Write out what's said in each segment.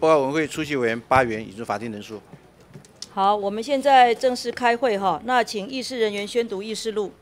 报告委员会出席委员八员，已知法定人数。好，我们现在正式开会哈。那请议事人员宣读议事录。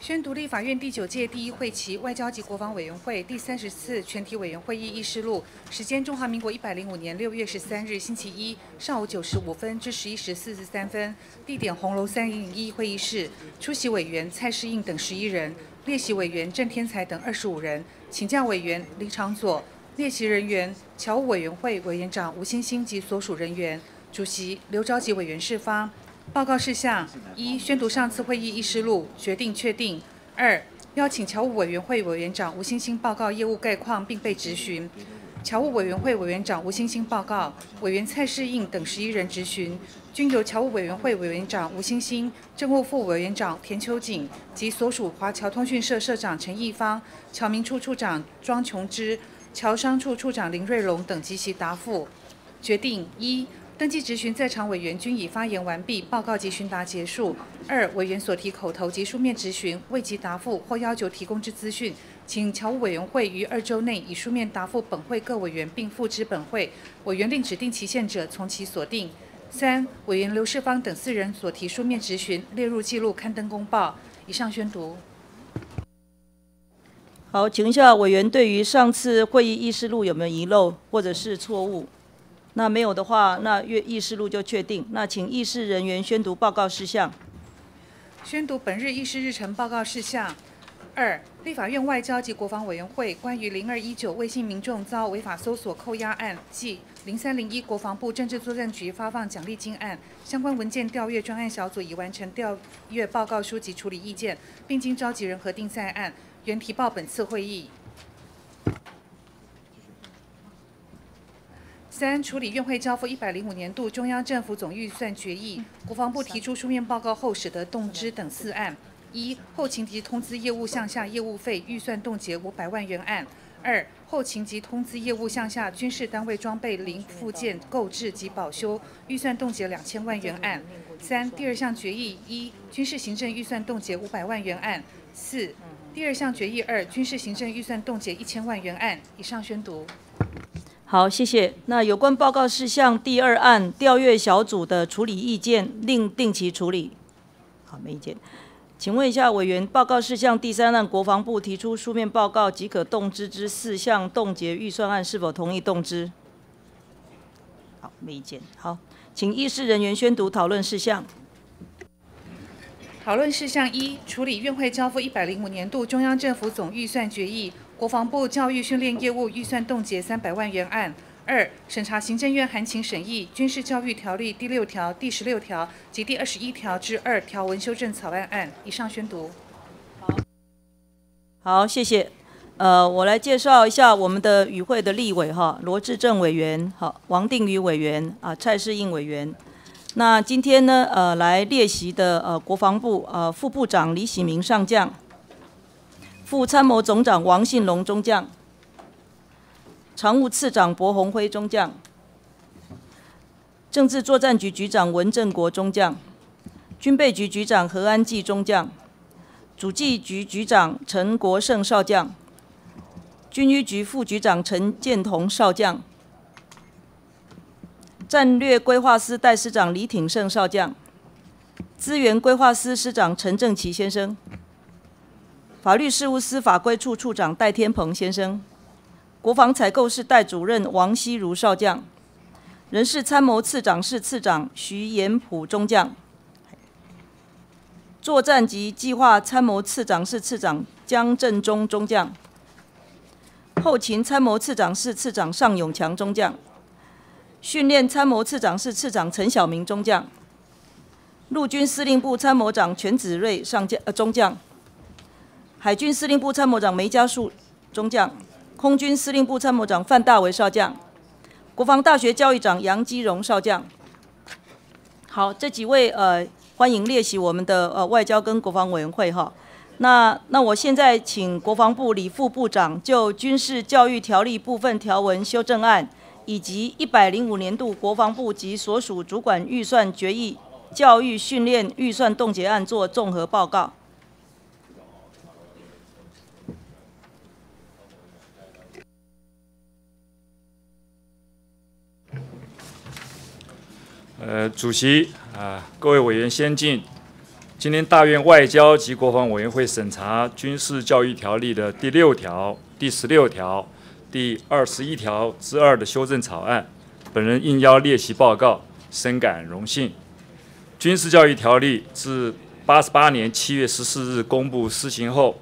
宣读立法院第九届第一会期外交及国防委员会第三十次全体委员会议议事录，时间：中华民国一百零五年六月十三日星期一上午九时五分至十一时四十三分，地点红楼三零一会议室，出席委员蔡世应等十一人，列席委员郑天才等二十五人，请假委员李长佐，列席人员侨务委员会委员长吴欣欣及所属人员，主席刘召集委员释发。报告事项：一、宣读上次会议议事录，决定确定；二、邀请侨务委员会委员长吴欣欣报告业务概况，并被质询。侨务委员会委员长吴欣欣报告，委员蔡世应等十一人质询，均由侨务委员会委员长吴欣欣、政务副委员长田秋瑾及所属华侨通讯社社长陈义芳、侨民处处长庄琼芝、侨商处处长林瑞龙等及其答复。决定一。登记质询在场委员均已发言完毕，报告及询答结束。二、委员所提口头及书面质询未及答复或要求提供之资讯，请侨务委员会于二周内以书面答复本会各委员，并付之本会。委员另指定期限者，从其所定。三、委员刘世芳等四人所提书面质询列入记录，刊登公报。以上宣读。好，请问一下委员，对于上次会议议事录有没有遗漏或者是错误？那没有的话，那阅议事录就确定。那请议事人员宣读报告事项。宣读本日议事日程报告事项。二、立法院外交及国防委员会关于零二一九微信民众遭违法搜索扣押案暨零三零一国防部政治作战局发放奖励金案相关文件调阅专案小组已完成调阅报告书及处理意见，并经召集人核定在案，原提报本次会议。三、处理院会交付一百零五年度中央政府总预算决议，国防部提出书面报告后，使得动支等四案：一、后勤及通知业务项下业务费预算冻结五百万元案；二、后勤及通知业务项下军事单位装备零附件购置及保修预算冻结两千万元案；三、第二项决议一、军事行政预算冻结五百万元案；四、第二项决议二、军事行政预算冻结一千万元案。以上宣读。好，谢谢。那有关报告事项第二案调阅小组的处理意见，另定期处理。好，没意见。请问一下委员，报告事项第三案国防部提出书面报告即可动支之四项冻结预算案，是否同意动支？好，没意见。好，请议事人员宣读讨论事项。讨论事项一：处理院会交付一百零五年度中央政府总预算决议。国防部教育训练业务预算冻结三百万元案。二、审查行政院函请审议《军事教育条例》第六条、第十六条及第二十一条之二条文修正草案案。以上宣读。好，谢谢。呃，我来介绍一下我们的与会的立委哈，罗志正委员，好，王定宇委员，啊，蔡世应委员。那今天呢，呃，来列席的呃，国防部呃副部长李喜明上将。副参谋总长王信龙中将，常务次长薄鸿辉中将，政治作战局局长文正国中将，军备局局长何安济中将，主计局局长陈国胜少将，军医局副局长陈建同少将，战略规划司代司长李挺胜少将，资源规划司司长陈正奇先生。法律事务司法规处处长戴天鹏先生，国防采购室代主任王希如少将，人事参谋次长室次长徐延普中将，作战及计划参谋次长室次长江振中中将，后勤参谋次长室次长尚永强中将，训练参谋次长室次长陈晓明中将，陆军司令部参谋长全子睿上将呃中将。海军司令部参谋长梅家树中将，空军司令部参谋长范大为少将，国防大学教育长杨基荣少将。好，这几位呃，欢迎列席我们的呃外交跟国防委员会哈。那那我现在请国防部李副部长就军事教育条例部分条文修正案，以及一百零五年度国防部及所属主管预算决议教育训练预算冻结案做综合报告。呃，主席啊，各位委员，先进，今天大院外交及国防委员会审查军事教育条例的第六条、第十六条。第二十一条之二的修正草案，本人应邀列席报告，深感荣幸。《军事教育条例》自八十八年七月十四日公布施行后，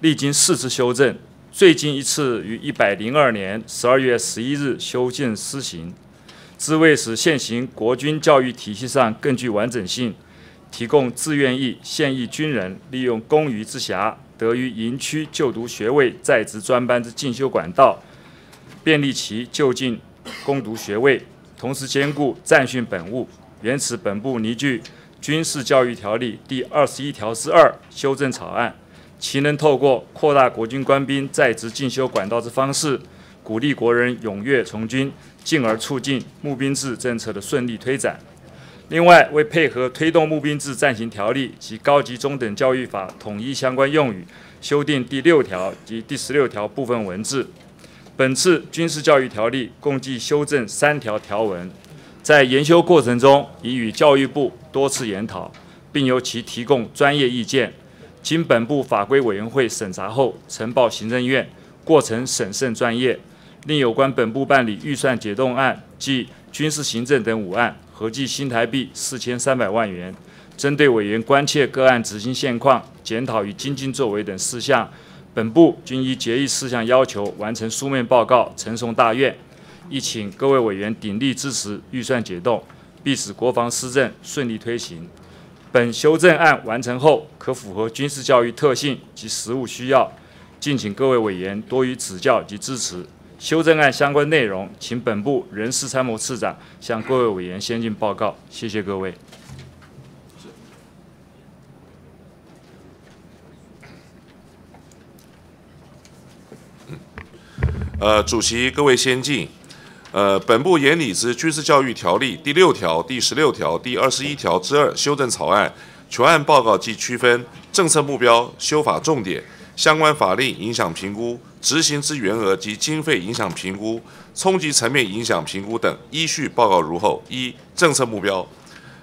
历经四次修正，最近一次于一百零二年十二月十一日修正施行，之为使现行国军教育体系上更具完整性。提供自愿役现役军人利用公余之暇，得于营区就读学位在职专班之进修管道，便利其就近攻读学位，同时兼顾战训本务。原此本部拟具《军事教育条例》第二十一条之二修正草案，其能透过扩大国军官兵在职进修管道之方式，鼓励国人踊跃从军，进而促进募兵制政策的顺利推展。另外，为配合推动募兵制暂行条例及高级中等教育法统一相关用语，修订第六条及第十六条部分文字。本次军事教育条例共计修正三条条文，在研修过程中已与教育部多次研讨，并由其提供专业意见。经本部法规委员会审查后，呈报行政院，过程审慎专业。另有关本部办理预算解冻案及军事行政等五案。合计新台币四千三百万元。针对委员关切个案执行现况、检讨与精进作为等事项，本部均依决议事项要求完成书面报告，呈送大院。亦请各位委员鼎力支持预算解冻，必使国防施政顺利推行。本修正案完成后，可符合军事教育特性及实务需要，敬请各位委员多予指教及支持。修正案相关内容，请本部人事参谋次长向各位委员先进报告。谢谢各位。呃，主席、各位先进，呃，本部研拟之军事教育条例第六条、第十六条、第二十一条之二修正草案，全案报告及区分政策目标、修法重点、相关法令影响评估。执行之员额及经费影响评估、冲击层面影响评估等依序报告如后：一、政策目标。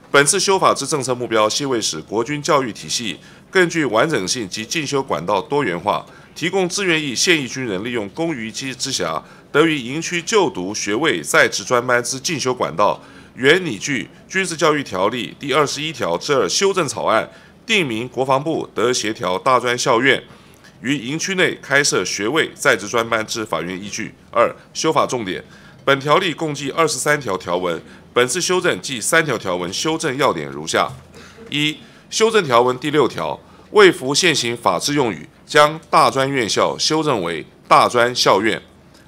本次修法之政策目标，系为使国军教育体系更具完整性及进修管道多元化，提供志愿役现役军人利用公余期之暇，得于营区就读学位在职专班之进修管道。原拟具《军事教育条例》第二十一条之二修正草案，定名国防部得协调大专校院。于营区内开设学位在职专班之法院依据。二、修法重点。本条例共计二十三条条文，本次修正计三条条文修正要点如下：一、修正条文第六条，为符现行法制用语，将大专院校修正为大专校院。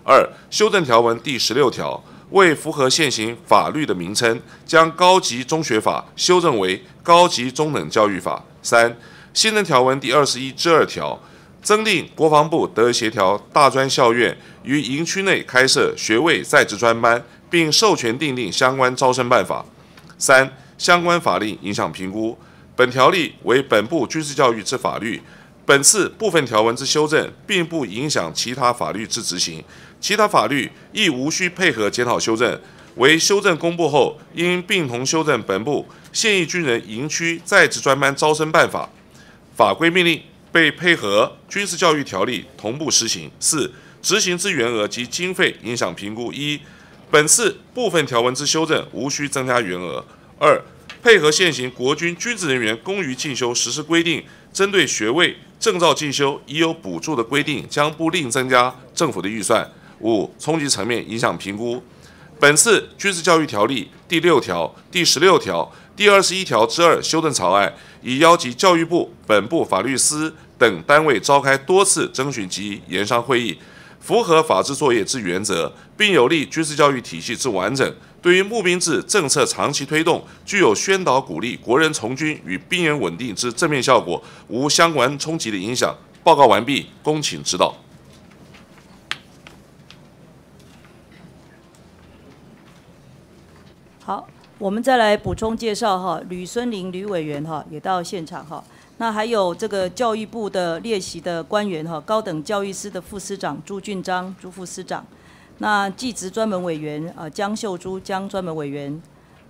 二、修正条文第十六条，为符合现行法律的名称，将高级中学法修正为高级中等教育法。三、新增条文第二十一之二条。增订国防部得协调大专校院于营区内开设学位在职专班，并授权订定相关招生办法。三、相关法令影响评估。本条例为本部军事教育之法律，本次部分条文之修正，并不影响其他法律之执行，其他法律亦无需配合检讨修正。为修正公布后，应并同修正本部现役军人营区在职专班招生办法法规命令。被配合军事教育条例同步实行。四、执行之员额及经费影响评估。一、本次部分条文之修正无需增加员额。二、配合现行国军军职人员公余进修实施规定，针对学位证照进修已有补助的规定，将不另增加政府的预算。五、冲击层面影响评估。本次军事教育条例第六条、第十六条、第二十一条之二修正草案，已邀集教育部、本部法律司。等单位召开多次征询及研商会议，符合法治作业之原则，并有利军事教育体系之完整，对于募兵制政策长期推动，具有宣导鼓励国人从军与兵源稳定之正面效果，无相关冲击的影响。报告完毕，恭请指导。好，我们再来补充介绍哈，吕孙林吕委员哈也到现场哈。那还有这个教育部的列席的官员哈，高等教育司的副司长朱俊章朱副司长，那技职专门委员啊江秀珠江专门委员，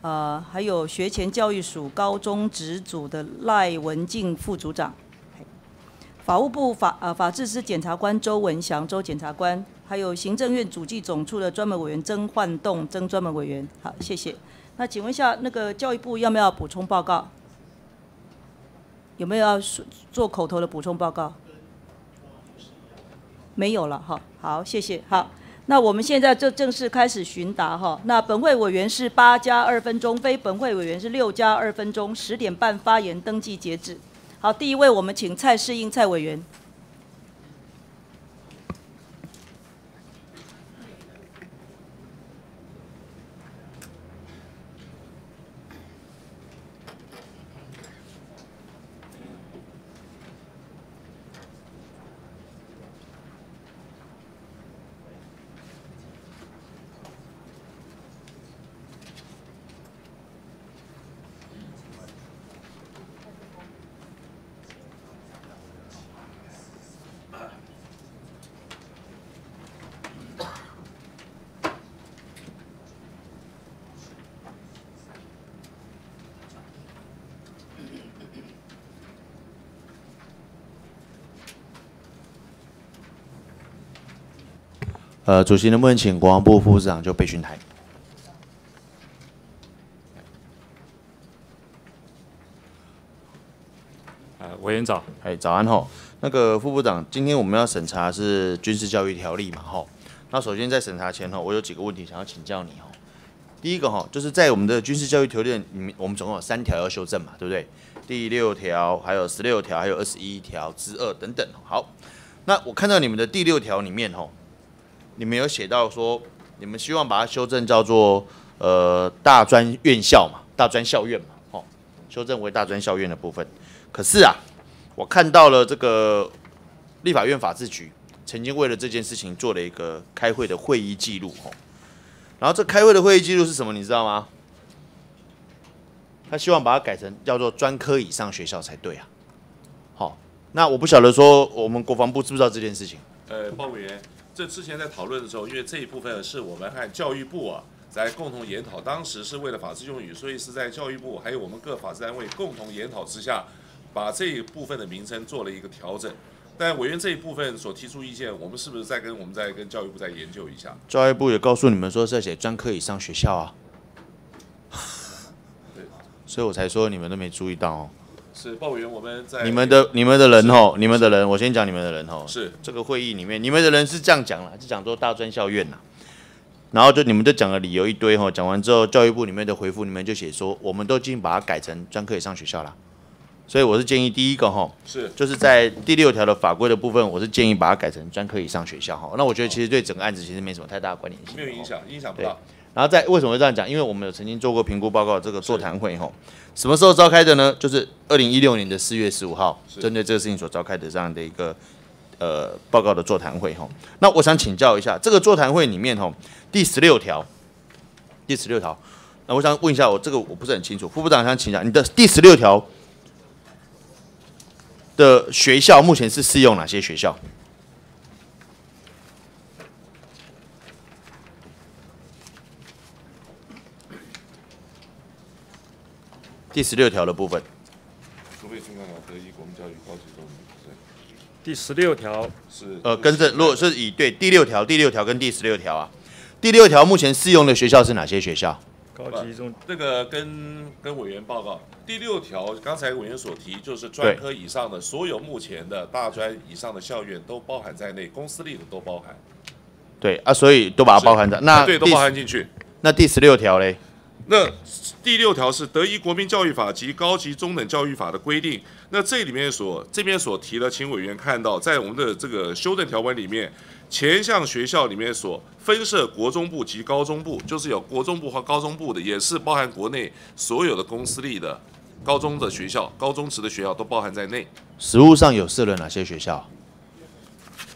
呃，还有学前教育署高中职组的赖文静副组长，法务部法呃法制司检察官周文祥周检察官，还有行政院主计总处的专门委员曾焕栋曾专门委员。好，谢谢。那请问一下，那个教育部要不要补充报告？有没有要做口头的补充报告？没有了哈。好，谢谢。好。那我们现在就正式开始询答哈。那本会委员是八加二分钟，非本会委员是六加二分钟，十点半发言登记截止。好，第一位我们请蔡世英蔡委员。呃，主席能不能请国防部副部长就备询台？呃，委员长，哎，早安吼。那个副部长，今天我们要审查是军事教育条例嘛吼。那首先在审查前吼，我有几个问题想要请教你吼。第一个哈，就是在我们的军事教育条例里面，我们总共有三条要修正嘛，对不对？第六条、还有十六条、还有二十一条之二等等。好，那我看到你们的第六条里面吼。你们有写到说，你们希望把它修正叫做呃大专院校嘛，大专校院嘛，哦，修正为大专校院的部分。可是啊，我看到了这个立法院法制局曾经为了这件事情做了一个开会的会议记录，哦，然后这开会的会议记录是什么？你知道吗？他希望把它改成叫做专科以上学校才对啊。好，那我不晓得说我们国防部知不知道这件事情？呃，鲍委员。这之前在讨论的时候，因为这一部分是我们和教育部啊在共同研讨，当时是为了法制用语，所以是在教育部还有我们各法制单位共同研讨之下，把这一部分的名称做了一个调整。但委员这一部分所提出意见，我们是不是再跟我们再跟教育部再研究一下？教育部也告诉你们说是要写专科以上学校啊，对，所以我才说你们都没注意到哦。是报委员，我们在你们的你们的人吼，你们的人，我先讲你们的人吼。是这个会议里面，你们的人是这样讲了，是讲说大专校院呐，然后就你们就讲了理由一堆吼，讲完之后，教育部里面的回复，你们就写说，我们都已经把它改成专科以上学校了。所以我是建议第一个吼，是就是在第六条的法规的部分，我是建议把它改成专科以上学校哈。那我觉得其实对整个案子其实没什么太大的关联性，没有影响，影响不大。然后在为什么会这样讲？因为我们有曾经做过评估报告，这个座谈会吼，什么时候召开的呢？就是二零一六年的四月十五号，针对这个事情所召开的这样的一个呃报告的座谈会吼。那我想请教一下，这个座谈会里面吼，第十六条，第十六条，那我想问一下，我这个我不是很清楚，副部长想请教，你的第十六条的学校目前是适用哪些学校？第十六条的部分。除非情况得以国民教育高级中第十六条是呃，跟着，如果是以对第六条，第六条跟第十六条啊，第六条目前适用的学校是哪些学校？高级中这个跟跟委员报告，第六条刚才委员所提，就是专科以上的所有目前的大专以上的校院都包含在内，公私立的都包含。对啊，所以都把它包含在那对，都包含进去。那第十六条嘞？那第六条是《德意国民教育法》及《高级中等教育法》的规定。那这里面所这边所提的，请委员看到，在我们的这个修正条文里面，前项学校里面所分设国中部及高中部，就是有国中部和高中部的，也是包含国内所有的公私立的高中的学校、高中职的学校都包含在内。实务上有设了哪些学校？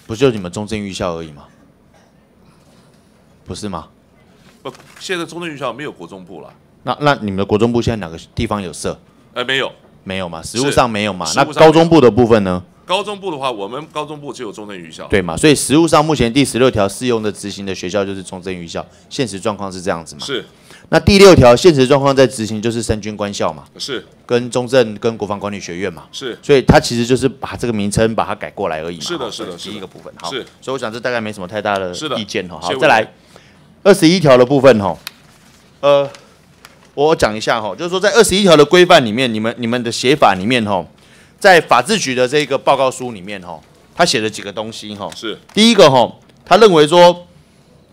不就你们中正预校而已吗？不是吗？不，现在中正学校没有国中部了。那那你们的国中部现在哪个地方有设？呃，没有，没有嘛，实物上没有嘛。那高中部的部分呢？高中部的话，我们高中部只有中正预校。对嘛，所以实务上目前第十六条适用的执行的学校就是中正预校，现实状况是这样子嘛？是。那第六条现实状况在执行就是三军官校嘛，是跟中正跟国防管理学院嘛，是所以它其实就是把这个名称把它改过来而已嘛。是的是的是的第一个部分。好，是所以我想这大概没什么太大的意见哈。好，再来二十一条的部分哈，呃，我讲一下哈，就是说在二十一条的规范里面，你们你们的写法里面哈，在法制局的这个报告书里面哈，他写了几个东西哈。是第一个哈，他认为说，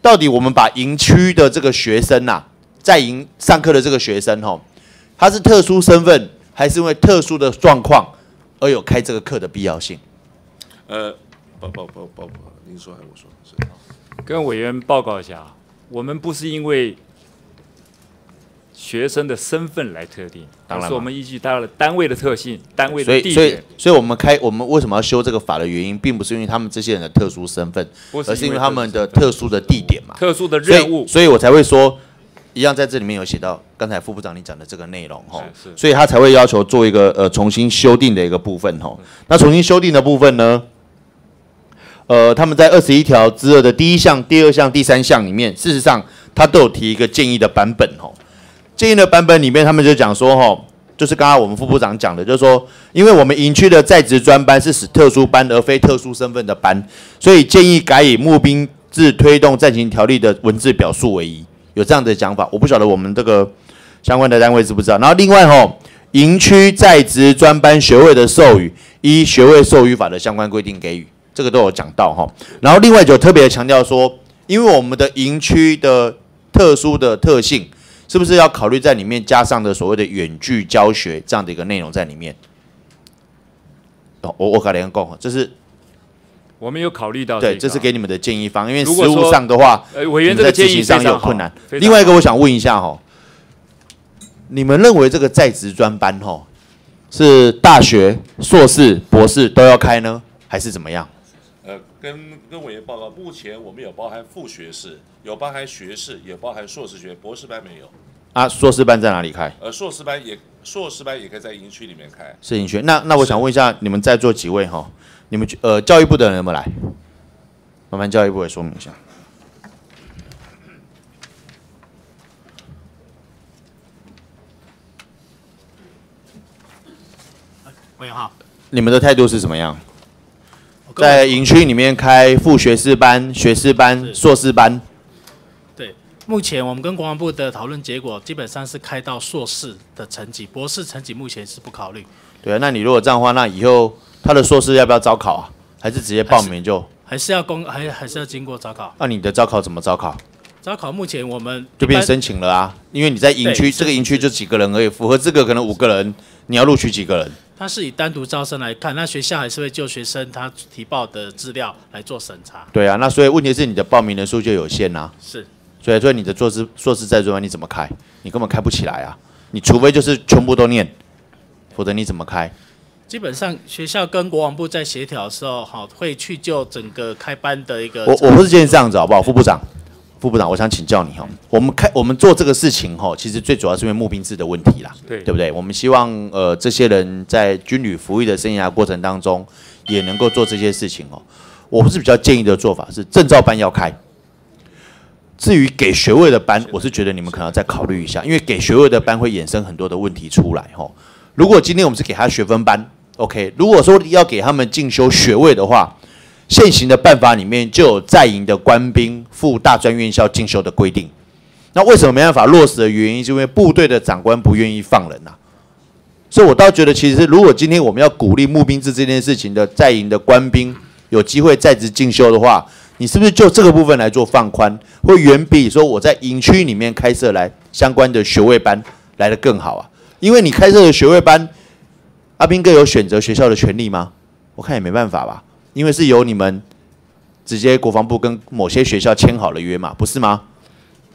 到底我们把营区的这个学生呐、在营上课的这个学生哈，他是特殊身份，还是因为特殊的状况而有开这个课的必要性？呃，报报报报报，您说还是我说？是跟委员报告一下，我们不是因为学生的身份来特定，当然我们依据他的单位的特性、单位所以，所以的地点，，所以我们开我们为什么要修这个法的原因，并不是因为他们这些人的特殊身份，不而是因为他们的特特殊的地点嘛。特殊的任务。所以我才会说，一样在这里面有写到刚才副部长你讲的这个内容哈所以他才会要求做一个呃重新修订的一个部分哈。那重新修订的部分呢，呃，他们在二十一条之二的第一项、第二项、第三项里面，事实上他都有提一个建议的版本哈。建议的版本里面，他们就讲说哈。就是刚刚我们副部长讲的，就是说，因为我们营区的在职专班是使特殊班而非特殊身份的班，所以建议改以募兵制推动暂行条例的文字表述为宜，有这样的讲法。我不晓得我们这个相关的单位知不知道。然后另外吼，营区在职专班学位的授予，依学位授予法的相关规定给予，这个都有讲到哈。然后另外就特别强调说，因为我们的营区的特殊的特性，是不是要考虑在里面加上的所谓的远距教学这样的一个内容在里面？哦，我我搞连讲，这是我们有考虑到、对，这是给你们的建议方，因为实务上的话，呃委员你在执这个建议行上有困难。另外一个，我想问一下哈，你们认为这个在职专班哈是大学、硕士、博士都要开呢，还是怎么样？呃，跟跟委员报告，目前我们有包含副学士，有包含学士，也包含硕士学，博士班没有。啊，硕士班在哪里开？呃，硕士班也硕士班也可以在营区里面开。是营区。那那我想问一下，你们在座几位哈？你们呃教育部的人有没有来？麻烦教育部也说明一下。委员好，你们的态度是怎么样？在营区里面开副学士班、学士班、硕士班，对目前我们跟国防部的讨论结果，基本上是开到硕士的成绩，博士成绩目前是不考虑，对啊，那你如果这样的话，那以后他的硕士要不要招考啊？还是直接报名就？还是要公还还是要经过招考。那、你的招考怎么招考？招考目前我们就变申请了啊，因为你在营区，这个营区就几个人而已，符合资格可能五个人，你要录取几个人？它是以单独招生来看，那学校还是会就学生他提报的资料来做审查。对啊，那所以问题是你的报名人数就有限呐、是所以所以你的硕士硕士在专班你怎么开？你根本开不起来啊！你除非就是全部都念，否则你怎么开？基本上学校跟国防部在协调的时候，好，会去就整个开班的一个我我不是建议这样子好不好，副部长，副部长，我想请教你哈，我们开我们做这个事情哈，其实最主要是因为募兵制的问题啦，对对不对？我们希望呃这些人在军旅服役的生涯过程当中，也能够做这些事情哦。我不是比较建议的做法是证照班要开，至于给学位的班，我是觉得你们可能要再考虑一下，因为给学位的班会衍生很多的问题出来哈。如果今天我们是给他学分班，OK，如果说要给他们进修学位的话，现行的办法里面就有在营的官兵赴大专院校进修的规定。那为什么没办法落实的原因，是因为部队的长官不愿意放人呐、所以我倒觉得，其实如果今天我们要鼓励募兵制这件事情的在营的官兵有机会在职进修的话，你是不是就这个部分来做放宽，会远比说我在营区里面开设来相关的学位班来的更好啊？因为你开设的学位班，阿兵哥有选择学校的权利吗？我看也没办法吧，因为是由你们直接国防部跟某些学校签好了约嘛，不是吗？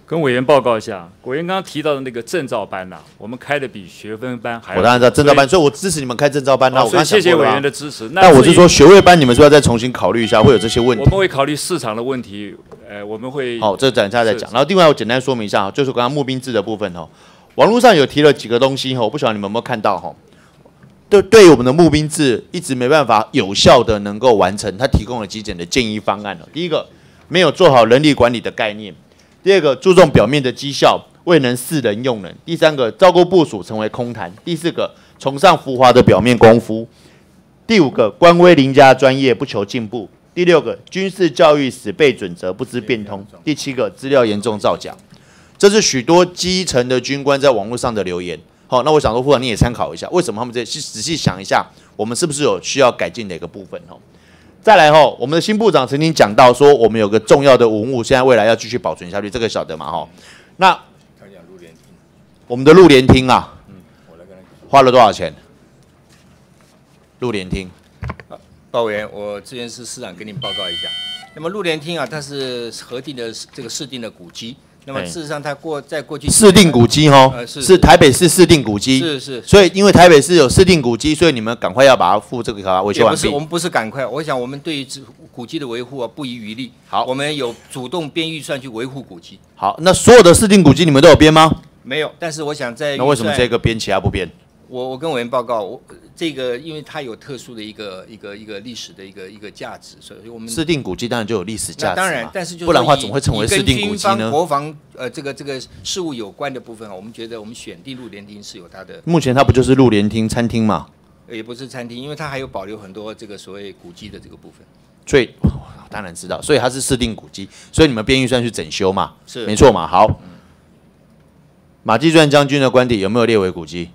跟委员报告一下，委员刚刚提到的那个证照班呐、我们开的比学分班还我当然知道证照班，所所以我支持你们开证照班。那以我以谢谢委员的支持。那但我是说，学位班你们是不是要再重新考虑一下，会有这些问题我。们会考虑市场的问题，呃，我们会好，这等一下再讲。然后另外我简单说明一下哈，就是刚刚募兵制的部分哦，网络上有提了几个东西哈，我不晓得你们有没有看到哈。对，对于我们的募兵制一直没办法有效的能够完成，他提供了几点的建议方案了。第一个，没有做好人力管理的概念；第二个，注重表面的绩效，未能识人用人；第三个，照顾部署成为空谈；第四个，崇尚浮华的表面功夫；第五个，官威凌驾专业，不求进步；第六个，军事教育死背准则，不知变通；第七个，资料严重造假。这是许多基层的军官在网络上的留言。好，那我想说，副长你也参考一下，为什么他们这去仔细想一下，我们是不是有需要改进的一个部分？哦，再来吼，我们的新部长曾经讲到说，我们有个重要的文物，现在未来要继续保存下去，这个晓得嘛？哈，那我们的陆联厅啊，嗯，我来跟他说花了多少钱？陆联厅，报委员，我这边是市长跟您报告一下。那么陆联厅啊，它是核定的这个市定的古迹。那么哎事实上，它过在过去市定古迹哦，呃是是台北市市定古迹，是是所以因为台北市有市定古迹，所以你们赶快要把它付这个卡维修完不是我。们不是赶快，我想我们对于这古迹的维护啊不遗余力。好我们有主动编预算去维护古迹，好，那所有的市定古迹你们都有编吗？没有。但是我想在那为什么这个编，其他不编？我我跟委员报告，我这个因为它有特殊的一个一个一个历史的一个一个价值，所以我们市定古迹当然就有历史价值那当然，但是就是不然的话怎么会成为以跟市定古迹呢？国防呃这个这个事务有关的部分啊，我们觉得我们选定陆联厅是有它的，目前它不就是陆联厅餐厅嘛？呃也不是餐厅，因为它还有保留很多这个所谓古迹的这个部分。所以当然知道，所以它是市定古迹，所以你们编预算去整修嘛，是没错嘛。好，马继传将军的官邸有没有列为古迹？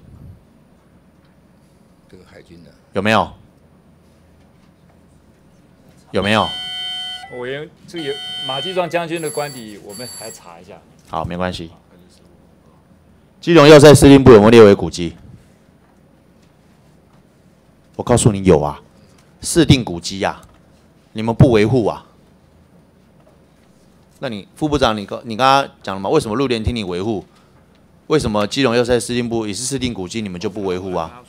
有没有？有没有？委员，这个有马继壮将军的官邸，我们还查一下。好，没关系。基隆要塞司令部有没有列为古迹？我告诉你有啊，市定古迹呀、你们不维护啊？那你副部长，你刚你刚刚讲了嘛？为什么陆联厅你维护？为什么基隆要塞司令部也是市定古迹，你们就不维护啊？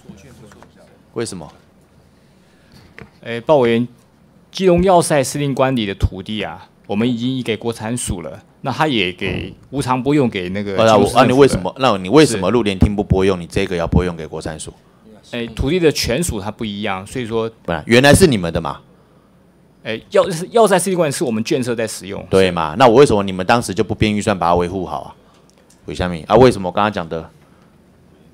为什么？哎，报委员，基隆要塞司令官里的土地啊，我们已经移给国产署了，那他也给无偿拨用给那个。呃，那我啊，你为什？么？那你为什么陆联厅不拨用？你这个要拨用给国产署？哎，土地的权属它不一样，所以说，原来是你们的嘛，哎，要要塞司令官是我们建设在使用。对嘛？那我为什么你们当时就不编预算把它维护好啊？为什么啊？为什么我刚刚讲的，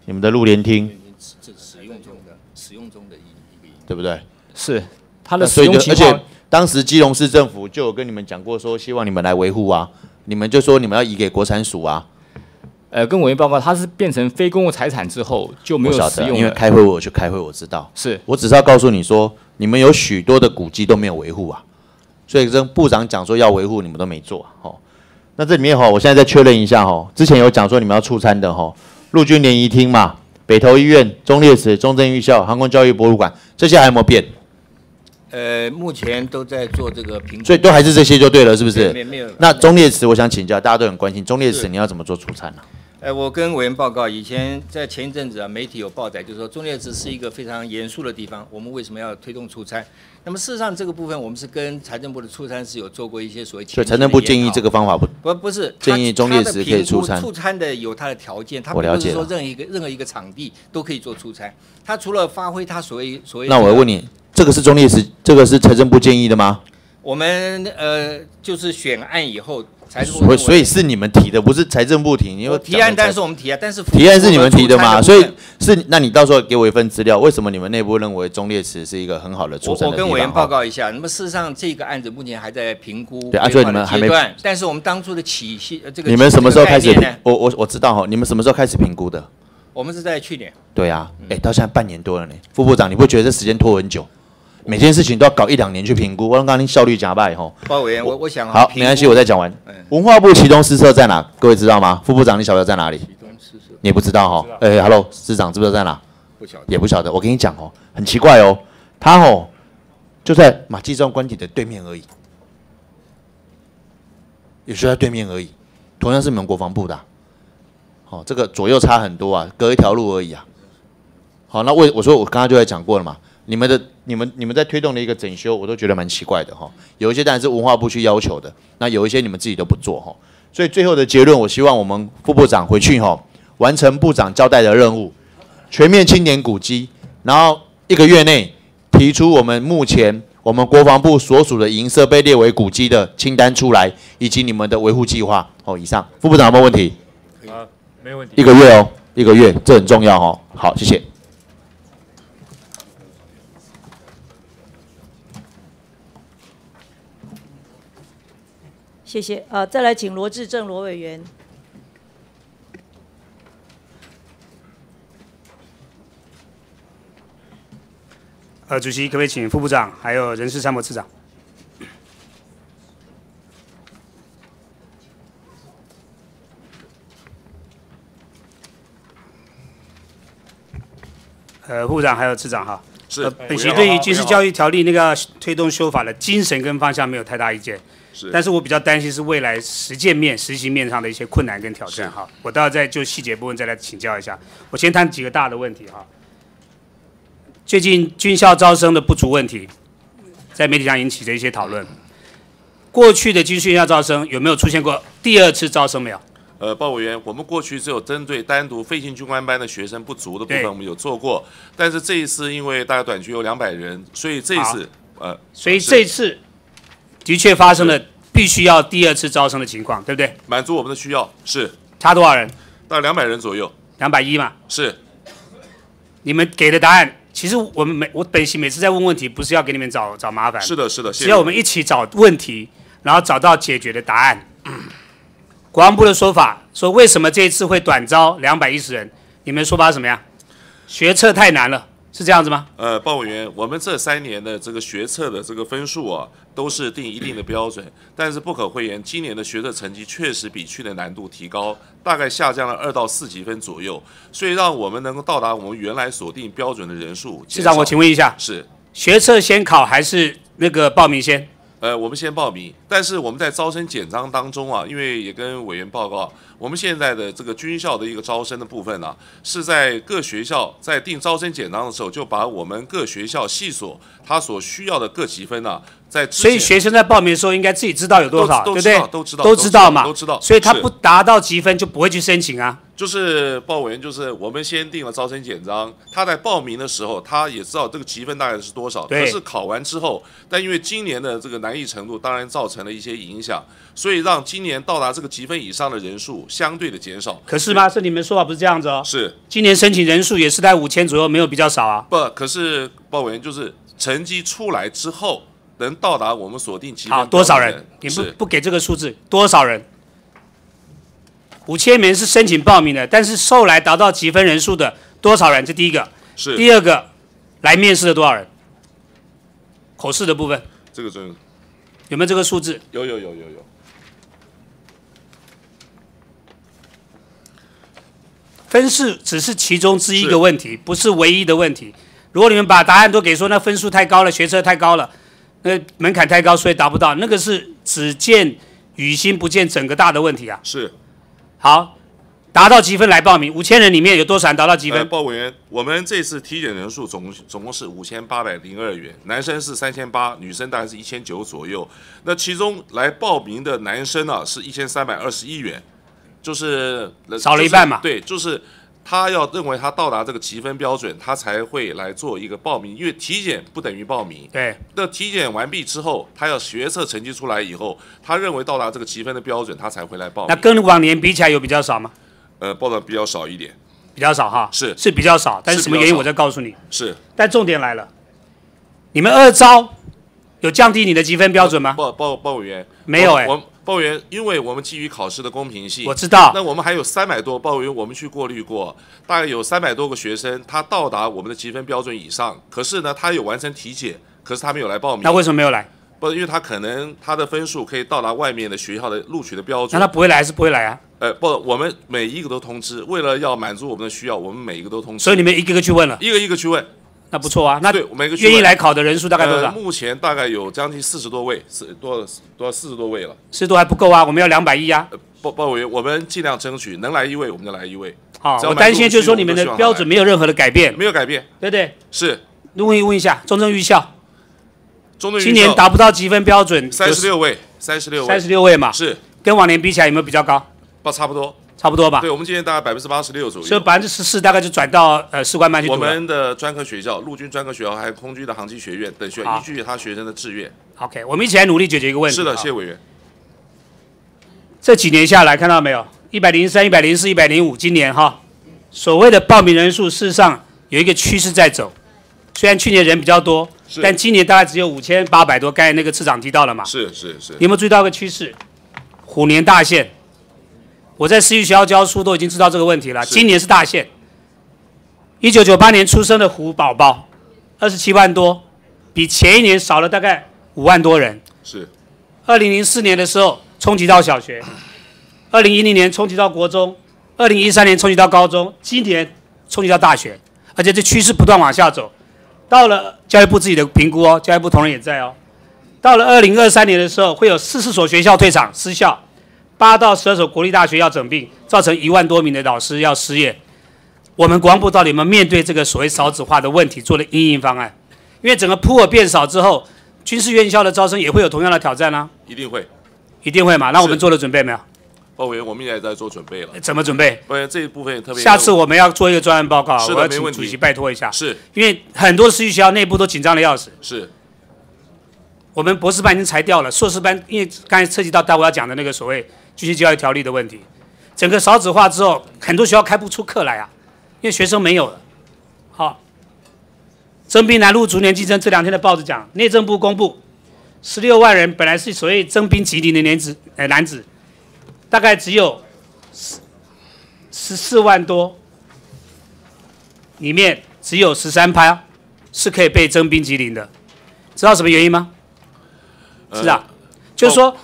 你们的陆联厅这使用中的使用中的一一个对不对？是它的使那所以就而且用情况。当时基隆市政府就有跟你们讲过，说希望你们来维护啊，你们就说你们要移给国产署啊。呃，跟委员报告，它是变成非公共财产之后就没有使用。因为开会我去开会，我知道。是我只是要告诉你说，你们有许多的古迹都没有维护啊，所以跟部长讲说要维护，你们都没做啊哦。那这里面哈，我现在再确认一下哈，之前有讲说你们要出餐的哈，陆军联谊厅嘛，北投医院、中烈祠、中正预校、航空教育博物馆，这些还有没有变？呃，目前都在做这个评估，所以都还是这些就对了，是不是？没没有。那中烈祠，我想请教，大家都很关心中烈祠你要怎么做出餐呢、呃，我跟委员报告，以前在前一阵子啊，媒体有报载，就是说中烈祠是一个非常严肃的地方，我们为什么要推动出差？那么事实上这个部分，我们是跟财政部的出差是有做过一些所谓前期的所以财政部建议这个方法不不不是建议中烈祠可以出餐它的评估出差的有它的条件，他不是说任何一个任何一个场地都可以做出差。他除了发挥他所谓所谓，那我问，你，这个是中烈祠，这个是财政部建议的吗？我们呃就是选案以后，财政部所以所以是你们提的，不是财政部提。因为提案，当然是我们提啊，但是提案是你们提的嘛？所以是，那你到时候给我一份资料，为什么你们内部认为中烈池是一个很好的出我产的地方？我跟委员报。告一下，那么事实上这个案子目前还在评估对所以你们还没但是我们当初的起系呃这个你们什么时候开始我我我知道哈，你们什么时候开始评估的？我们是在去年，对啊，嗯哎，到现在半年多了呢。副部长，你不觉得这时间拖很久？每件事情都要搞一两年去评估，我刚刚您效率加败吼。包委员，我我想啊好，没关系，我再讲完嗯。文化部其中施设在哪？各位知道吗？副部长，你晓得在哪里？你也不知道哈？哎，Hello，市长知不知道在哪？不晓得也不晓得。我跟你讲哦，很奇怪哦，他哦就在马继庄官邸的对面而已，也是在对面而已，同样是你们国防部的啊、哦，这个左右差很多啊，隔一条路而已啊。好，那为我说我刚刚就在讲过了嘛，你们的你们你们在推动的一个整修，我都觉得蛮奇怪的哈、有一些当然是文化部去要求的，那有一些你们自己都不做哈、所以最后的结论，我希望我们副部长回去哈、完成部长交代的任务，全面清点古迹，然后一个月内提出我们目前我们国防部所属的银色被列为古迹的清单出来，以及你们的维护计划。哦，以上，副部长有没有问题？啊，没问题。一个月哦，一个月，这很重要哦。好，谢谢。谢谢。呃，再来请罗志正罗委员。呃，主席可不可以请副部长还有人事参谋次长？呃，副部长还有次长哈。是呃，本席对于军事教育条例那个推动修法的精神跟方向没有太大意见，是但是我比较担心是未来实践面、实习面上的一些困难跟挑战哈。我倒要再就细节部分再来请教一下。我先谈几个大的问题哈。最近军校招生的不足问题，在媒体上引起的一些讨论。过去的军训校招生有没有出现过第二次招生没有？呃，鲍委员，我们过去只有针对单独飞行军官班的学生不足的部分，我们有做过，但是这一次因为大概短缺有两百人，所以这一次呃，所以是这次的确发生了必须要第二次招生的情况，对不对？满足我们的需要，是差多少人？大概两百人左右，两百一嘛。是你们给的答案，其实我们每我本席每次在问问题，不是要给你们找找麻烦，是的，是的，只要我们一起找问题，然后找到解决的答案。国防部的说法说，为什么这一次会短招两百一十人？你们说法是什么呀？学测太难了，是这样子吗？呃，报委员，我们这三年的这个学测的这个分数啊，都是定一定的标准，但是不可讳言，今年的学测成绩确实比去年难度提高，大概下降了二到四级分左右，所以让我们能够到达我们原来锁定标准的人数。市长，我请问一下，是学测先考还是那个报名先？呃，我们先报名，但是我们在招生简章当中啊，因为也跟委员报告，我们现在的这个军校的一个招生的部分啊，是在各学校在定招生简章的时候，就把我们各学校系所他所需要的各级分啊，在所以学生在报名的时候应该自己知道有多少，对不对？都知道都都知道嘛，都知道所以他不达到积分就不会去申请啊。就是报委员，就是我们先定了招生简章，他在报名的时候，他也知道这个积分大概是多少。对可是考完之后，但因为今年的这个难易程度，当然造成了一些影响，所以让今年到达这个积分以上的人数相对的减少。可是吗？是你们说法不是这样子哦。是今年申请人数也是在五千左右，没有比较少啊。不？可是报委员就是成绩出来之后，能到达我们锁定积分好，多少人？你不不给这个数字，多少人？五千名是申请报名的，但是后来达到积分人数的多少人？这第一个。是第二个，来面试的多少人？口试的部分这个真有没有这个数字？有有有有有。分数只是其中之一是个问题，不是唯一的问题。如果你们把答案都给说那分数太高了，学车太高了，那门槛太高，所以达不到，那个是只见雨欣不见整个大的问题啊。是好，达到积分来报名，五千人里面有多少人达到积呃，分？报委员，我们这次体检人数总总共是五千八百零二元，男生是三千八，女生大概是一千九左右。那其中来报名的男生呢、是一千三百二十一元，就是呃少了一半嘛就是对，就是他要认为他到达这个积分标准，他才会来做一个报名，因为体检不等于报名。对，那体检完毕之后，他要学测成绩出来以后，他认为到达这个积分的标准，他才会来报名。那跟往年比起来有比较少吗？呃报的比较少一点，比较少哈，是是比较少，但是什么原因我再告诉你。是但重点来了，你们二招有降低你的积分标准吗？报报报委员没有哎我们报委员，因为我们基于考试的公平性，我知道那我们还有三百多报委员，我们去过滤过，大概有三百多个学生，他到达我们的积分标准以上，可是呢，他有完成体检，可是他没有来报名。那为什么没有来？不，因为他可能他的分数可以到达外面的学校的录取的标准那。他不会来还是不会来啊？呃，不，我们每一个都通知，为了要满足我们的需要，我们每一个都通知。所以你们一个个去问了，一个一个去问，那不错啊。那对，每个愿意来考的人数大概多少？呃目前大概有将近四十多位，四多多四十多位了。四十多还不够啊，我们要两百亿啊。报报委员，我们尽量争取，能来一位我们就来一位，好，我担心就是说你们的标准没有任何的改变，没有改变。对不对？是问一问一下，中正预校中队今年达不到积分标准，三十六位，三十六位，三十六位嘛，是跟往年比起来有没有比较高？不差不多，差不多吧对，。我们今年大概百分之八十六左右。所以百分之十四大概就转到呃士官班去我。们的专科学校、陆军专科学校还有空军的航机学院等学校，依据他学生的志愿。OK，我们一起来努力解决一个问题。是的，谢谢委员。这几年下来，看到没有？一百零三、一百零四、一百零五，今年哈，所谓的报名人数，事实上有一个趋势在走。虽然去年人比较多，但今年大概只有五千八百多。刚才那个次长提到了嘛？是是是你有没有注意到一个趋势？虎年大限，我在私立学校教书都已经知道这个问题了。今年是大限，一九九八年出生的虎宝宝，二十七万多，比前一年少了大概五万多人。是二零零四年的时候冲击到小学，二零一零年冲击到国中，二零一三年冲击到高中，今年冲击到大学，而且这趋势不断往下走。到了教育部自己的评估哦，教育部同仁也在哦。到了二零二三年的时候，会有四十所学校退场失效，八到十二所国立大学要整并，造成一万多名的老师要失业。我们国防部到底有没有面对这个所谓少子化的问题，做了应应方案？因为整个普尔变少之后，军事院校的招生也会有同样的挑战啊，一定会。一定会嘛？那我们做了准备没有？报委员，我们也在做准备了。怎么准备？报委员这一部分特别。下次我们要做一个专案报告，我要请主席拜托一下，是因为很多私立学校内部都紧张的要死。是我们博士班已经裁掉了，硕士班因为刚才涉及到待会要讲的那个所谓军事教育条例的问题，整个少子化之后，很多学校开不出课来啊，因为学生没有了。好，征兵南路逐年激增，这两天的报纸讲，内政部公布，十六万人本来是所谓征兵吉林的年子，呃男子，大概只有十十四万多，里面只有十三趴是可以被征兵吉林的，知道什么原因吗？是啊，就是说，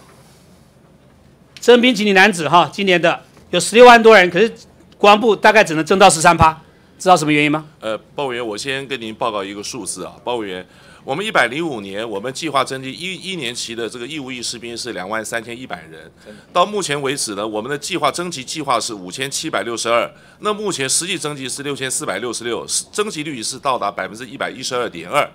征兵吉林男子哈，今年的有十六万多人，可是国防部大概只能征到十三趴，知道什么原因吗？呃，报委员，我先跟您报告一个数字啊，报委员，我们一百零五年我们计划征集一一年期的这个义务役士兵是两万三千一百人，到目前为止呢，我们的计划征集计划是五千七百六十二，那目前实际征集是六千四百六十六，征集率是到达百分之一百一十二点二。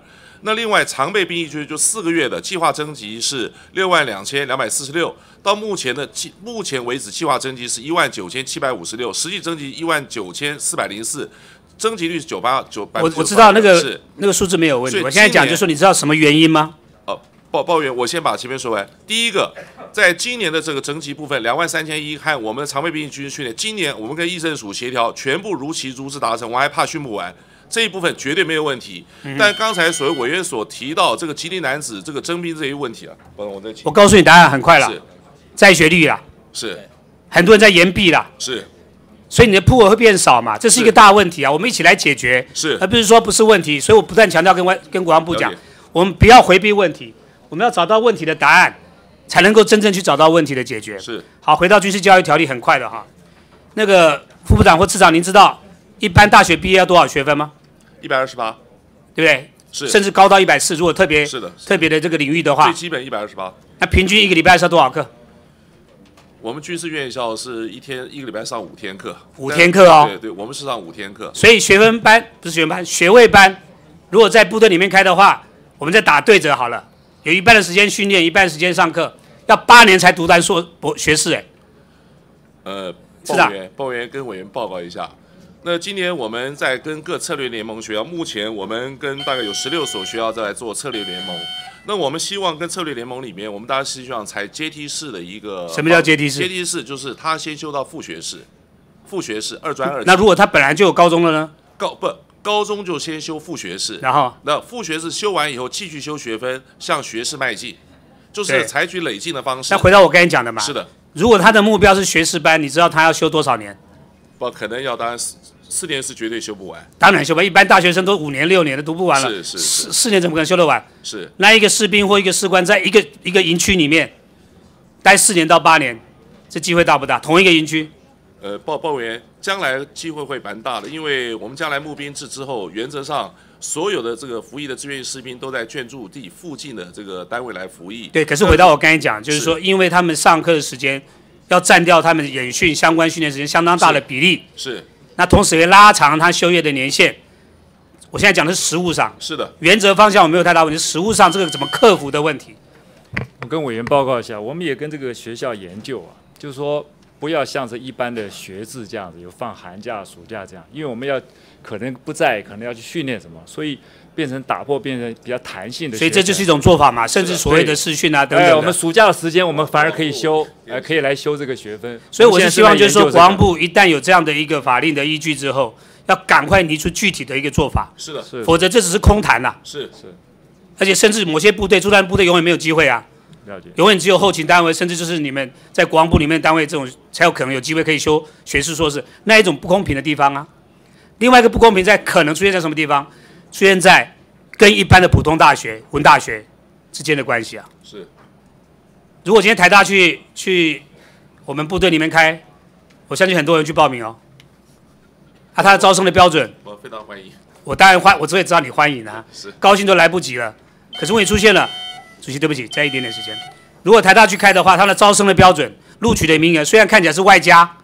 那另外常备兵役区就四个月的计划征集是六万两千两百四十六，到目前的计目前为止计划征集是一万九千七百五十六，实际征集一万九千四百零四，征集率是九八九百。我我知道那个是那个数字没有问题，我现在讲就是说，你知道什么原因吗？哦，抱抱怨，我先把前面说完。第一个，在今年的这个征集部分，两万三千一和我们的常备兵役军训练，今年我们跟议政署协调，全部如期如期达成，我还怕训不完。这一部分绝对没有问题，嗯但刚才所谓委员所提到这个吉林男子这个征兵这些问题啊，帮我再请我告诉你答案很快了是，在学率啦，是很多人在延毕啦，是所以你的铺额会变少嘛，这是一个大问题啊，我们一起来解决，是而不是说不是问题。所以我不断强调跟外跟国防部讲，我们不要回避问题，我们要找到问题的答案，才能够真正去找到问题的解决。是好，回到军事教育条例，很快的哈。那个副部长或次长，您知道一般大学毕业要多少学分吗？一百二十八，对不对？是甚至高到一百四，如果特别是的特别的这个领域的话最，基本一百二十八。那平均一个礼拜上多少课？我们军事院校是一天一个礼拜上五天课，五天课哦对对，我们是上五天课。所以学分班不是学分班，学位班，如果在部队里面开的话，我们再打对折好了，有一半的时间训练，一半时间上课，要八年才读完硕博学士，哎，呃，是的报员跟委员报告一下。那今年我们在跟各策略联盟学校，目前我们跟大概有十六所学校在做策略联盟。那我们希望跟策略联盟里面，我们大家希望采阶梯式的一个。什么叫阶梯式阶梯式就是他先修到副学士，副学士二专二。那如果他本来就有高中了呢？高不高中就先修副学士，然后那副学士修完以后继续修学分，向学士迈进，就是采取累进的方式。那回到我刚才讲的嘛，是的，如果他的目标是学士班，你知道他要修多少年？不可能要当四年是绝对修不完，当然修不完，一般大学生都五年六年的读不完了，是是是四四年怎么可能修得完？是那一个士兵或一个士官在一个一个营区里面待四年到八年，这机会大不大？同一个营区，呃，报报员将来机会会蛮大的，因为我们将来募兵制之后，原则上所有的这个服役的志愿士兵都在眷驻地附近的这个单位来服役。对。可是回到我刚才讲，就是说，因为他们上课的时间要占掉他们演训相关训练时间相当大的比例，是那同时也拉长他休业的年限。我现在讲的是实务上，是的，原则方向我没有太大问题，实务上这个怎么克服的问题。我跟委员报告一下，我们也跟这个学校研究啊，就是说不要像是一般的学制这样子，有放寒假、暑假这样，因为我们要可能不在，可能要去训练什么，所以变成打破，变成比较弹性的。所以这就是一种做法嘛，甚至所谓的试训啊等等哎，我们暑假的时间，我们反而可以修，呃，可以来修这个学分。所以我是希望就是说，国防部一旦有这样的一个法令的依据之后，要赶快拟出具体的一个做法，是的，是。否则这只是空谈呐、是。是。而且甚至某些部队，作战部队永远没有机会啊，了解。永远只有后勤单位，甚至就是你们在国防部里面单位这种才有可能有机会可以修学士、硕士，那一种不公平的地方啊。另外一个不公平在可能出现在什么地方？出现在跟一般的普通大学、文大学之间的关系啊。是如果今天台大去去我们部队里面开，我相信很多人去报名哦。啊，他的招生的标准，我非常欢迎。我当然欢，我只会知道你欢迎啊是，高兴都来不及了。可是问题出现了，主席对不起，再一点点时间。如果台大去开的话，他的招生的标准、录取的名额虽然看起来是外加，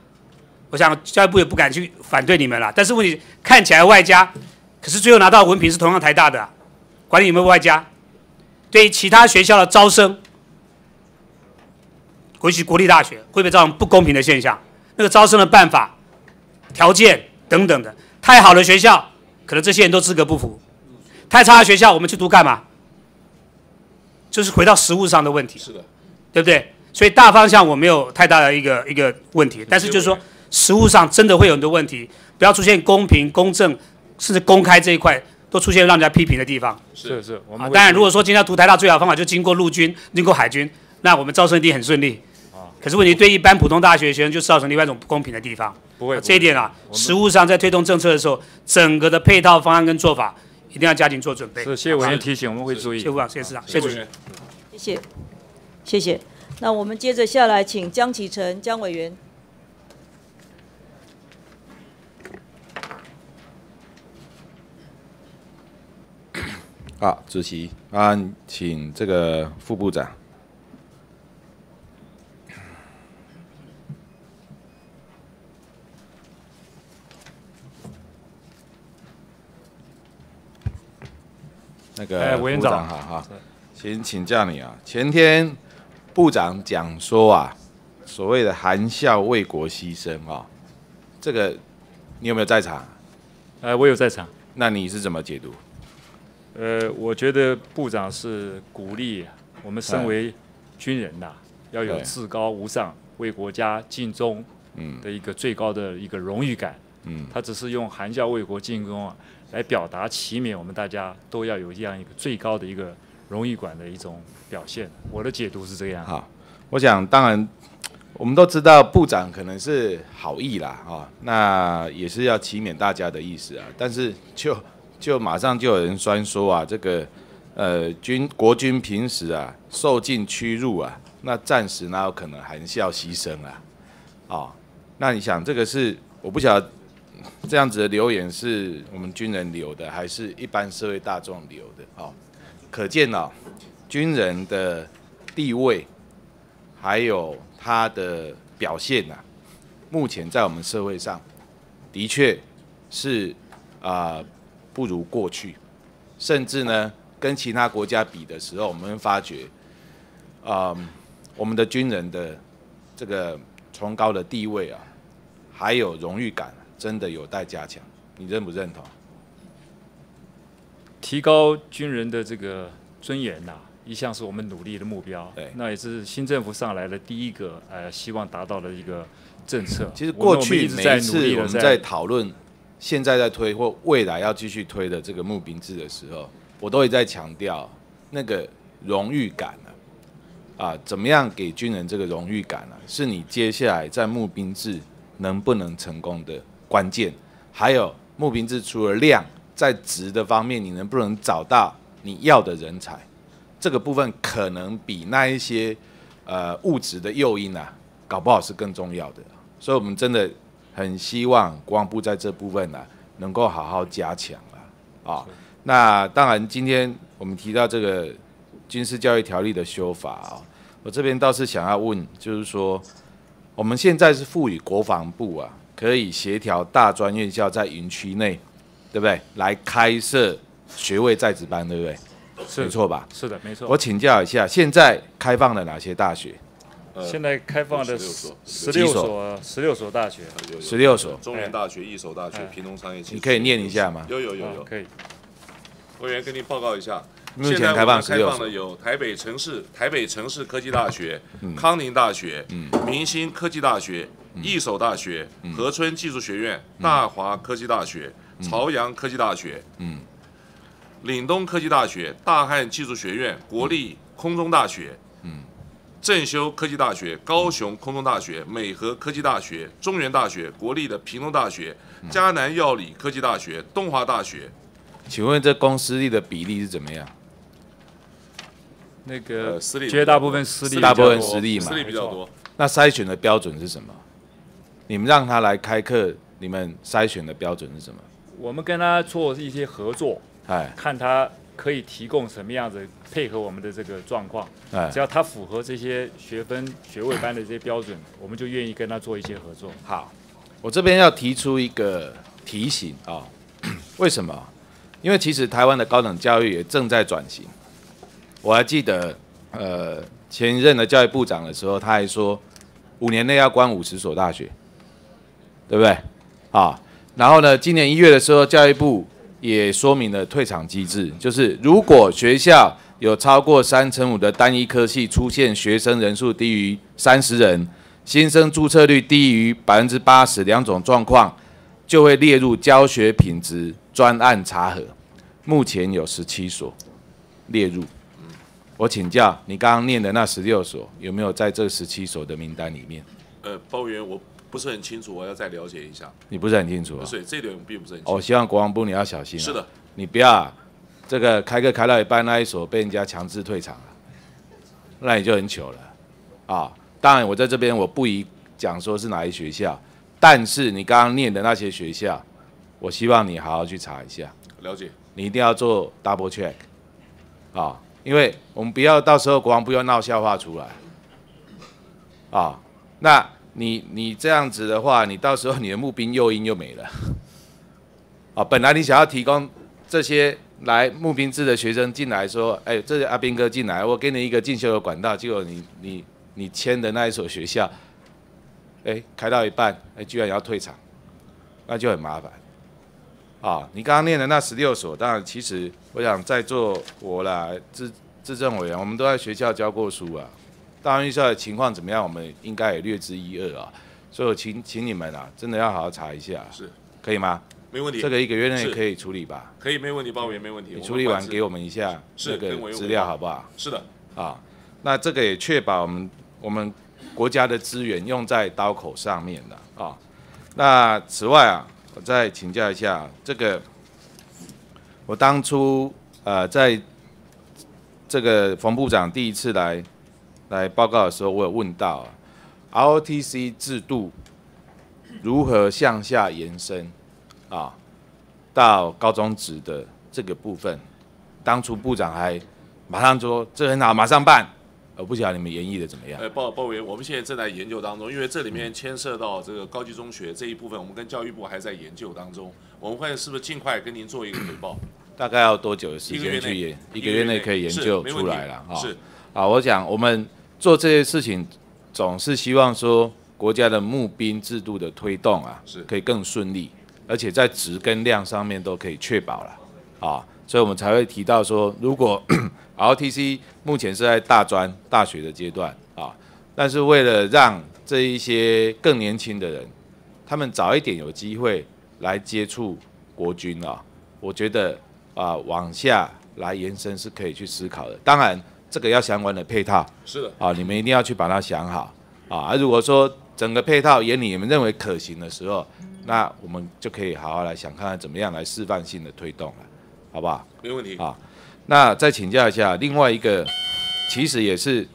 我想教育部也不敢去反对你们了。但是问题看起来外加，可是最后拿到文凭是同样台大的啊、管你有没有外加。对于其他学校的招生，尤其国立大学，会不会造成不公平的现象？那个招生的办法、条件等等的，太好的学校，可能这些人都资格不符；太差的学校，我们去读干嘛？就是回到实物上的问题，是的，对不对？所以大方向我没有太大的一个一个问题，但是就是说实物上真的会有很多问题，不要出现公平、公正甚至公开这一块都出现让人家批评的地方。是是，我们啊，当然，如果说今天要读台大最好的方法就经过陆军、经过海军，那我们招生一定很顺利。可是问题对一般普通大学学生就造成另外一种不公平的地方。不会啊这一点啊，实务上在推动政策的时候，整个的配套方案跟做法一定要加紧做准备。是谢谢委员提醒，我们会注意谢。部长，谢谢市长，谢谢主席。谢谢，谢谢。那我们接着下来，请江启臣江委员。好，主席啊，请这个副部长。那个哎委员长部好哈，先请教你啊。前天部长讲说啊，所谓的含笑为国牺牲啊，这个你有没有在场？呃，我有在场。那你是怎么解读？呃，我觉得部长是鼓励我们身为军人呐、要有至高无上、为国家尽忠嗯的一个最高的一个荣誉感。嗯，他只是用含笑为国尽忠啊，来表达祈勉我们大家都要有这样一个最高的一个荣誉感的一种表现。我的解读是这样。好，我想当然，我们都知道部长可能是好意啦，啊、那也是要祈勉大家的意思啊。但是就就马上就有人酸说啊，这个呃军国军平时啊受尽屈辱啊，那战时哪有可能含笑牺牲啊？哦，那你想这个是我不晓得这样子的留言是我们军人留的，还是一般社会大众留的？哦，可见哦，军人的地位还有他的表现呐、目前在我们社会上的确是啊、不如过去，甚至呢跟其他国家比的时候，我们发觉啊、我们的军人的这个崇高的地位啊，还有荣誉感，真的有待加强。你认不认同？提高军人的这个尊严呐、一向是我们努力的目标。对那也是新政府上来的第一个呃，希望达到的一个政策。其实过去每一次我们在讨论现在在推或未来要继续推的这个募兵制的时候，我都会在强调那个荣誉感啊，啊，怎么样给军人这个荣誉感啊，是你接下来在募兵制能不能成功的关键。还有募兵制除了量，在值的方面，你能不能找到你要的人才？这个部分可能比那一些呃物质的诱因啊，搞不好是更重要的。所以，我们真的很希望国防部在这部分呢、啊，能够好好加强啊。啊，那当然，今天我们提到这个军事教育条例的修法啊，我这边倒是想要问，就是说，我们现在是赋予国防部啊，可以协调大专院校在营区内，对不对？来开设学位在职班，对不对？是没错吧？是的，没错。我请教一下，现在开放了哪些大学？现在开放的十六所十六所所。十六所大学，十六所，中原大学、一所大学哎、屏东商业你可以念一下吗？有有有有，可以。委员跟您报告一下，目前现在我开放们开放的有台北城市台北城市科技大学、嗯。康宁大学、明星科技大学、一所大学、嗯。和春技术学院、大华科技大学、朝阳科技大学、嗯。岭东科技大学、大汉技术学院、国立空中大学、嗯正修科技大学、高雄空中大学、美和科技大学、中原大学、国立的屏东大学、嗯迦南药理科技大学、东华大学。请问这公私立的比例是怎么样？那个呃私立绝大部分私立大部分比较多私立嘛私立比较多。那筛选的标准是什么？你们让他来开课，你们筛选的标准是什么？我们跟他做一些合作，哎看他可以提供什么样子配合我们的这个状况。哎只，要他符合这些学分、学位班的这些标准，我们就愿意跟他做一些合作。好，我这边要提出一个提醒啊、为什么？因为其实台湾的高等教育也正在转型。我还记得，呃，前任的教育部长的时候，他还说，五年内要关五十所大学，对不对？啊，然后呢，今年一月的时候，教育部也说明了退场机制，就是如果学校有超过三成五的单一科系出现学生人数低于三十人，新生注册率低于百分之八十两种状况，就会列入教学品质专案查核。目前有十七所列入。我请教，你刚刚念的那十六所有没有在这十七所的名单里面？呃，包委员我不是很清楚，我要再了解一下。你不是很清楚啊不？是，这点我并不是很清楚。我希望国防部你要小心、啊。是的，你不要、啊、这个开课开到一半那一所被人家强制退场了，那你就很糗了啊！当然，我在这边我不宜讲说是哪一学校，但是你刚刚念的那些学校，我希望你好好去查一下，了解。你一定要做 double check 啊，因为我们不要到时候国防部要闹笑话出来啊。那你你这样子的话，你到时候你的募兵诱因又没了。啊，本来你想要提供这些来募兵制的学生进来说，哎，这是阿兵哥进来，我给你一个进修的管道，结果你你你签的那一所学校，哎，开到一半，哎，居然要退场，那就很麻烦。啊，你刚刚念的那十六所，当然，其实我想在座我啦，资资政委员，我们都在学校教过书啊。大安预校的情况怎么样，我们应该也略知一二啊。所以我请请你们啊，真的要好好查一下，是可以吗？没问题。这个一个月内可以处理吧？可以，没问题，包委员没问题。你处理完给我我们一下是那跟委员汇个资料好不好？是的，啊，那这个也确保我们我们国家的资源用在刀口上面的啊。那此外啊，我再请教一下这个，我当初呃在这个冯部长第一次来来报告的时候，我有问到、啊、ROTC 制度如何向下延伸啊到高中职的这个部分，当初部长还马上说这很好，马上办。我不晓得你们研议的怎么样？呃，报报委员，我们现在正在研究当中，因为这里面牵涉到这个高级中学这一部分，我们跟教育部还在研究当中。我们会是不是尽快跟您做一个回报？大概要多久的时间去研？一个月内可以研究出来了哈。是啊，我想我们做这些事情，总是希望说国家的募兵制度的推动啊，是可以更顺利，而且在值跟量上面都可以确保了啊，所以我们才会提到说，如果 RTC 目前是在大专大学的阶段啊，但是为了让这一些更年轻的人，他们早一点有机会来接触国军啊，我觉得啊往下来延伸是可以去思考的。当然，这个要相关的配套是的，啊，你们一定要去把它想好啊。啊如果说整个配套也你们认为可行的时候，那我们就可以好好来想看看怎么样来示范性的推动了，好不好？没问题。啊，那再请教一下，另外一个其实也是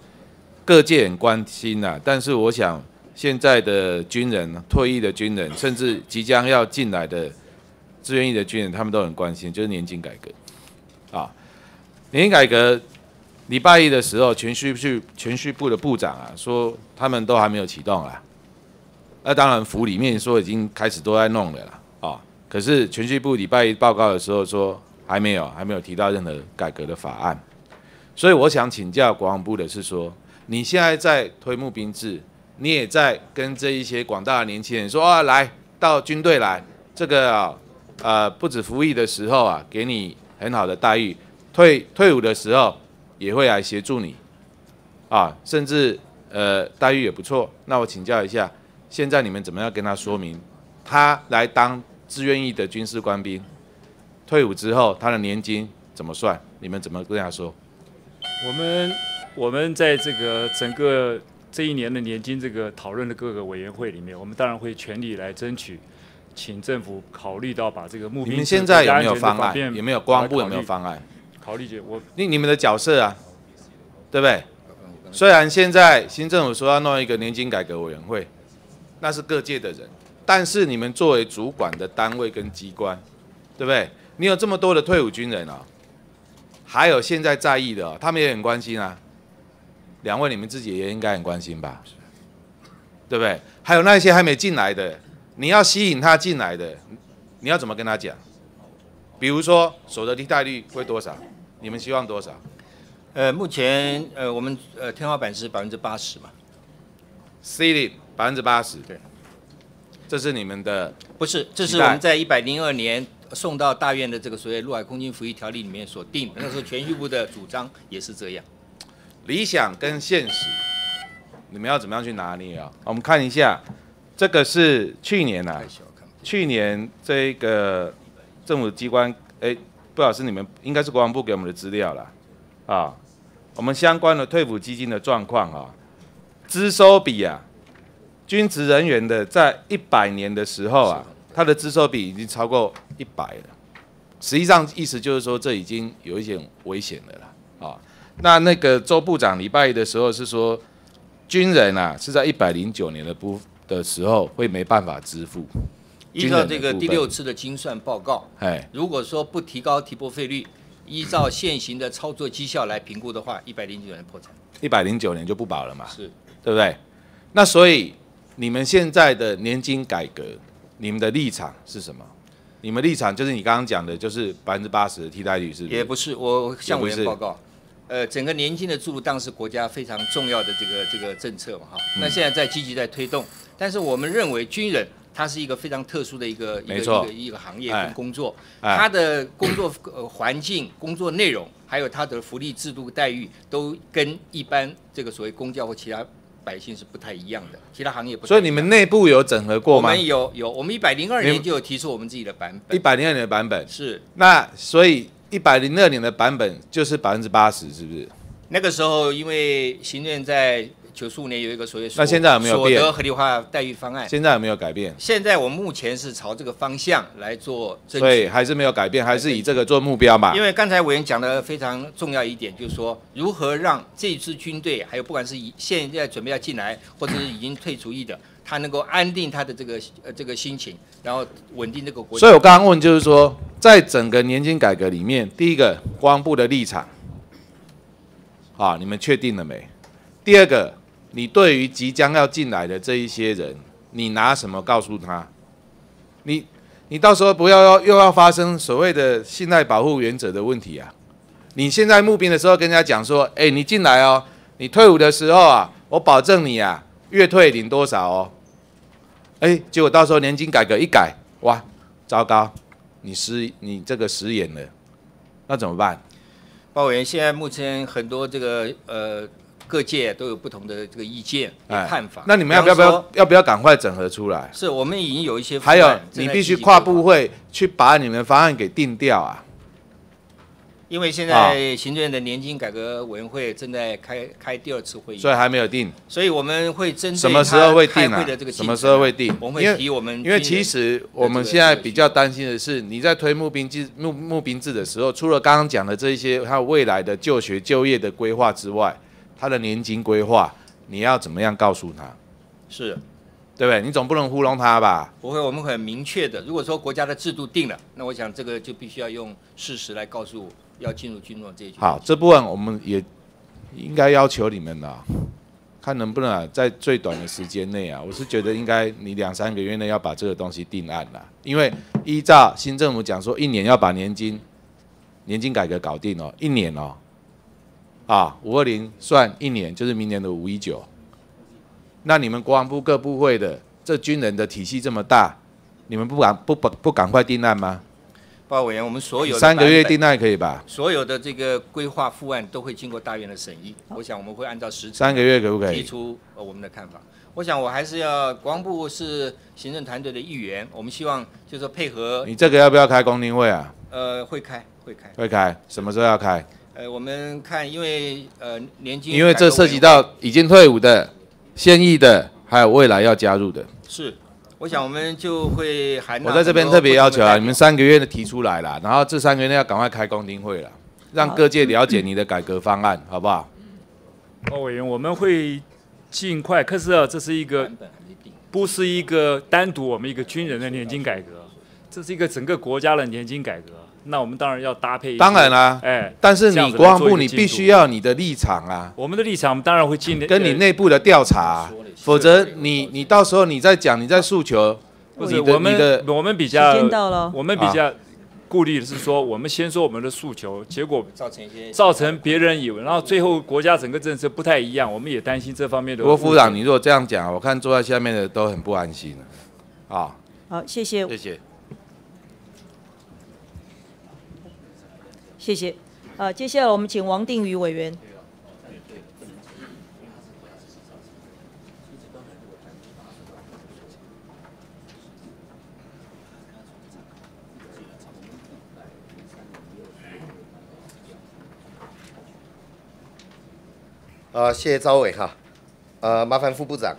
各界很关心呐、但是我想现在的军人、退役的军人，甚至即将要进来的志愿役的军人，他们都很关心，就是年金改革啊。年金改革礼拜一的时候，全序部全序部的部长啊说，他们都还没有启动啦。那当然，府里面说已经开始都在弄了啦，啊，可是全序部礼拜一报告的时候说还没有，还没有提到任何改革的法案。所以我想请教国防部的是说，你现在在推募兵制，你也在跟这一些广大的年轻人说啊，来到军队来，这个啊，呃，不止服役的时候啊，给你很好的待遇，退退伍的时候也会来协助你，啊，甚至呃待遇也不错。那我请教一下，现在你们怎么样跟他说明，他来当自愿役的军事官兵，退伍之后他的年金怎么算？你们怎么跟他说？我们我们在这个整个这一年的年金这个讨论的各个委员会里面，我们当然会全力来争取，请政府考虑到把这个募兵你们现在有没有方案？有没有国防部有没有方案？考虑解我你你们的角色啊，对不对？虽然现在新政府说要弄一个年金改革委员会，那是各界的人，但是你们作为主管的单位跟机关，对不对？你有这么多的退伍军人啊，还有现在在役的、他们也很关心啊。两位你们自己也应该很关心吧？对不对？还有那些还没进来的，你要吸引他进来的，你要怎么跟他讲？比如说所得替代率会多少？你们希望多少？呃，目前呃我们呃天花板是百分之八十嘛，ceiling 百分之八十，对，这是你们的不是，这是我们在一百零二年送到大院的这个所谓陆海空军服役条例里面所定的，那时候全序部的主张也是这样。理想跟现实，你们要怎么样去拿捏啊？我们看一下，这个是去年啊，去年这个政府机关，哎，不知道是你们，应该是国防部给我们的资料啦，啊，我们相关的退伍基金的状况啊，支收比啊，军职人员的在一百年的时候啊，他的支收比已经超过一百了，实际上意思就是说这已经有一点危险了啦，啊。那那个周部长礼拜一的时候是说，军人啊是在一百零九年的不的时候会没办法支付。依照这个第六次的精算报告，哎，如果说不提高提拨费率，依照现行的操作绩效来评估的话，一百零九年破产。一百零九年就不保了嘛，是，对不对？那所以你们现在的年金改革，你们的立场是什么？你们立场就是你刚刚讲的，就是百分之八十的替代率是不是？也不是，我向委员报告，呃，整个年金的注入当时国家非常重要的这个这个政策嘛哈。嗯那现在在积极在推动，但是我们认为军人他是一个非常特殊的一个一个一个一个行业哎跟工作，哎他的工作呃环境、工作内容，还有它的福利制度待遇，都跟一般这个所谓公教或其他百姓是不太一样的，其他行业不。所以你们内部有整合过吗？我们有有，我们一百零二年就有提出我们自己的版本，一百零二年的版本是那所以一百零二年的版本就是百分之八十，是不是？那个时候，因为行政院在九十五年有一个所谓所那现在有没有变所得合理化待遇方案？现在有没有改变？现在我目前是朝这个方向来做争取。所以还是没有改变，还是以这个做目标嘛因。为刚才委员讲的非常重要一点，就是说如何让这支军队，还有不管是以现在准备要进来，或者是已经退出役的，他能够安定他的这个呃这个心情，然后稳定这个国家。所以我刚刚问就是说，在整个年金改革里面，第一个国防部的立场，啊，你们确定了没？第二个，你对于即将要进来的这一些人，你拿什么告诉他？你你到时候不要要又要发生所谓的信赖保护原则的问题啊！你现在募兵的时候跟人家讲说，哎、你进来哦，你退伍的时候啊，我保证你啊，月退领多少哦。哎、结果到时候年金改革一改，哇，糟糕，你失你这个食言了，那怎么办？包委员，现在目前很多这个呃各界都有不同的这个意见、看法。哎那你们要不要不要要不要赶快整合出来？是我们已经有一些还有你必须跨部会去把你们方案给定掉啊！因为现啊在行政院的年金改革委员会正在开开第二次会议，所以还没有定。所以我们会针对什么时候会定啊？什么时候会定？我们会提我们因为其实我们现在比较担心的是，你在推募兵制募募兵制的时候，除了刚刚讲的这一些，还有未来的就学就业的规划之外，他的年金规划，你要怎么样告诉他？是对不对？你总不能糊弄他吧？不会，我们很明确的。如果说国家的制度定了，那我想这个就必须要用事实来告诉要进入军中的这一群。好，这部分我们也应该要求你们了，看能不能、啊、在最短的时间内啊，我是觉得应该你两三个月内要把这个东西定案了，因为依照新政府讲说，一年要把年金年金改革搞定哦，一年哦，啊，五二零算一年就是明年的五一九。那你们国防部各部会的这军人的体系这么大，你们不敢不不不赶快定案吗？报告委员，我们所有三个月定案可以吧？所有的这个规划复案都会经过大院的审议，我想我们会按照时三个月可不可以提出呃我们的看法。我想我还是要国防部是行政团队的一员，我们希望就是说配合你这个要不要开公听会啊？呃会开会开会开，什么时候要开？呃我们看因为呃年金因为这涉及到已经退伍的、现役的，还有未来要加入的。是，我想我们就会还我在这边特别要求啊，你们三个月的提出来了，然后这三个月内要赶快开公听会了，让各界了解你的改革方案，好不好？报委员，我们会尽快，可是啊，这是一个不是一个单独我们一个军人的年金改革，这是一个整个国家的年金改革。那我们当然要搭配。当然啦哎，但是你国防部你必须要你的立场啊，我们的立场，我们当然会尽力跟你呃内部的调查啊，否则你你到时候你再讲，你在诉求，不是你的我们的我们比时较间到了，我们比较顾虑的是说，我们先说我们的诉求，结果造成一些造成别人以为，然后最后国家整个政策不太一样，我们也担心这方面的。郭副长，你如果这样讲，我看坐在下面的都很不安心了。啊，好，谢谢谢谢。谢谢。呃，接下来我们请王定宇委员。呃，谢谢赵伟哈，呃，麻烦副部长。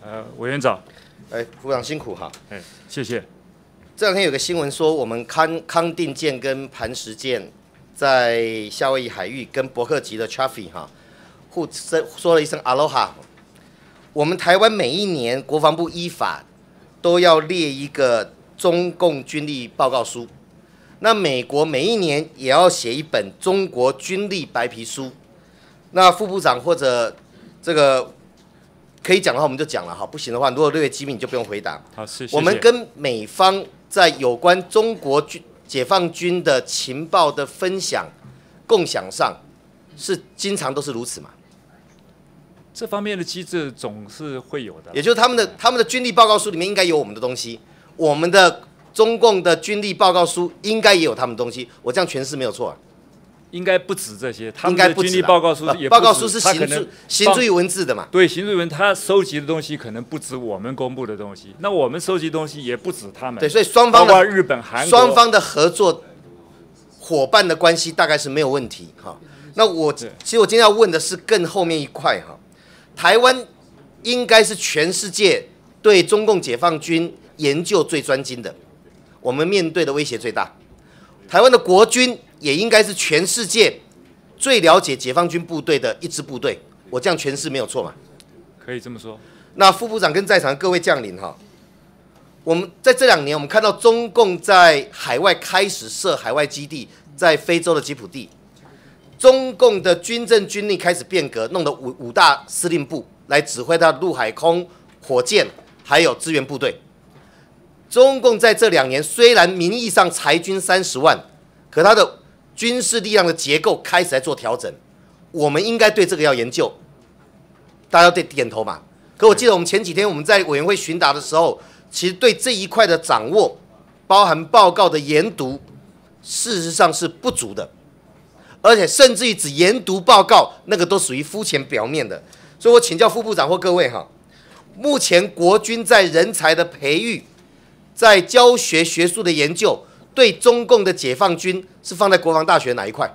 呃，委员长，哎，副部长辛苦哈。哎，谢谢。这两天有个新闻说，我们康康定舰跟磐石舰在夏威夷海域跟伯克级的 Chaffee 哈互声说了一声 Aloha。我们台湾每一年国防部依法都要列一个中共军力报告书，那美国每一年也要写一本中国军力白皮书。那副部长或者这个可以讲的话，我们就讲了哈；不行的话，如果略机密，你就不用回答。好，谢谢。我们跟美方在有关中国军解放军的情报的分享、共享上，是经常都是如此嘛？这方面的机制总是会有的。也就是他们的他们的军力报告书里面应该有我们的东西，我们的中共的军力报告书应该也有他们的东西。我这样诠释没有错、啊，应该不止这些，他应们的军力报告书也报告书是行他可能诸行注于文字的嘛？对，行注于文，他收集的东西可能不止我们公布的东西，那我们收集的东西也不止他们。对，所以双方的包括日本、韩国，双方的合作伙伴的关系大概是没有问题哈。那我其实我今天要问的是更后面一块哈，台湾应该是全世界对中共解放军研究最专精的，我们面对的威胁最大。台湾的国军也应该是全世界最了解解放军部队的一支部队，我这样诠释没有错嘛？可以这么说。那副部长跟在场的各位将领哈，我们在这两年，我们看到中共在海外开始设海外基地，在非洲的吉普地，中共的军政军力开始变革，弄得五五大司令部来指挥他的陆海空、火箭还有支援部队。中共在这两年虽然名义上裁军三十万，可他的军事力量的结构开始在做调整，我们应该对这个要研究，大家要对点头嘛。可我记得我们前几天我们在委员会询答的时候，其实对这一块的掌握，包含报告的研读，事实上是不足的，而且甚至于只研读报告，那个都属于肤浅表面的。所以我请教副部长或各位哈，目前国军在人才的培育，在教学学术的研究，对中共的解放军是放在国防大学哪一块？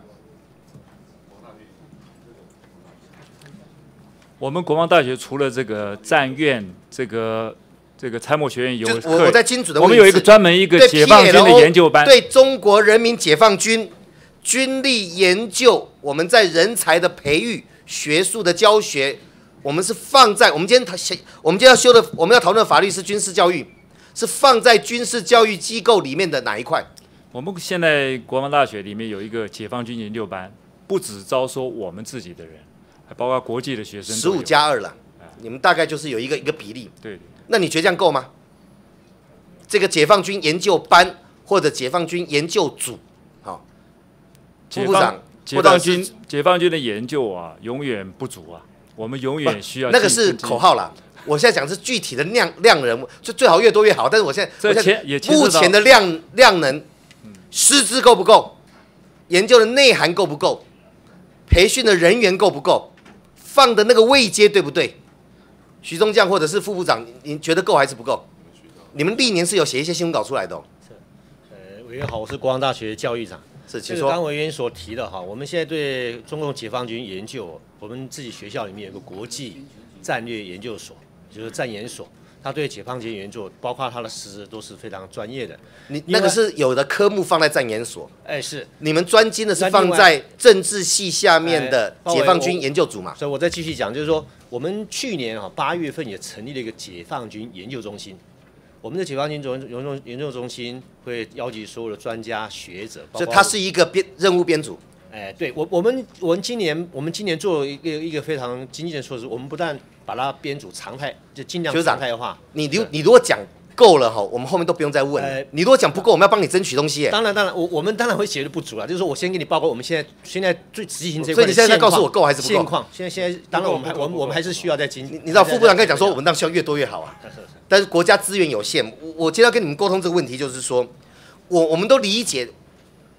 我们国防大学除了这个战院、这个这个参谋学院有，我我在精准的我们有一个专门一个解放军的研究班，对中国人民解放军军力研究，我们在人才的培育、学术的教学，我们是放在我们今天讨我们今天要修的，我们要讨论的法律是军事教育，是放在军事教育机构里面的哪一块？我们现在国防大学里面有一个解放军研究班，不只招收我们自己的人，还包括国际的学生。十五加二了，你们大概就是有一个一个比例。对，那你觉得这样够吗？这个解放军研究班或者解放军研究组，好，副解放部长解放军解放军的研究啊，永远不足啊，我们永远需要那个是口号啦。我现在讲是具体的量量能，就最好越多越好。但是我现在这我现在牵也牵涉目前的量量能，师资够不够？研究的内涵够不够？培训的人员够不够？放的那个位阶对不对？徐中将或者是副部长，你你觉得够还是不够？你们历年是有写一些新闻稿出来的、哦，呃，委员好，我是国防大学教育长。是，请说这个刚。委员所提的哈，我们现在对中共解放军研究，我们自己学校里面有个国际战略研究所，就是战研所，他对解放军研究，包括他的师资都是非常专业的。你那个是有的科目放在战研所，哎是，你们专精的是放在政治系下面的哎解放军研究组嘛？所以我再继续讲，就是说，我们去年啊八月份也成立了一个解放军研究中心。我们的解放军研研究研究中心会邀集所有的专家学者，包括所以它是一个编任务编组。哎，对我我们我们今年我们今年做了一个一个非常经济的措施，我们不但把它编组常态，就尽量常态化。你如你如果讲够了哈，我们后面都不用再问了。呃你如果讲不够，我们要帮你争取东西耶。当然，当然，我我们当然会写的不足了。就是说我先给你报告，我们现在现在最执行这一块的所以你现在在告诉我够还是不够现况现在现在，当然我们还我们我们还是需要再精。你知道副部长刚才讲说，我们当然希望越多越好啊。但是国家资源有限，我我今天要跟你们沟通这个问题，就是说，我我们都理解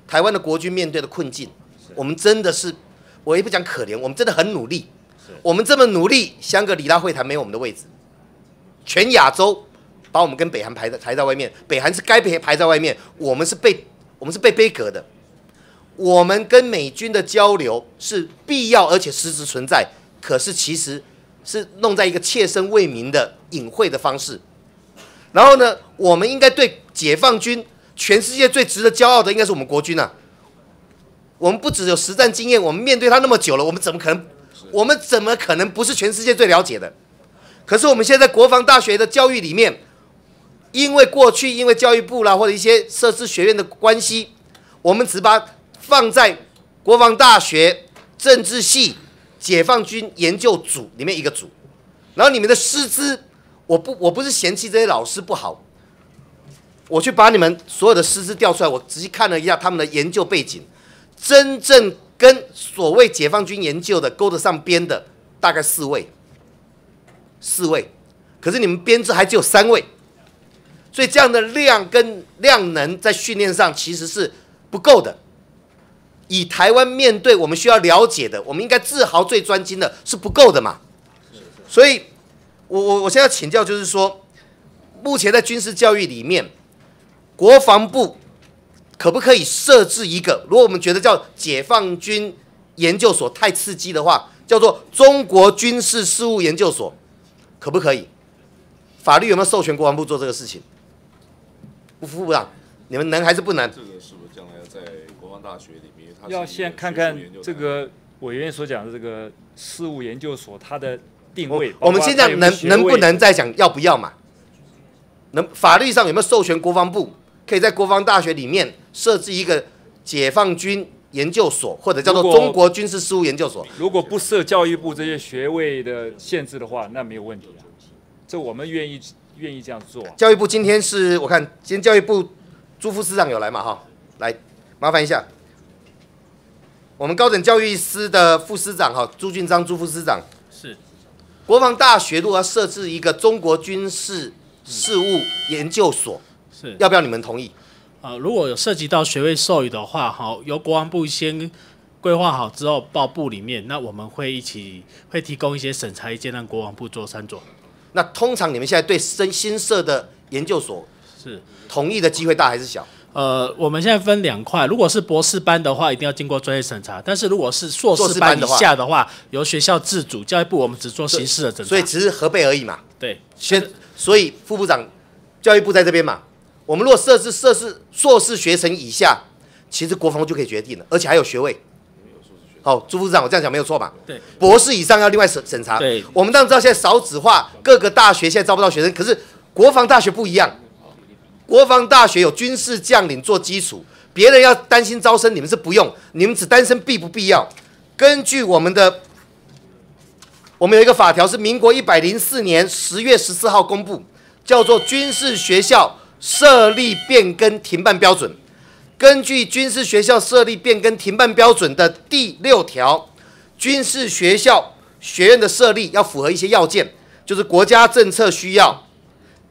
台湾的国军面对的困境，我们真的是，我也不讲可怜，我们真的很努力。我们这么努力，香格里拉会谈没有我们的位置，全亚洲把我们跟北韩排在排在外面，北韩是该被排在外面，我们是被我们是被杯葛的。我们跟美军的交流是必要而且实质存在，可是其实是弄在一个切身为民的隐晦的方式。然后呢，我们应该对解放军，全世界最值得骄傲的应该是我们国军啊。我们不只有实战经验，我们面对他那么久了，我们怎么可能，我们怎么可能不是全世界最了解的？可是我们现在国防大学的教育里面，因为过去因为教育部啦或者一些设施学院的关系，我们只把放在国防大学政治系解放军研究组里面一个组，然后你们的师资，我不我不是嫌弃这些老师不好，我去把你们所有的师资调出来，我仔细看了一下他们的研究背景，真正跟所谓解放军研究的勾得上边的大概四位，四位，可是你们编制还只有三位，所以这样的量跟量能在训练上其实是不够的。以台湾面对我们需要了解的，我们应该自豪最专精的是不够的嘛。所以，我我我现在请教，就是说，目前在军事教育里面，国防部可不可以设置一个？如果我们觉得叫解放军研究所太刺激的话，叫做中国军事事务研究所，可不可以？法律有没有授权国防部做这个事情？副部长，你们能还是不能？这个是不是将来要在国防大学里面？要先看看这个委员所讲的这个事务研究所它的定位。我们现在能能不能再讲要不要嘛？能法律上有没有授权国防部可以在国防大学里面设置一个解放军研究所，或者叫做中国军事事务研究所？如果不设教育部这些学位的限制的话，那没有问题啊。这我们愿意愿意这样做啊。教育部今天是我看今天教育部朱副司长有来嘛？哈，来麻烦一下，我们高等教育司的副司长哈朱俊章朱副司长是国防大学如果要设置一个中国军事事务研究所，是要不要你们同意？呃，如果有涉及到学位授予的话，好，由国防部先规划好之后报部里面，那我们会一起会提供一些审查意见，让国防部做参酌。那通常你们现在对新新设的研究所是同意的机会大还是小？呃，我们现在分两块，如果是博士班的话，一定要经过专业审查；但是如果是硕硕士班以士班的话下的话，由学校自主，教育部我们只做形式的审查。所以只是核备而已嘛。对，先，所以副部长，教育部在这边嘛。我们如果设置设置硕士学程以下，其实国防部就可以决定了，而且还有学位。好，朱副长，我这样讲没有错吧？对，博士以上要另外审审查。对，我们当然知道现在少子化，各个大学现在招不到学生，可是国防大学不一样，国防大学有军事将领做基础，别人要担心招生，你们是不用，你们只担心必不必要。根据我们的，我们有一个法条是民国一百零四年十月十四号公布，叫做《军事学校设立变更停办标准。根据军事学校设立变更停办标准的第六条，军事学校学院的设立要符合一些要件，就是国家政策需要、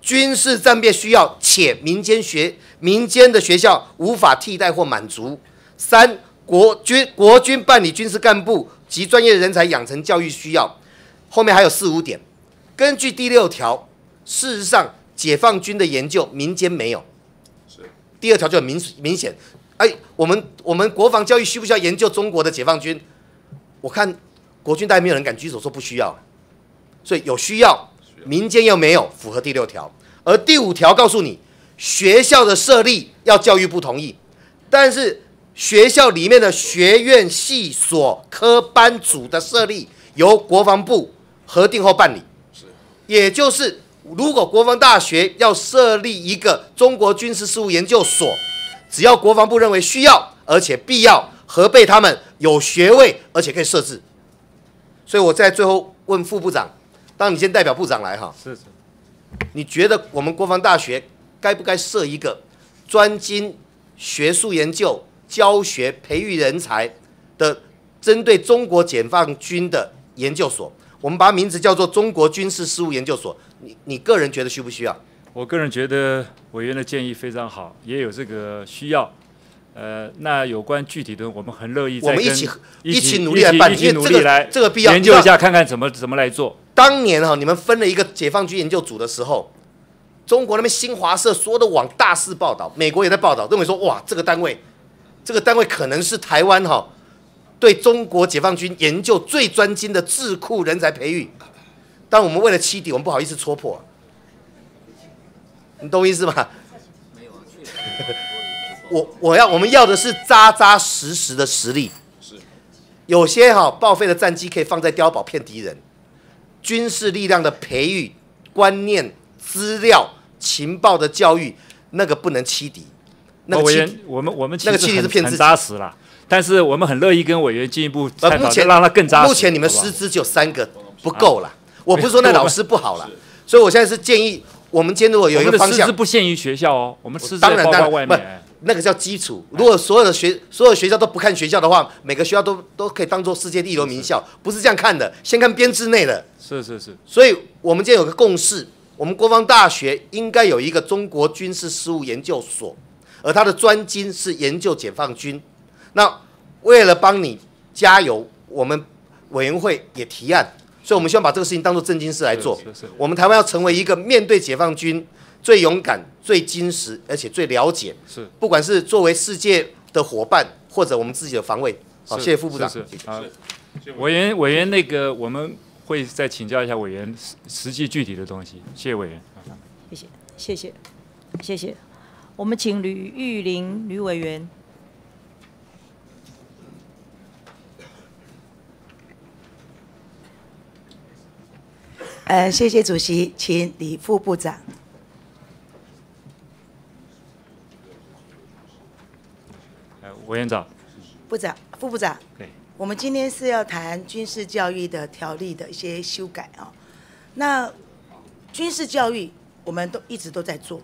军事战备需要，且民间学民间的学校无法替代或满足。三、国军国军办理军事干部及专业人才养成教育需要。后面还有四五点。根据第六条，事实上解放军的研究民间没有。是第二条就很明明显，哎，我们我们国防教育需不需要研究中国的解放军？我看国军大概没有人敢举手说不需要，所以有需要，民间又没有符合第六条。而第五条告诉你，学校的设立要教育部同意，但是学校里面的学院系所科班组的设立由国防部核定后办理，也就是。如果国防大学要设立一个中国军事事务研究所，只要国防部认为需要，而且必要，核备他们有学位，而且可以设置。所以我在最后问副部长，当你先代表部长来哈，是是，你觉得我们国防大学该不该设一个专精学术研究、教学、培育人才的，针对中国解放军的研究所？我们把名字叫做中国军事事务研究所。你你个人觉得需不需要？我个人觉得委员的建议非常好，也有这个需要。呃，那有关具体的，我们很乐意我们一起一起努力来办，一起努力来这个必要研究一下，看看怎么怎么来做。当年哈，你们分了一个解放军研究组的时候，中国那边新华社所有的网大肆报道，美国也在报道，认为说哇，这个单位，这个单位可能是台湾哈对中国解放军研究最专精的智库人才培育。但我们为了欺敌，我们不好意思戳破，你懂我意思吗？我我要我们要的是扎扎实实的实力。是，有些哈报废的战机可以放在碉堡骗敌人，军事力量的培育、观念、资料、情报的教育，那个不能欺敌。那委员，我们我们那个欺敌是骗自己。扎实了，但是我们很乐意跟委员进一步探讨，让他更扎实。目前你们师资只有三个，不够了。我不是说那老师不好了，所以我现在是建议我们监督有一个方向。师资不限于学校哦，我们师资当然当然不，那个叫基础。如果所有的学所有学校都不看学校的话，每个学校都都可以当做世界一流名校，不是这样看的。先看编制内的。是是是。所以我们今天有个共识，我们国防大学应该有一个中国军事事务研究所，而它的专精是研究解放军。那为了帮你加油，我们委员会也提案。所以，我们希望把这个事情当做正经事来做。我们台湾要成为一个面对解放军最勇敢、最矜持，而且最了解。是，不管是作为世界的伙伴，或者我们自己的防卫。好，谢谢副部长。是是。好，委员，委员，那个我们会再请教一下委员实实际具体的东西。谢谢委员。谢谢，谢谢，谢谢。我们请吕玉玲吕委员。呃，谢谢主席，请李副部长。呃，委员长。部长、副部长。对。我们今天是要谈军事教育的条例的一些修改啊。那军事教育我们都一直都在做，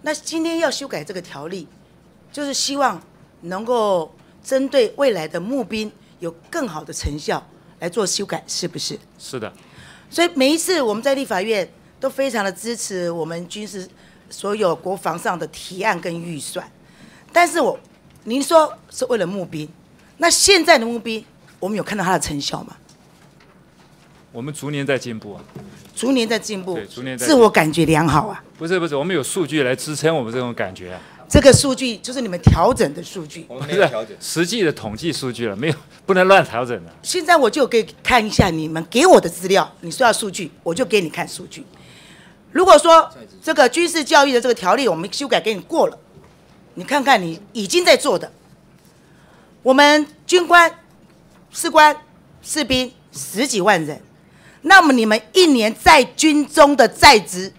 那今天要修改这个条例，就是希望能够针对未来的募兵有更好的成效来做修改，是不是？是的。所以每一次我们在立法院都非常的支持我们军事所有国防上的提案跟预算，但是我您说是为了募兵，那现在的募兵我们有看到它的成效吗？我们逐年在进步啊，逐年在进步，对，逐年在自我感觉良好啊。不是不是，我们有数据来支撑我们这种感觉啊。这个数据就是你们调整的数据，不是实际的统计数据了，没有不能乱调整的。现在我就可以看一下你们给我的资料，你说要数据，我就给你看数据。如果说这个军事教育的这个条例我们修改给你过了，你看看你已经在做的，我们军官、士官、士兵十几万人，那么你们一年在军中的在职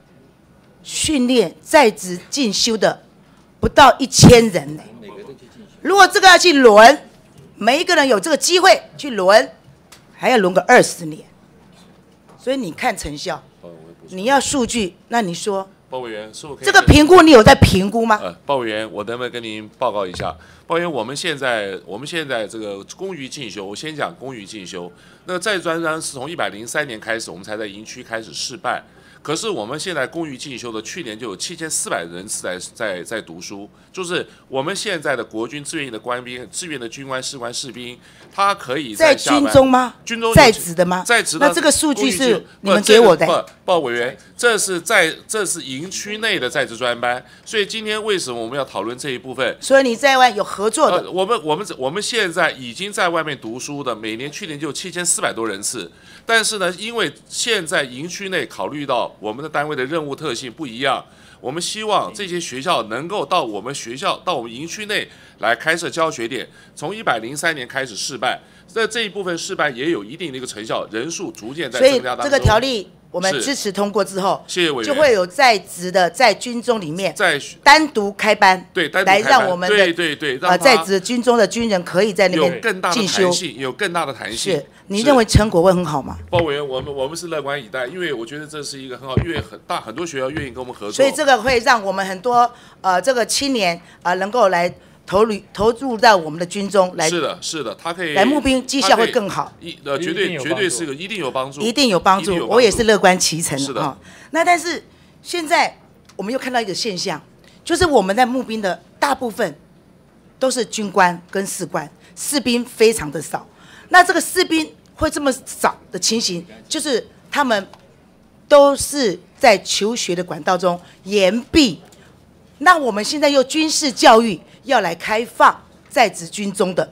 训练、在职进修的。不到一千人呢。如果这个要去轮，每一个人有这个机会去轮，还要轮个二十年。所以你看成效，你要数据，那你说鲍委员，这个评估你有在评估吗？呃，鲍委员，我能不能跟您报告一下？鲍委员，我们现在我们现在这个公余进修，我先讲公余进修。那在专章是从一百零三年开始，我们才在营区开始试办。可是我们现在公寓进修的，去年就有七千四百人次在在在读书，就是我们现在的国军志愿的官兵、志愿的军官、士官、士兵，他可以在军中吗？军中在职的吗？在职的那这个数据是你们给我的。不，报委员，这是在这是营区内的在职专班，所以今天为什么我们要讨论这一部分？所以你在外有合作的，呃，我们我们我们现在已经在外面读书的，每年去年就七千四百多人次，但是呢，因为现在营区内考虑到我们的单位的任务特性不一样，我们希望这些学校能够到我们学校到我们营区内来开设教学点，从一百零三年开始试办，在这一部分试办也有一定的一个成效，人数逐渐在增加当中。这个条例我们支持通过之后，谢谢委员就会有在职的在军中里面在单独开班，对单独来开班让我们的对对对让在职军中的军人可以在那边更大的进修弹。性，有更大的弹性。是，你认为成果会很好吗？鲍委员，我们我们是乐观以待，因为我觉得这是一个很好，因为很大很多学校愿意跟我们合作。所以这个会让我们很多呃这个青年啊、呃能够来投入投入到我们的军中来，是的，是的，他可以来募兵绩效会更好，一呃，绝对绝对是个一定有帮助，一定有帮助。我也是乐观其成的啊、那但是现在我们又看到一个现象，就是我们在募兵的大部分都是军官跟士官，士兵非常的少。那这个士兵会这么少的情形，就是他们都是在求学的管道中延毕。那我们现在又军事教育要来开放在职军中的，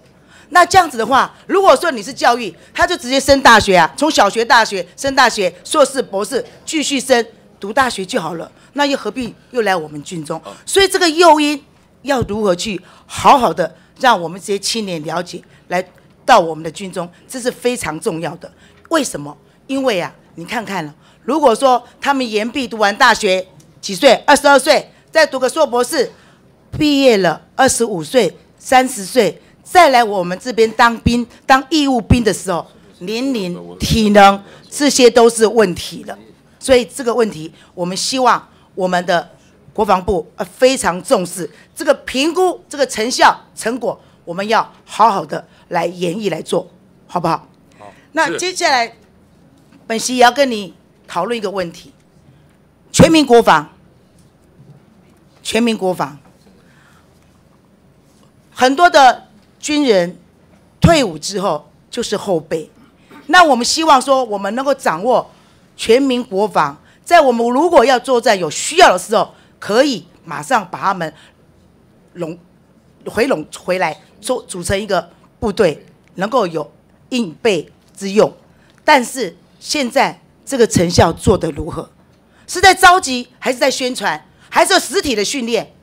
那这样子的话，如果说你是教育，他就直接升大学啊，从小学、大学升大学、硕士、博士，继续升读大学就好了。那又何必又来我们军中？所以这个诱因要如何去好好的让我们这些青年了解，来到我们的军中，这是非常重要的。为什么？因为啊，你看看了，如果说他们延毕读完大学几岁，二十二岁，再读个硕博士，毕业了二十五岁、三十岁，再来我们这边当兵、当义务兵的时候，年龄、体能这些都是问题了。所以这个问题，我们希望我们的国防部呃非常重视这个评估这个成效成果，我们要好好的来演绎来做，好不好？那接下来，本席也要跟你讨论一个问题：全民国防，全民国防，很多的军人退伍之后就是后备，那我们希望说，我们能够掌握全民国防，在我们如果要作战有需要的时候，可以马上把他们拢回拢回来，组组成一个部队，能够有应备之用。但是现在这个成效做得如何？是在召集，还是在宣传，还是有实体的训练，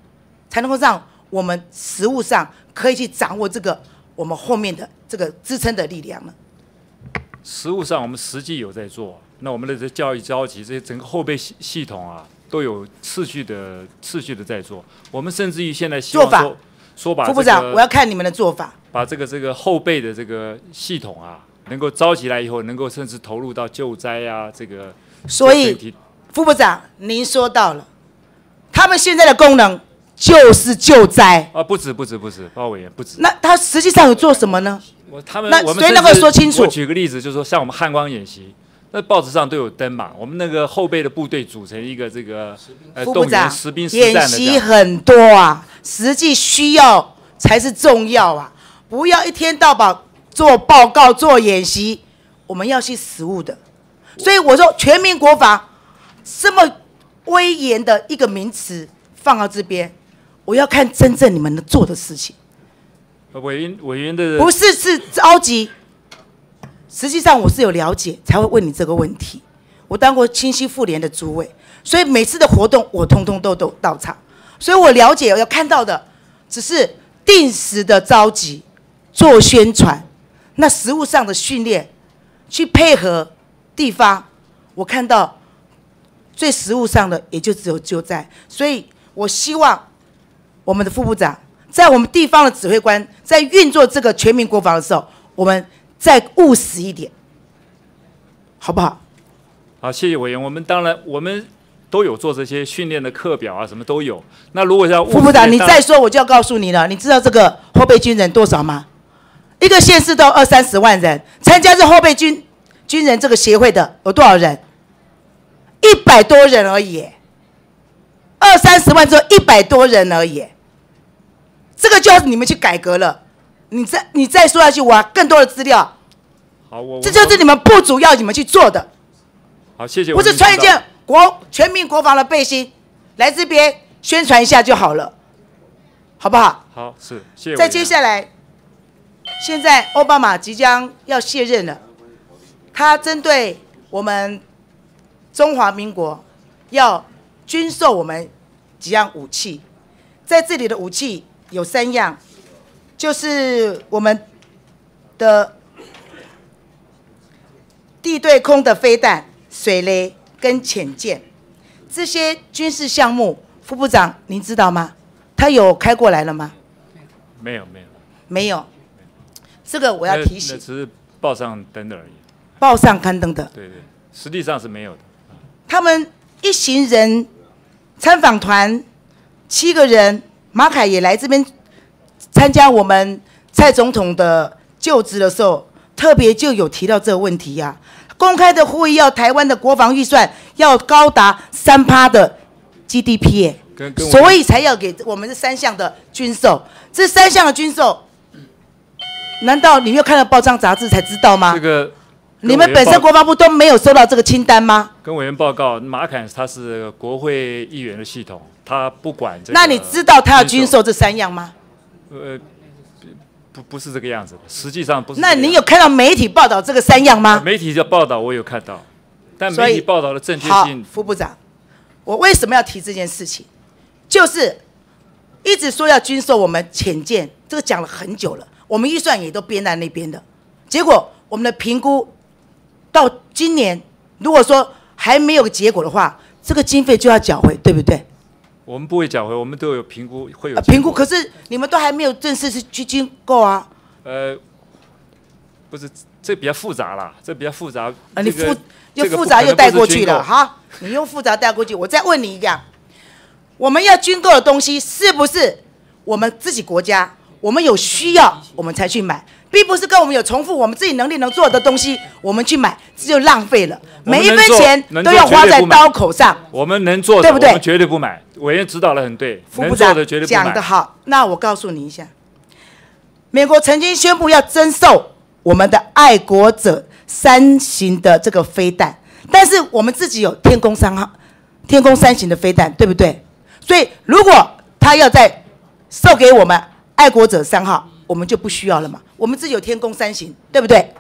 才能够让我们实物上可以去掌握这个我们后面的这个支撑的力量呢？实务上我们实际有在做，那我们的这教育召集这些整个后备系系统啊，都有次序的次序的在做。我们甚至于现在希望做法说说把副部长，我要看你们的做法。把这个这个后备的这个系统啊，能够招起来以后，能够甚至投入到救灾啊，这个所以副部长，您说到了，他们现在的功能就是救灾。啊，不止不止不止，包委员不止。那他实际上有做什么呢？我他们那我们所以能够说清楚我举个例子，就是说像我们汉光演习，那报纸上都有登嘛。我们那个后备的部队组成一个这个呃动员实兵，实演战的这样。习很多啊，实际需要才是重要啊！不要一天到晚做报告、做演习，我们要去实务的。所以我说，全民国防这么威严的一个名词放到这边，我要看真正你们能做的事情。呃委员委员的不是是着急。实际上我是有了解，才会问你这个问题。我当过清溪妇联的主委，所以每次的活动我通通都都到场，所以我了解要看到的只是定时的召集、做宣传，那实物上的训练，去配合地方，我看到最实物上的也就只有救灾，所以我希望我们的副部长在我们地方的指挥官在运作这个全民国防的时候，我们再务实一点，好不好？好，谢谢委员。我们当然，我们都有做这些训练的课表啊，什么都有。那如果要副部长，你再说我就要告诉你了。你知道这个后备军人多少吗？一个县市都有二三十万人，参加这后备军军人这个协会的有多少人？一百多人而已，二三十万只有一百多人而已。这个就要你们去改革了。你再你再说下去，我要更多的资料，好，我这就是你们不主要你们去做的。好，谢谢。不是穿一件国全民国防的背心来这边宣传一下就好了，好不好？好，是谢谢委员。再接下来，现在奥巴马即将要卸任了，他针对我们中华民国要军售我们几样武器，在这里的武器有三样，就是我们的地对空的飞弹、水雷跟潜舰这些军事项目，副部长您知道吗？他有开过来了吗？没有没有，没有，这个我要提醒那，只是报上登的而已。报上刊登的。对对，实际上是没有的。他们一行人参访团七个人，马凯也来这边参加我们蔡总统的就职的时候，特别就有提到这个问题呀、公开的呼吁要台湾的国防预算要高达三趴的 GDP，所以才要给我们这三项的军售。这三项的军售，难道你没有看到报章杂志才知道吗？这个你们本身国防部都没有收到这个清单吗？跟委员报告，马凯他是国会议员的系统，他不管这个。那你知道他要军售这三样吗？呃，不不是这个样子的，实际上不是那。你有看到媒体报道这个三样吗？媒体的报道我有看到，但媒体报道的正确好性，副部长，我为什么要提这件事情？就是一直说要军售我们潜舰，这个讲了很久了，我们预算也都编在那边的，结果我们的评估到今年，如果说还没有个结果的话，这个经费就要缴回，对不对？我们不会缴回，我们都有评估，会有呃评估，可是你们都还没有正式去去经过啊。呃，不是，这比较复杂啦，这比较复杂。啊，你这个复又复杂又带过去了，军购好，你用复杂带过去。我再问你一样，我们要军购的东西是不是我们自己国家，我们有需要我们才去买，并不是跟我们有重复我们自己能力能做的东西，我们去买，这就浪费了，每一分钱都要花在刀口上。我们能做的，对不对我们绝对不买。委员指导的很对，副部长的绝对不买讲得。好，那我告诉你一下，美国曾经宣布要征售我们的爱国者三型的这个飞弹，但是我们自己有天宫三号、天宫三型的飞弹，对不对？所以如果他要再售给我们爱国者三号，我们就不需要了嘛。我们自己有天宫三型，对不对？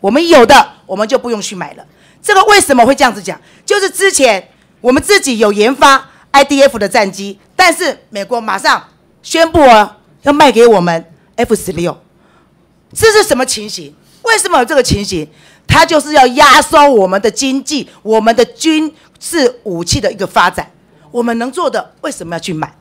我们有的，我们就不用去买了。这个为什么会这样子讲？就是之前我们自己有研发 IDF 的战机，但是美国马上宣布哦，要卖给我们 F 十六，这是什么情形？为什么有这个情形？它就是要压缩我们的经济、我们的军事武器的一个发展。我们能做的，为什么要去买？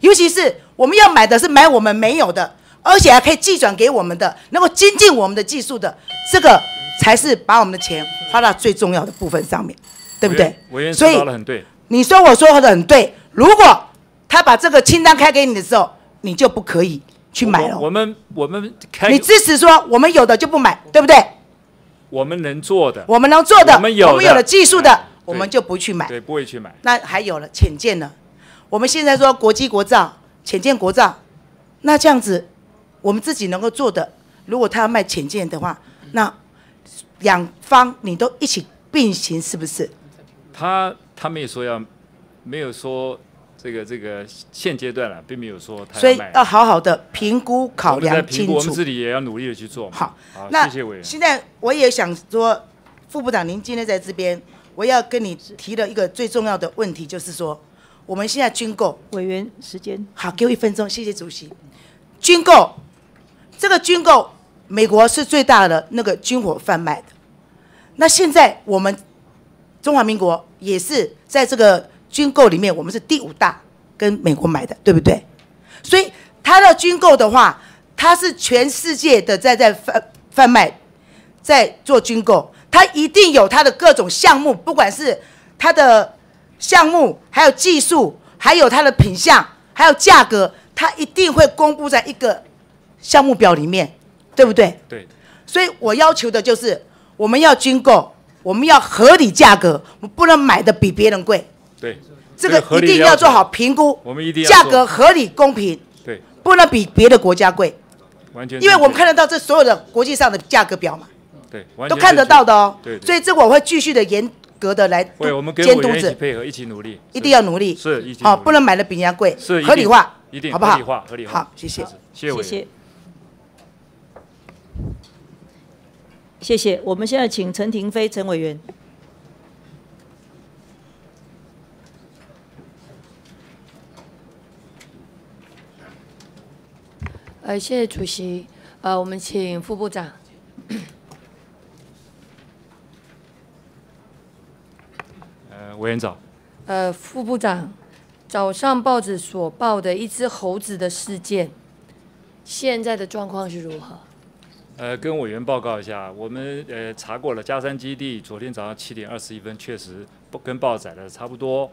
尤其是我们要买的是买我们没有的，而且还可以寄转给我们的，能够精进我们的技术的，这个才是把我们的钱花到最重要的部分上面，对不对？委员指所以导的很对。你说我说的很对，如果他把这个清单开给你的时候，你就不可以去买了。我我们我们开，你支持说我们有的就不买，对不对？我们能做的，我们能做的，我们有的的技术的，哎我们就不去买。对，不会去买。那还有了浅见呢？我们现在说国际国造、浅见国造，那这样子，我们自己能够做的，如果他要卖浅见的话，那两方你都一起并行，是不是？他他没有说要，没有说这个这个现阶段了，并没有说他所以。要好好的评估考量清评估，我们。自己也要努力的去做。好，好，那谢谢委员。现在我也想说，副部长您今天在这边，我要跟你提的一个最重要的问题，就是说，我们现在军购，委员时间。好，给我一分钟，谢谢主席。军购，这个军购，美国是最大的那个军火贩卖的。那现在我们中华民国也是在这个军购里面，我们是第五大，跟美国买的，对不对？所以它的军购的话，它是全世界的在在贩贩卖，在做军购，它一定有它的各种项目，不管是它的项目，还有技术，还有它的品相，还有价格，它一定会公布在一个项目表里面，对不对？对。所以我要求的就是，我们要均购，我们要合理价格，我们不能买的比别人贵。对，这个一定要做好评估，我们一定要价格合理公平，对，不能比别的国家贵，完全因为我们看得到这所有的国际上的价格表嘛，对，完都看得到的哦。对，对。所以这个我会继续的严格的来会，我们跟监督委一起着，配合，一起努力，一定要努力，是一起好，不能买的比人家贵，是合理化，一定好不好？合理化合理化。好，谢谢，谢谢委员谢谢。我们现在请陈廷飞陈委员。呃，谢谢主席。呃，我们请副部长。呃，委员长，呃，副部长，早上报纸所报的一只猴子的事件，现在的状况是如何？呃，跟委员报告一下，我们呃查过了，嘉山基地昨天早上七点二十一分确实不跟报载的差不多。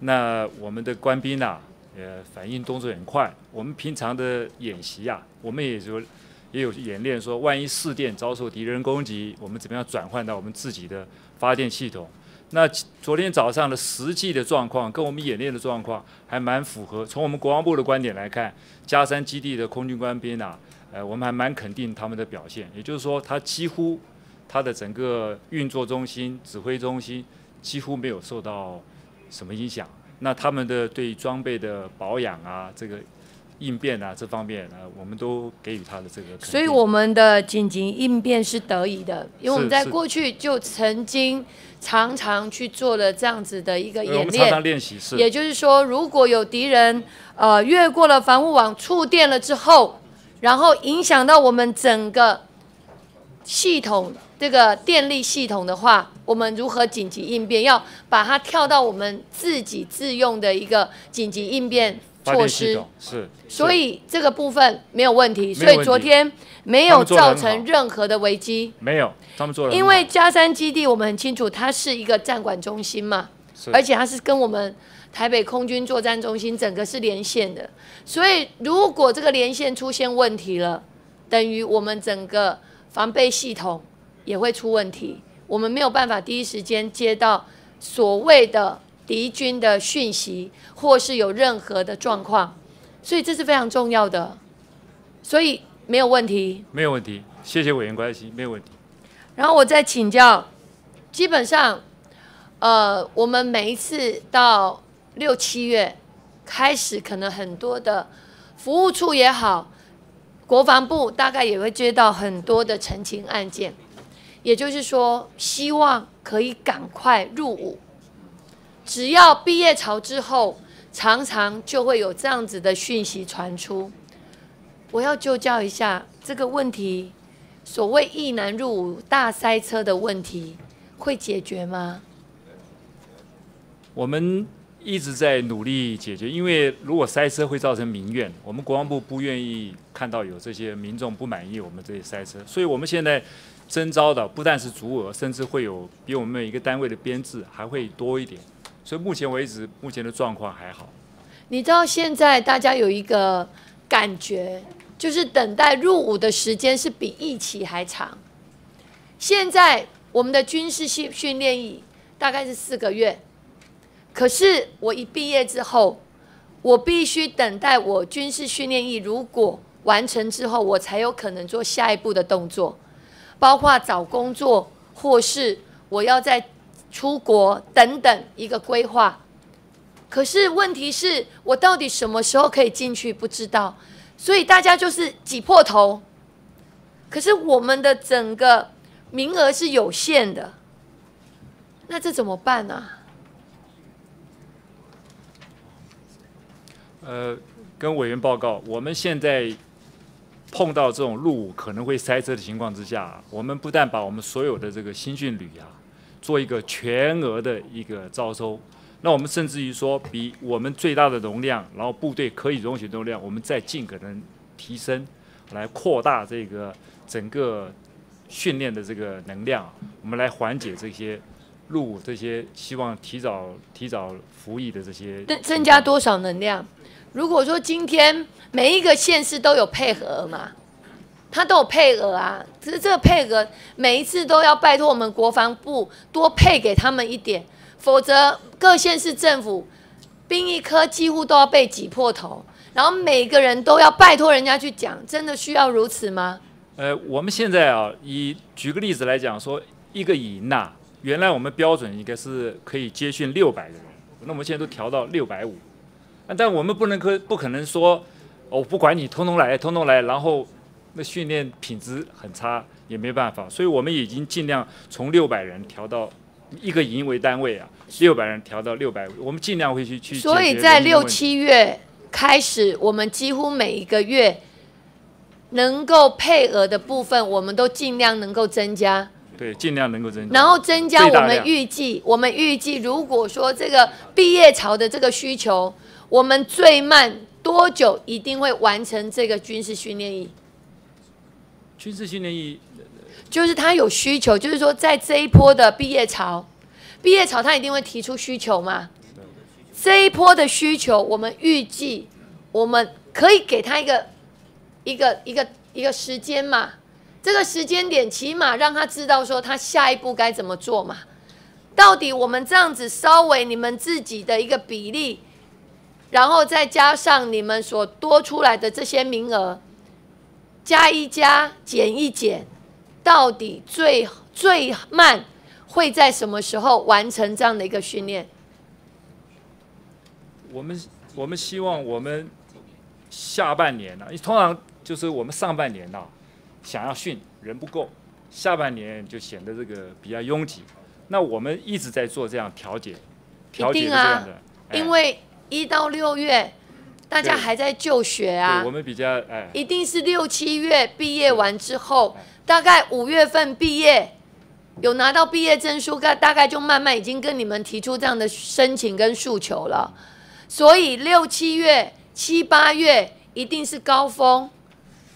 那我们的官兵啊，呃，反应动作很快。我们平常的演习啊，我们也就也有演练说，万一试电遭受敌人攻击，我们怎么样转换到我们自己的发电系统？那昨天早上的实际的状况跟我们演练的状况还蛮符合。从我们国防部的观点来看，嘉山基地的空军官兵啊，呃，我们还蛮肯定他们的表现。也就是说，他几乎他的整个运作中心、指挥中心几乎没有受到什么影响。那他们的对装备的保养啊，这个应变啊这方面啊，我们都给予他的这个。所以我们的紧急应变是得以的，因为我们在过去就曾经常常去做了这样子的一个演练。常常练习是也就是说，如果有敌人呃越过了防护网触电了之后，然后影响到我们整个系统这个电力系统的话，我们如何紧急应变？要把它跳到我们自己自用的一个紧急应变措施。是，所以这个部分没有问题，所以昨天没有造成任何的危机。没有，他们做的因为嘉山基地我们很清楚，它是一个战管中心嘛，而且它是跟我们台北空军作战中心整个是连线的，所以如果这个连线出现问题了，等于我们整个防备系统也会出问题，我们没有办法第一时间接到所谓的敌军的讯息，或是有任何的状况，所以这是非常重要的，所以没有问题。没有问题，谢谢委员关心，没有问题。然后我再请教，基本上，呃，我们每一次到六七月开始，可能很多的服务处也好，国防部大概也会接到很多的澄清案件，也就是说，希望可以赶快入伍。只要毕业潮之后，常常就会有这样子的讯息传出。我要就教一下这个问题，所谓易难入伍大塞车的问题会解决吗？我们一直在努力解决，因为如果塞车会造成民怨，我们国防部不愿意看到有这些民众不满意我们这些塞车，所以我们现在征招的不但是足额，甚至会有比我们每一个单位的编制还会多一点，所以目前为止，目前的状况还好。你知道现在大家有一个感觉，就是等待入伍的时间是比疫情还长。现在我们的军事训训练营大概是四个月，可是我一毕业之后，我必须等待我军事训练役如果完成之后，我才有可能做下一步的动作，包括找工作或是我要再出国等等一个规划。可是问题是我到底什么时候可以进去不知道，所以大家就是挤破头。可是我们的整个名额是有限的，那这怎么办呢、呃，跟委员报告，我们现在碰到这种入伍可能会塞车的情况之下，我们不但把我们所有的这个新训旅啊，做一个全额的一个招收，那我们甚至于说，比我们最大的容量，然后部队可以容许的容量，我们再尽可能提升，来扩大这个整个训练的这个能量，我们来缓解这些入伍这些希望提早提早服役的这些增增加多少能量？如果说今天每一个县市都有配合嘛，他都有配额啊，只是这个配额每一次都要拜托我们国防部多配给他们一点，否则各县市政府兵役科几乎都要被挤破头，然后每个人都要拜托人家去讲，真的需要如此吗？呃，我们现在啊，以举个例子来讲，说一个营呐，原来我们标准应该是可以接训六百个人，那我们现在都调到六百五，但我们不能可不可能说，我不管你，通通来，通通来，然后那训练品质很差，也没办法，所以我们已经尽量从六百人调到一个营为单位啊，六百人调到六百，我们尽量会去去。所以在六七月开始，我们几乎每一个月。能够配额的部分，我们都尽量能够增加。对，尽量能够增加。然后增加我们预计，我们预计如果说这个毕业潮的这个需求，我们最慢多久一定会完成这个军事训练役？军事训练役就是他有需求，就是说在这一波的毕业潮，毕业潮他一定会提出需求嘛？这一波的需求，我们预计我们可以给他一个。一个一个一个时间嘛，这个时间点起码让他知道说他下一步该怎么做嘛。到底我们这样子稍微你们自己的一个比例，然后再加上你们所多出来的这些名额，加一加减一减，到底最最慢会在什么时候完成这样的一个训练？我们我们希望我们下半年呢，通常。就是我们上半年呐，想要训人不够，下半年就显得这个比较拥挤。那我们一直在做这样调节，调节这样的。因为一到六月，大家还在就学啊。我们比较哎。一定是六七月毕业完之后，大概五月份毕业，有拿到毕业证书，大大概就慢慢已经跟你们提出这样的申请跟诉求了。所以六七月、七八月一定是高峰。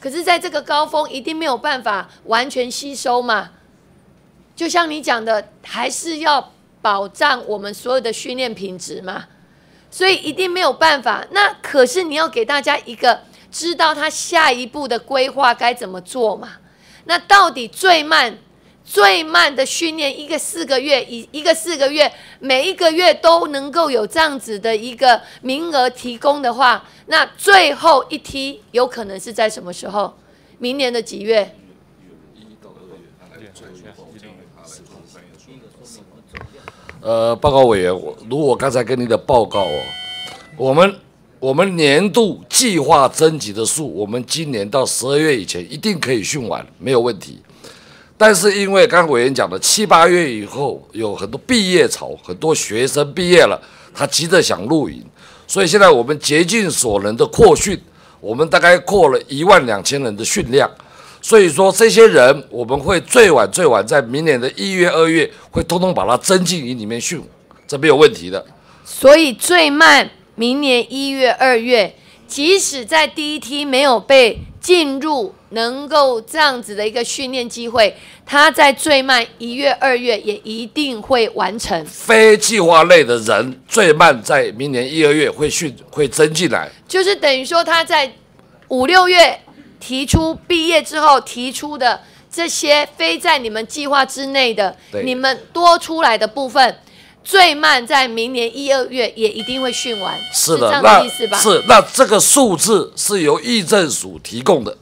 可是，在这个高峰，一定没有办法完全吸收嘛。就像你讲的，还是要保障我们所有的训练品质嘛。所以一定没有办法。那可是你要给大家一个知道他下一步的规划该怎么做嘛。那到底最慢？最慢的训练一个四个月，一一个四个月，每一个月都能够有这样子的一个名额提供的话，那最后一梯有可能是在什么时候？明年的几月？呃，报告委员，如我刚才跟您的报告哦，我们我们年度计划征集的数，我们今年到十二月以前一定可以训完，没有问题。但是因为刚刚委员讲的七八月以后有很多毕业潮，很多学生毕业了，他急着想露营，所以现在我们竭尽所能的扩训，我们大概扩了一万两千人的训量，所以说这些人我们会最晚最晚在明年的一月二月会通通把它增进营里面训，这没有问题的。所以最慢明年一月二月，即使在第一梯没有被进入。能够这样子的一个训练机会，他在最慢一月、二月也一定会完成。非计划类的人最慢在明年一、二月会训会增进来，就是等于说他在五六月提出毕业之后提出的这些非在你们计划之内的，你们多出来的部分，最慢在明年一、二月也一定会训完。是的，这样的意思吧？是，那这个数字是由议政署提供的。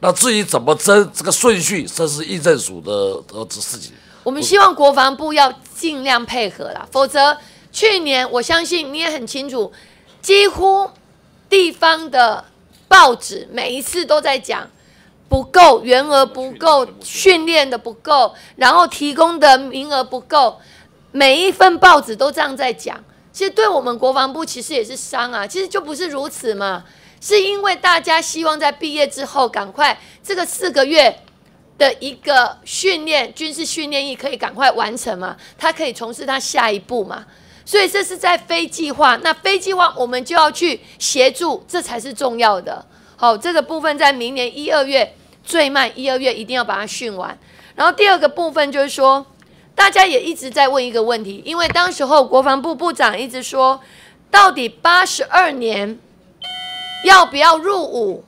那至于怎么争这个顺序，这是议政署的呃事情。我们希望国防部要尽量配合啦，否则去年我相信你也很清楚，几乎地方的报纸每一次都在讲不够，员额不够，训练的不够，然后提供的名额不够，每一份报纸都这样在讲。其实对我们国防部其实也是伤啊，其实就不是如此嘛。是因为大家希望在毕业之后赶快这个四个月的一个训练，军事训练役可以赶快完成嘛？他可以从事他下一步嘛？所以这是在非计划，那非计划我们就要去协助，这才是重要的。好，这个部分在明年一二月最慢一二月一定要把它训完。然后第二个部分就是说，大家也一直在问一个问题，因为当时候国防部部长一直说，到底八十二年要不要入伍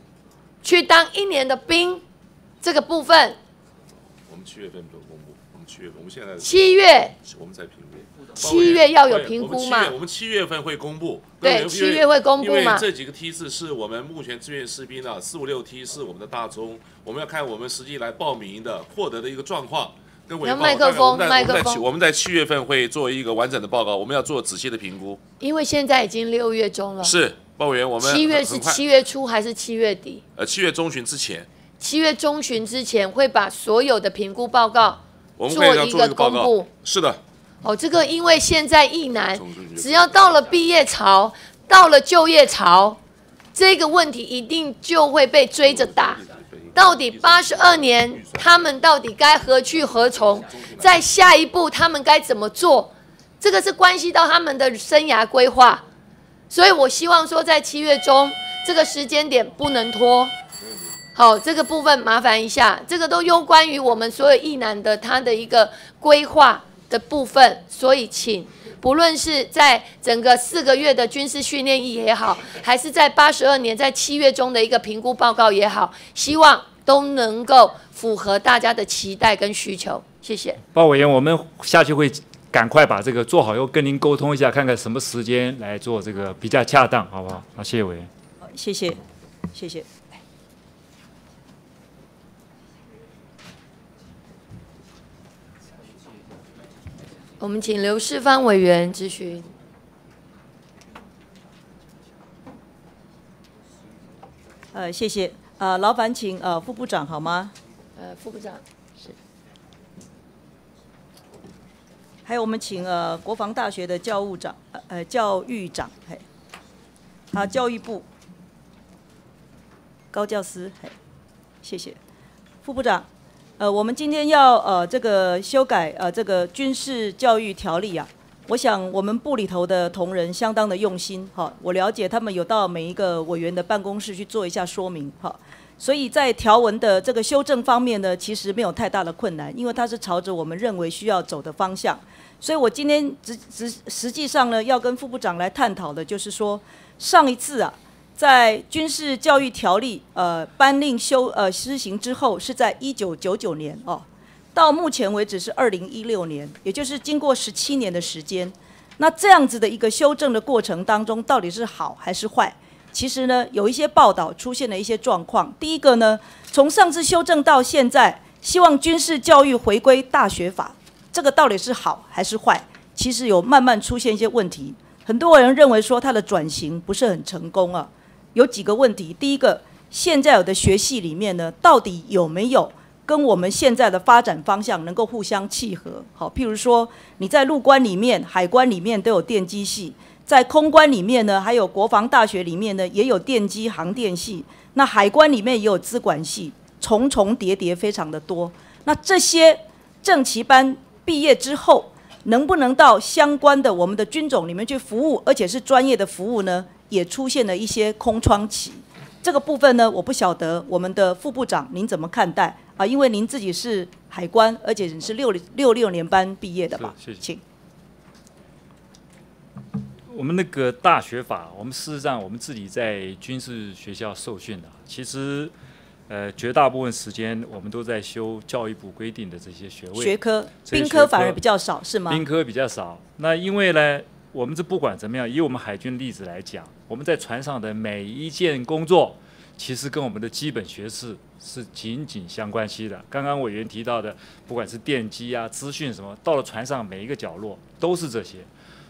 去当一年的兵，这个部分我们七月份都公布，我们七月份，我们现在七月我们在。七月要有评估嘛我们七月我们七月份会公布。对七月会公布嘛因为这几个梯次是我们目前志愿士兵的，四五六梯是我们的大宗，我们要看我们实际来报名的获得的一个状况。跟委员报麦克风麦克风我们在七月份会做一个完整的报告，我们要做仔细的评估。因为现在已经六月中了，是，报委员，我们七月是七月初还是七月底？呃七月中旬之前，七月中旬之前会把所有的评估报告我们会要做一个公布。。是的，哦，这个因为现在一男，只要到了毕业潮，到了就业潮，这个问题一定就会被追着打。到底八十二年，他们到底该何去何从？在下一步他们该怎么做？这个是关系到他们的生涯规划。所以我希望说，在七月中这个时间点不能拖。好，这个部分麻烦一下，这个都攸关于我们所有役男的他的一个规划的部分，所以请不论是在整个四个月的军事训练役也好，还是在八十二年在七月中的一个评估报告也好，希望都能够符合大家的期待跟需求。谢谢。鲍委员，我们下去会赶快把这个做好，又跟您沟通一下，看看什么时间来做这个比较恰当，好不好？好，谢谢委员。好谢谢，谢谢。我们请刘世芳委员咨询。呃，谢谢。呃，劳烦请呃副部长好吗？呃，副部长是。还有我们请呃国防大学的教务长呃呃教育长嘿，啊教育部高教师嘿，谢谢副部长。呃，我们今天要呃这个修改呃这个军事教育条例啊，我想我们部里头的同仁相当的用心哈，我了解他们有到每一个委员的办公室去做一下说明哈。所以在条文的这个修正方面呢，其实没有太大的困难，因为它是朝着我们认为需要走的方向。所以我今天实实实际上呢，要跟副部长来探讨的，就是说上一次啊，在军事教育条例呃颁令修呃施行之后，是在一九九九年哦，到目前为止是二零一六年，也就是经过十七年的时间。那这样子的一个修正的过程当中，到底是好还是坏？其实呢，有一些报道出现了一些状况。第一个呢，从上次修正到现在，希望军事教育回归大学法，这个到底是好还是坏？其实有慢慢出现一些问题。很多人认为说它的转型不是很成功啊，有几个问题。第一个，现在有的学系里面呢，到底有没有跟我们现在的发展方向能够互相契合？好，譬如说你在陆关里面、海关里面都有电机系。在空关里面呢，还有国防大学里面呢，也有电机航电系。那海关里面也有资管系，重重叠叠非常的多。那这些正旗班毕业之后，能不能到相关的我们的军种里面去服务，而且是专业的服务呢？也出现了一些空窗期。这个部分呢，我不晓得我们的副部长您怎么看待啊？因为您自己是海关，而且你是六六六年班毕业的吧？是谢谢请。我们那个大学法，我们事实上我们自己在军事学校受训的，其实呃绝大部分时间我们都在修教育部规定的这些学位学科，兵科反而比较少，是吗？兵科比较少。那因为呢，我们这不管怎么样，以我们海军例子来讲，我们在船上的每一件工作，其实跟我们的基本学识是紧紧相关系的。刚刚委员提到的，不管是电机啊、资讯什么，到了船上每一个角落都是这些。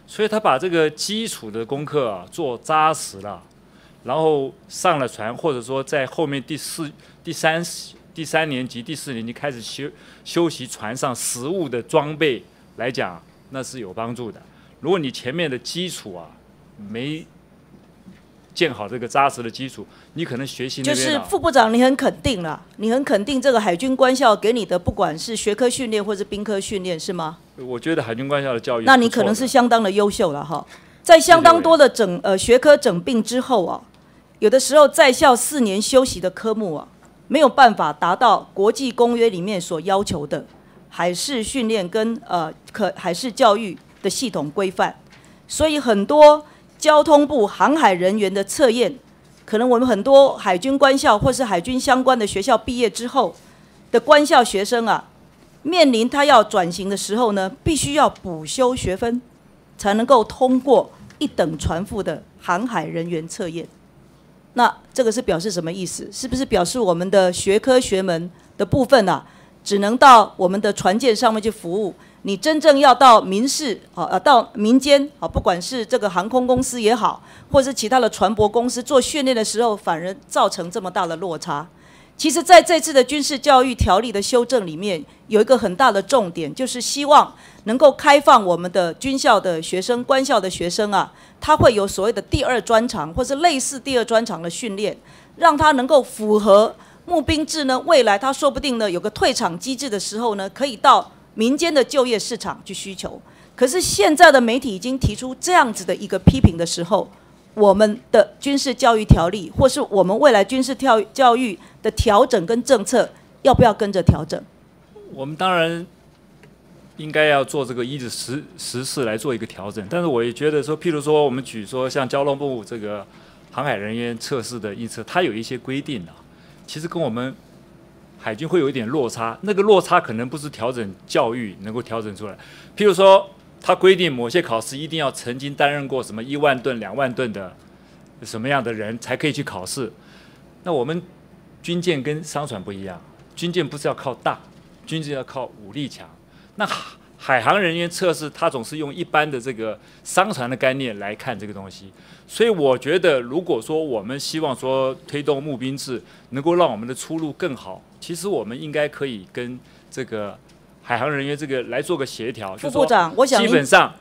所以他把这个基础的功课啊做扎实了，然后上了船，或者说在后面第四、第三、第三年级、第四年级开始修修习船上实物的装备来讲，那是有帮助的。如果你前面的基础啊没建好这个扎实的基础，你可能学习那就是副部长，你很肯定了，你很肯定这个海军官校给你的，不管是学科训练或是兵科训练，是吗？我觉得海军官校的教育，那你可能是相当的优秀了哈。在相当多的整呃学科整并之后啊，有的时候在校四年修习的科目啊，没有办法达到国际公约里面所要求的。海事训练跟呃可海事教育的系统规范，所以很多交通部航海人员的测验，可能我们很多海军官校或是海军相关的学校毕业之后的官校学生啊，面临他要转型的时候呢，必须要补修学分，才能够通过一等船副的航海人员测验。那这个是表示什么意思？是不是表示我们的学科学门的部分啊，只能到我们的船舰上面去服务？你真正要到民事啊，呃，到民间啊，不管是这个航空公司也好，或是其他的船舶公司做训练的时候，反而造成这么大的落差。其实，在这次的军事教育条例的修正里面，有一个很大的重点，就是希望能够开放我们的军校的学生、官校的学生啊，他会有所谓的第二专长，或是类似第二专长的训练，让他能够符合募兵制呢。未来他说不定呢，有个退场机制的时候呢，可以到民间的就业市场去需求。可是现在的媒体已经提出这样子的一个批评的时候，我们的军事教育条例，或是我们未来军事教教育的调整跟政策，要不要跟着调整？我们当然应该要做这个依着时时事来做一个调整，但是我也觉得说，譬如说我们举说像交通部这个航海人员测试的预测，它有一些规定啊，其实跟我们海军会有一点落差，那个落差可能不是调整教育能够调整出来。譬如说，他规定某些考试一定要曾经担任过什么一万吨、两万吨的什么样的人才可以去考试，那我们军舰跟商船不一样，军舰不是要靠大。军舰要靠武力强，那海航人员测试，他总是用一般的这个商船的概念来看这个东西，所以我觉得，如果说我们希望说推动募兵制，能够让我们的出路更好，其实我们应该可以跟这个海航人员这个来做个协调。副部长，我想基本上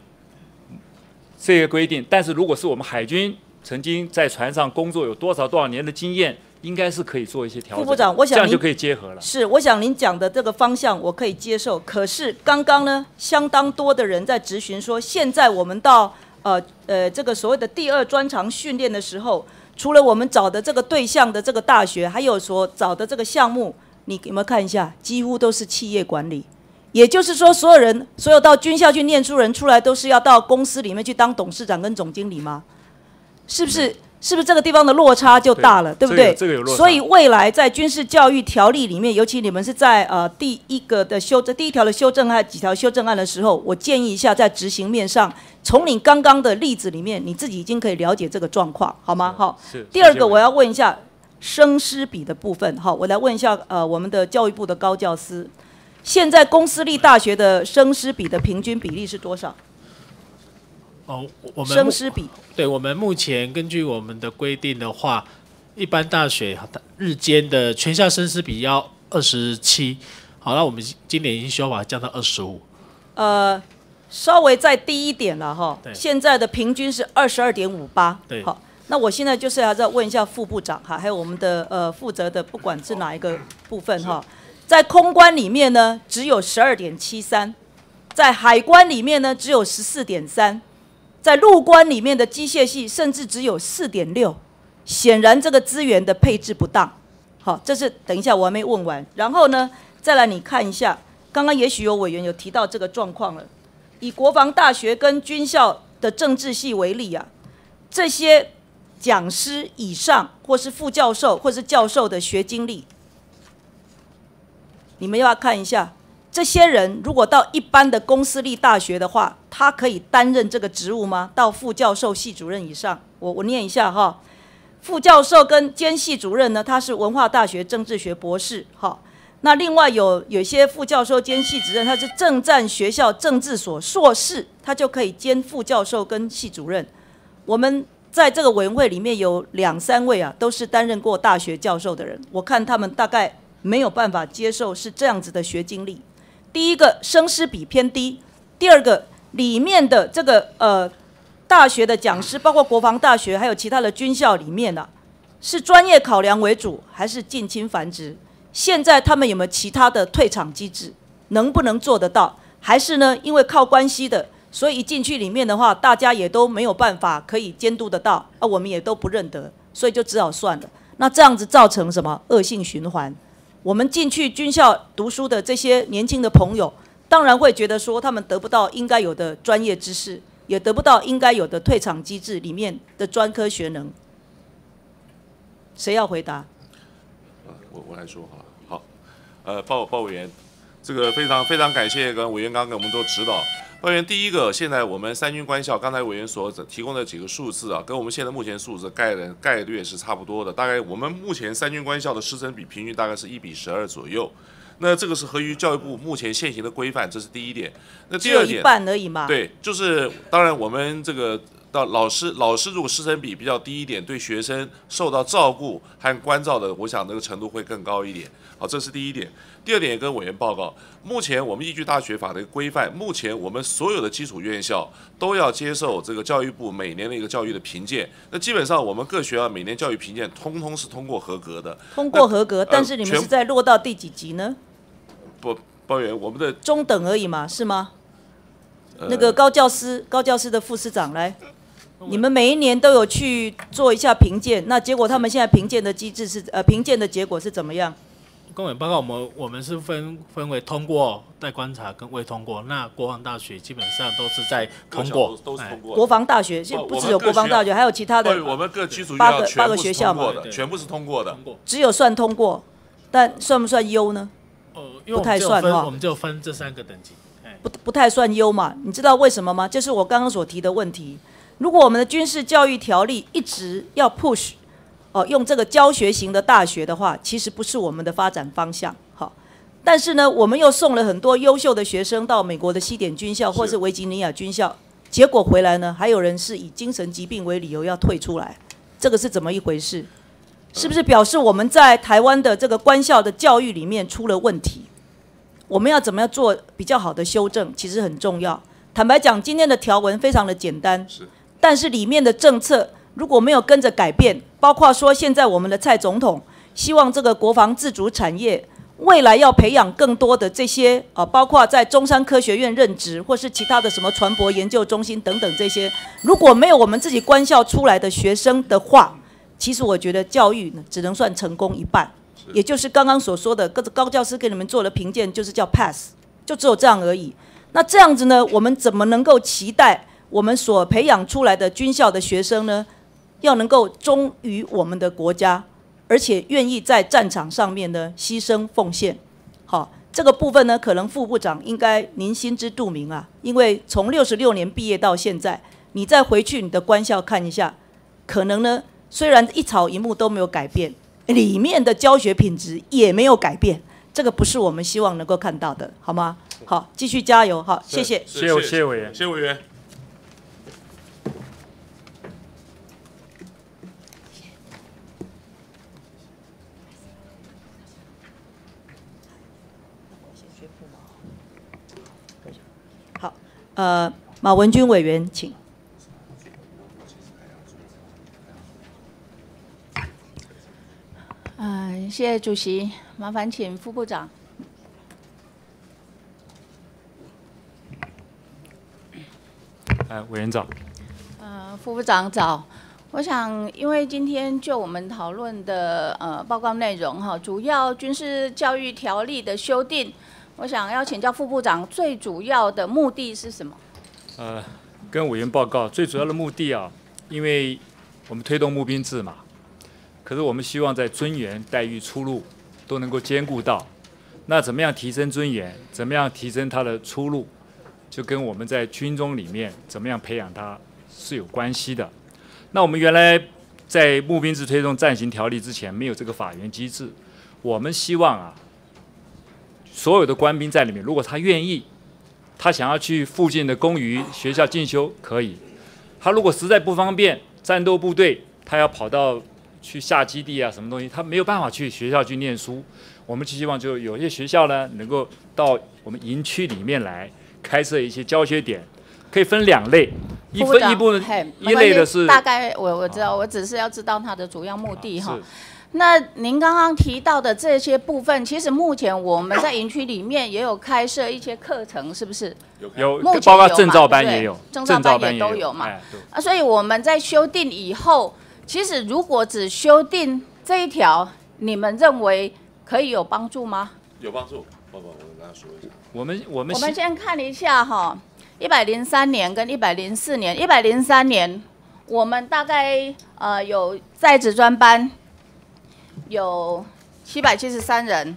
这个规定，但是如果是我们海军曾经在船上工作有多少多少年的经验。应该是可以做一些调整，副部长，我想这样就可以结合了。是，我想您讲的这个方向我可以接受。可是刚刚呢，相当多的人在质询说，现在我们到呃呃这个所谓的第二专长训练的时候，除了我们找的这个对象的这个大学，还有所找的这个项目，你有没有看一下？几乎都是企业管理，也就是说，所有人所有到军校去念书人出来，都是要到公司里面去当董事长跟总经理吗？是不是？是不是这个地方的落差就大了，对不对？这个有落差。所以未来在军事教育条例里面，尤其你们是在呃第一个的修正第一条的修正案几条修正案的时候，我建议一下在执行面上，从你刚刚的例子里面，你自己已经可以了解这个状况，好吗？好。是。第二个我要问一下生师比的部分，好，我来问一下呃我们的教育部的高教司，现在公私立大学的生师比的平均比例是多少？哦，我们生师比，对我们目前根据我们的规定的话，一般大学日间的全校生师比要二十七，好，那我们今年已经修法降到二十五。呃，稍微再低一点了哈，现在的平均是二十二点五八。对，好，那我现在就是要再问一下副部长哈，还有我们的呃负责的，不管是哪一个部分哈，在空关里面呢只有十二点七三，在海关里面呢只有十四点三。在陆关里面的机械系甚至只有四点六，显然这个资源的配置不当。好，这是等一下我还没问完。然后呢，再来你看一下，刚刚也许有委员有提到这个状况了。以国防大学跟军校的政治系为例啊，这些讲师以上或是副教授或是教授的学经历，你们要看一下？这些人如果到一般的公私立大学的话，他可以担任这个职务吗？到副教授、系主任以上，我我念一下哈。副教授跟兼系主任呢，他是文化大学政治学博士，哈。那另外有有些副教授兼系主任，他是政战学校政治所硕士，他就可以兼副教授跟系主任。我们在这个委员会里面有两三位啊，都是担任过大学教授的人，我看他们大概没有办法接受是这样子的学经历。第一个生师比偏低，第二个里面的这个呃大学的讲师，包括国防大学还有其他的军校里面呢，是专业考量为主还是近亲繁殖？现在他们有没有其他的退场机制？能不能做得到？还是呢？因为靠关系的，所以一进去里面的话，大家也都没有办法可以监督得到，啊，我们也都不认得，所以就只好算了。那这样子造成什么恶性循环？我们进去军校读书的这些年轻的朋友，当然会觉得说他们得不到应该有的专业知识，也得不到应该有的退场机制里面的专科学能。谁要回答？我我来说好了，呃，鲍鲍委员，这个非常非常感谢跟委员刚给我们做指导。鲍委员，第一个，现在我们三军官校，刚才委员所提供的几个数字啊，跟我们现在目前数字概的概率是差不多的。大概我们目前三军官校的师生比平均大概是一比十二左右。那这个是合于教育部目前现行的规范，这是第一点。那第二点，一半而已嘛。对，就是当然我们这个。到老师，老师如果师生比比较低一点，对学生受到照顾和关照的，我想那个程度会更高一点。好，这是第一点。第二点也跟委员报告，目前我们依据大学法的规范，目前我们所有的基础院校都要接受这个教育部每年的一个教育的评鉴。那基本上我们各学校每年教育评鉴，通通是通过合格的。通过合格，但是你们是在落到第几级呢？不，包员，我们的中等而已嘛，是吗？那个高教师，高教师的副师长来。你们每一年都有去做一下评鉴，那结果他们现在评鉴的机制是呃评鉴的结果是怎么样？公委报告，我们我们是分分为通过、待观察跟未通过。那国防大学基本上都是在通过，都是通过。国防大学现不只有国防大学，还有其他的。我们各基础八个八个学校嘛，全部是通过的。只有算通过，但算不算优呢？呃，不太算哈。我们就分这三个等级。不不太算优嘛？你知道为什么吗？就是我刚刚所提的问题。如果我们的军事教育条例一直要 push，哦，用这个教学型的大学的话，其实不是我们的发展方向。好，但是呢，我们又送了很多优秀的学生到美国的西点军校或是维吉尼亚军校，结果回来呢，还有人是以精神疾病为理由要退出来，这个是怎么一回事？是不是表示我们在台湾的这个官校的教育里面出了问题？我们要怎么样做比较好的修正？其实很重要。坦白讲，今天的条文非常的简单。但是里面的政策如果没有跟着改变，包括说现在我们的蔡总统希望这个国防自主产业未来要培养更多的这些啊，包括在中山科学院任职或是其他的什么船舶研究中心等等这些，如果没有我们自己官校出来的学生的话，其实我觉得教育呢只能算成功一半，也就是刚刚所说的各高教师给你们做了评鉴，就是叫 pass，就只有这样而已。那这样子呢，我们怎么能够期待？我们所培养出来的军校的学生呢，要能够忠于我们的国家，而且愿意在战场上面呢牺牲奉献。好，这个部分呢，可能副部长应该您心知肚明啊。因为从六十六年毕业到现在，你再回去你的官校看一下，可能呢虽然一草一木都没有改变，里面的教学品质也没有改变。这个不是我们希望能够看到的，好吗？好，继续加油。好，谢谢。谢谢，谢谢委员，谢谢委员。呃，马文君委员，请。嗯，谢谢主席，麻烦请副部长。哎，委员长。呃，副部长早。我想，因为今天就我们讨论的呃报告内容哈，主要军事教育条例的修订。我想要请教副部长，最主要的目的是什么？呃，跟委员报告，最主要的目的啊，因为我们推动募兵制嘛，可是我们希望在尊严、待遇、出路都能够兼顾到。那怎么样提升尊严？怎么样提升他的出路？就跟我们在军中里面怎么样培养他是有关系的。那我们原来在募兵制推动暂行条例之前，没有这个法源机制，我们希望啊。所有的官兵在里面，如果他愿意，他想要去附近的公余学校进修，可以。他如果实在不方便，战斗部队他要跑到去下基地啊，什么东西，他没有办法去学校去念书。我们希望就有些学校呢，能够到我们营区里面来开设一些教学点，可以分两类，一分一部分，一类的是大概我我知道，我只是要知道他的主要目的哈。那您刚刚提到的这些部分，其实目前我们在营区里面也有开设一些课程，是不是？有，包括证照班也有，证照班也都有嘛。啊，所以我们在修订以后，其实如果只修订这一条，你们认为？可以有帮助吗？有帮助。我跟他说一下。我们我们我们先看一下哈，一百零三年跟一百零四年，一百零三年我们大概呃有在职专班有七百七十三人，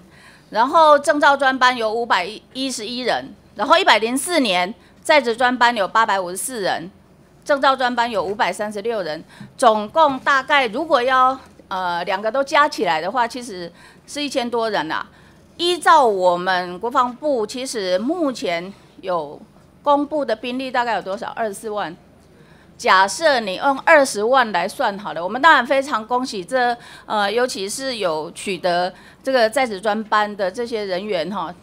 然后证照专班有五百一十一人，然后一百零四年在职专班有八百五十四人，证照专班有五百三十六人，总共大概如果要呃两个都加起来的话，其实是一千多人啦、依照我们国防部，其实目前有公布的兵力大概有多少？二十四万。假设你用二十万来算好了，我们当然非常恭喜这呃，尤其是有取得这个在职专班的这些人员哈，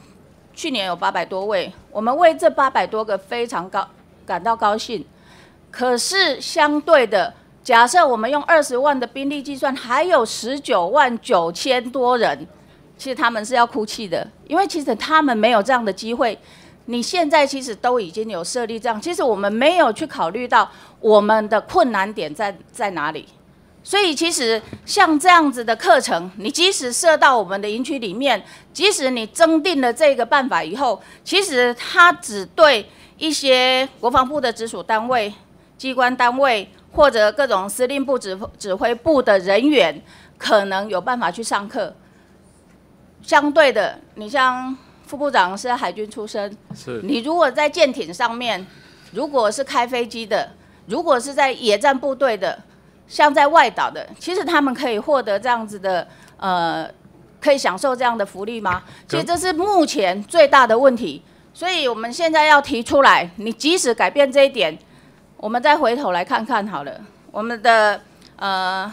去年有八百多位，我们为这八百多个非常高感到高兴。可是相对的，假设我们用二十万的兵力计算，还有十九万九千多人，其实他们是要哭泣的，因为其实他们没有这样的机会。你现在其实都已经有设立这样，其实我们没有去考虑到我们的困难点在在哪里。所以其实像这样子的课程，你即使设到我们的营区里面，即使你增订了这个办法以后，其实它只对一些国防部的直属单位、机关单位或者各种司令部指指挥部的人员，可能有办法去上课。相对的，你像副部长是海军出身，是。你如果在舰艇上面，如果是开飞机的，如果是在野战部队的，像在外岛的，其实他们可以获得这样子的呃，可以享受这样的福利吗？其实这是目前最大的问题，所以我们现在要提出来，你即使改变这一点，我们再回头来看看好了，我们的呃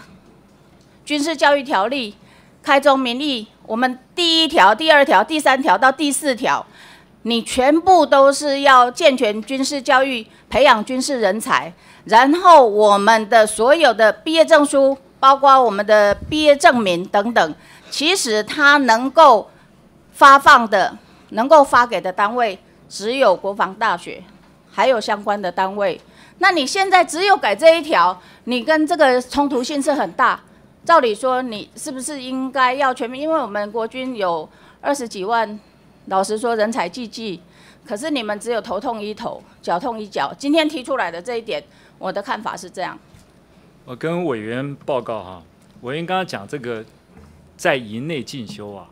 军事教育条例开宗明义，我们第一条、第二条、第三条到第四条，你全部都是要健全军事教育，培养军事人才。然后我们的所有的毕业证书，包括我们的毕业证明等等，其实它能够发放的、能够发给的单位，只有国防大学，还有相关的单位。那你现在只有改这一条，你跟这个冲突性是很大。照理说，你是不是应该要全面？因为我们国军有二十几万，老实说人才济济，可是你们只有头痛医头，脚痛医脚。今天提出来的这一点，我的看法是这样。我跟委员报告哈，委员刚刚讲这个在营内进修啊，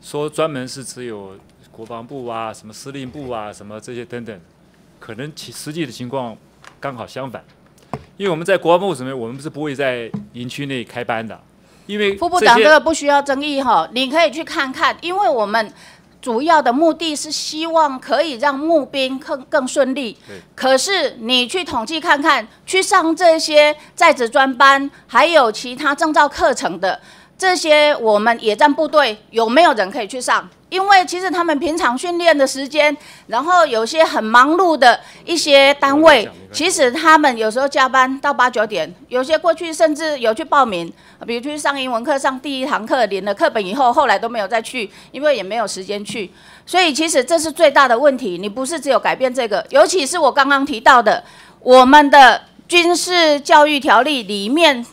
说专门是只有国防部啊、什么司令部啊、什么这些等等，可能其实际的情况刚好相反，因为我们在国防部什么，我们是不会在营区内开班的，因为副部长，这个不需要争议哈，你可以去看看，因为我们主要的目的是希望可以让募兵更更顺利。可是你去统计看看，去上这些在职专班，还有其他证照课程的这些我们野战部队有没有人可以去上？因为其实他们平常训练的时间，然后有些很忙碌的一些单位，其实他们有时候加班到八九点，有些过去甚至有去报名，比如去上英文课，上第一堂课领了课本以后，后来都没有再去，因为也没有时间去。所以其实这是最大的问题，你不是只有改变这个，尤其是我刚刚提到的，我们的军事教育条例里面。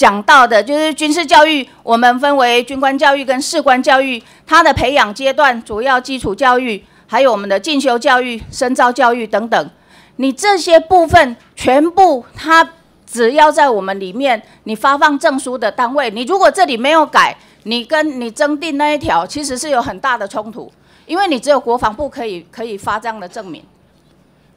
讲到的就是军事教育，我们分为军官教育跟士官教育，它的培养阶段主要基础教育，还有我们的进修教育、深造教育等等。你这些部分全部，它只要在我们里面，你发放证书的单位，你如果这里没有改，你跟你征订那一条，其实是有很大的冲突，因为你只有国防部可以可以发这样的证明。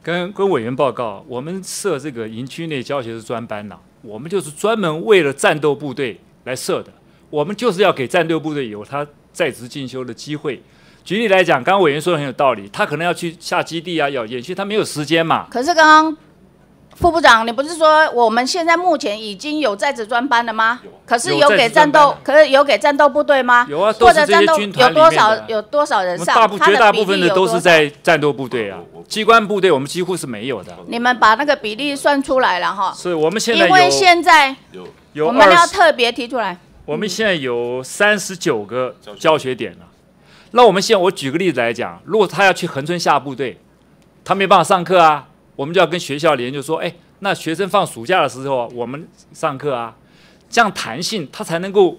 跟跟委员报告，我们设这个营区内教学是专班呐、我们就是专门为了战斗部队来设的，我们就是要给战斗部队有他在职进修的机会。举例来讲，刚刚委员说的很有道理，他可能要去下基地啊，要演训，他没有时间嘛。可是刚刚副部长，你不是说我们现在目前已经有在职专班了吗？可是有给战斗，可是有给战斗部队吗？有啊，都或者战斗有多少。有多少人上？大部绝大部分的都是在战斗部队啊，机关部队我们几乎是没有的。你们把那个比例算出来了哈。是我们现在因为有现在有我们要特别提出来。我们现在有三十九个教学点了。那我们现在我举个例子来讲，如果他要去横村下部队，他没办法上课啊，我们就要跟学校联就说，哎，那学生放暑假的时候我们上课啊，这样弹性他才能够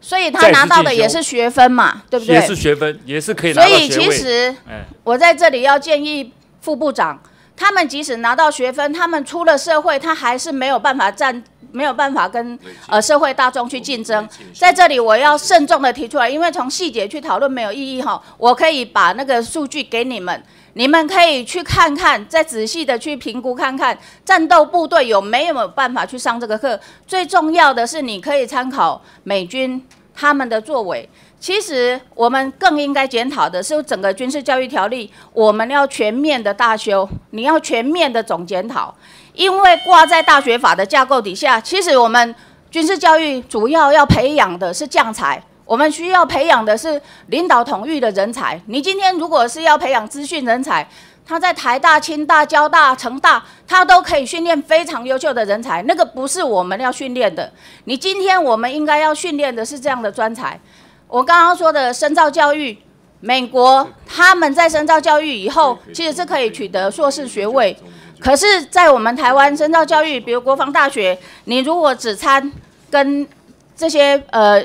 所以他拿到的也是学分嘛，对不对？也是学分，也是可以拿所以到学位。其实哎，我在这里要建议副部长，他们即使拿到学分，他们出了社会，他还是没有办法站，没有办法跟呃社会大众去竞争。在这里我要慎重的提出来，因为从细节去讨论没有意义哈。我可以把那个数据给你们。你们可以去看看，再仔细的去评估看看，战斗部队有没有办法去上这个课。最重要的是，你可以参考美军他们的作为。其实我们更应该检讨的是整个军事教育条例，我们要全面的大修，你要全面的总检讨，因为挂在大学法的架构底下，其实我们军事教育主要要培养的是将才。我们需要培养的是领导统御的人才。你今天如果是要培养资讯人才，他在台大、清大、交大、成大，他都可以训练非常优秀的人才。那个不是我们要训练的。你今天我们应该要训练的是这样的专才。我刚刚说的深造教育，美国他们在深造教育以后，其实是可以取得硕士学位。可是，在我们台湾深造教育，比如国防大学，你如果只参跟这些呃。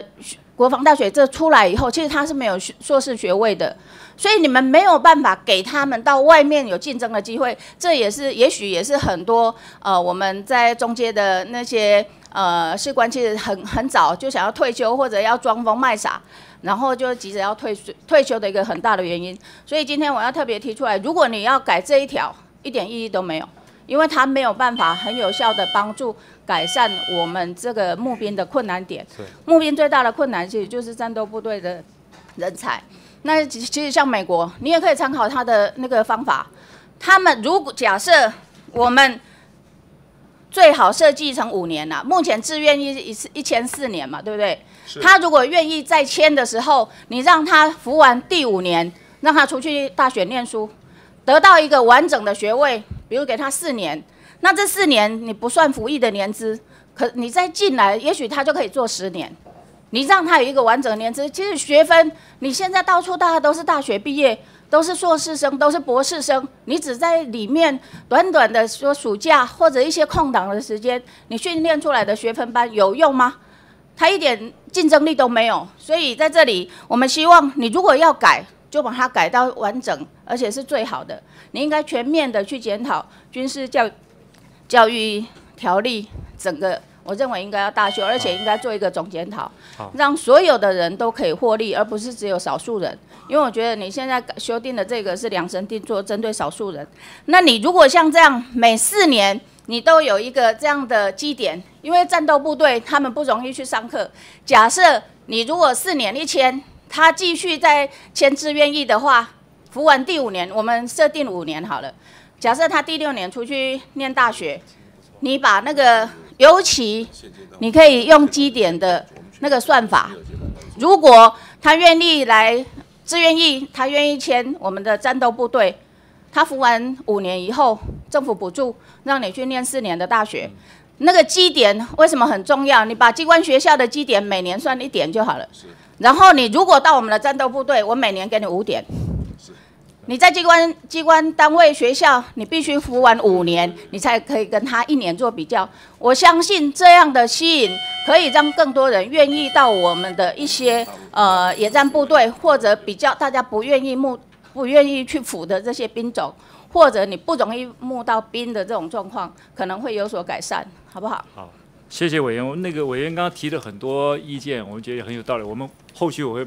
国防大学这出来以后，其实他是没有硕士学位的，所以你们没有办法给他们到外面有竞争的机会。这也是，也许也是很多呃我们在中间的那些呃士官，其实很很早就想要退休或者要装疯卖傻，然后就急着要退退休的一个很大的原因。所以今天我要特别提出来，如果你要改这一条，一点意义都没有，因为他没有办法很有效的帮助。改善我们这个募兵的困难点，募兵最大的困难其实就是战斗部队的人才。那其实像美国，你也可以参考他的那个方法。他们如果假设我们最好设计成五年呐，目前自愿一一次一千四年嘛，对不对？他如果愿意再签的时候，你让他服完第五年，让他出去大学念书，得到一个完整的学位，比如给他四年。那这四年你不算服役的年资，可你再进来，也许他就可以做十年。你让他有一个完整的年资，其实学分你现在到处大家都是大学毕业，都是硕士生，都是博士生，你只在里面短短的说暑假或者一些空档的时间，你训练出来的学分班有用吗？他一点竞争力都没有。所以在这里，我们希望你如果要改，就把它改到完整，而且是最好的。你应该全面的去检讨军事教。教育条例整个，我认为应该要大修，而且应该做一个总检讨，让所有的人都可以获利，而不是只有少数人。因为我觉得你现在修订的这个是量身定做，针对少数人。那你如果像这样每四年你都有一个这样的基点，因为战斗部队他们不容易去上课。假设你如果四年一签，他继续在签志愿意的话，服完第五年，我们设定五年好了。假设他第六年出去念大学，你把那个尤其你可以用基点的那个算法，如果他愿意来自愿意，他愿意签我们的战斗部队，他服完五年以后，政府补助让你去念四年的大学，那个基点为什么很重要？你把机关学校的基点每年算一点就好了。然后你如果到我们的战斗部队，我每年给你五点。你在机关机关单位学校，你必须服完五年，你才可以跟他一年做比较。我相信这样的吸引，可以让更多人愿意到我们的一些呃野战部队，或者比较大家不愿意募、不愿意去服的这些兵种，或者你不容易募到兵的这种状况，可能会有所改善，好不好？好，谢谢委员。那个委员刚刚提了很多意见，我们觉得很有道理。我们后续我会。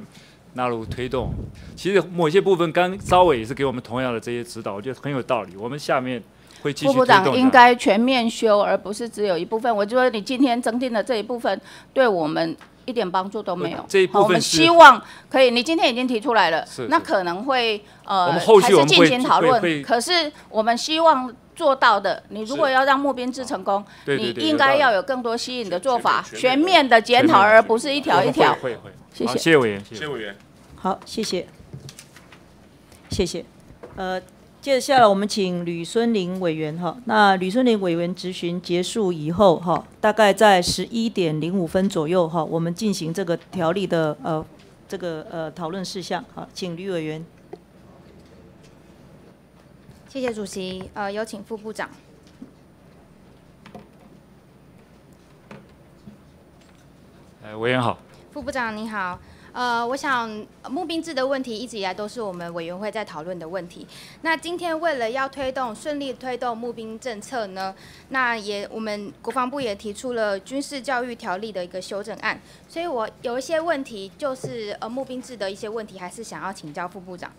纳入推动，其实某些部分刚稍微也是给我们同样的这些指导，我觉得很有道理。我们下面会继续副部长应该全面修，而不是只有一部分。我觉得你今天增订的这一部分，对我们一点帮助都没有。这一部分我们希望可以，你今天已经提出来了，那可能会呃还是进行讨论。可是我们希望做到的，你如果要让募编制成功，你应该要有更多吸引的做法，全面的检讨，而不是一条一条。会会，谢谢。谢谢委员，谢谢委员。好，谢谢，谢谢。呃，接下来我们请吕孙林委员哈。那吕孙林委员质询结束以后哈，大概在十一点零五分左右哈，我们进行这个条例的呃这个呃讨论事项。好，请吕委员。谢谢主席。呃，有请副部长。呃，委员好。副部长你好，呃，我想募兵制的问题一直以来都是我们委员会在讨论的问题。那今天为了要推动顺利推动募兵政策呢，那也我们国防部也提出了军事教育条例的一个修正案，所以我有一些问题就是呃募兵制的一些问题，还是想要请教副部长。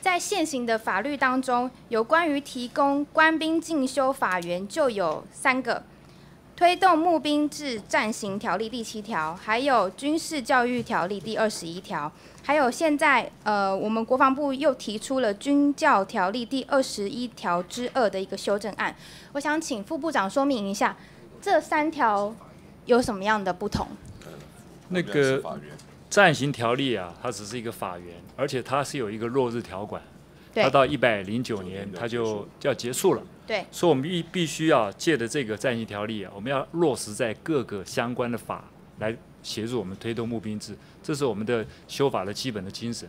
在现行的法律当中，有关于提供官兵进修法源就有三个。推动募兵制暂行条例第七条，还有军事教育条例第二十一条，还有现在呃，我们国防部又提出了军教条例第二十一条之二的一个修正案。我想请副部长说明一下，这三条有什么样的不同？那个暂行条例啊，它只是一个法源，而且它是有一个落日条款，它到一百零九年它就就要结束了。对，所以我们必必须要借着这个暂行条例啊，我们要落实在各个相关的法来协助我们推动募兵制，这是我们的修法的基本的精神。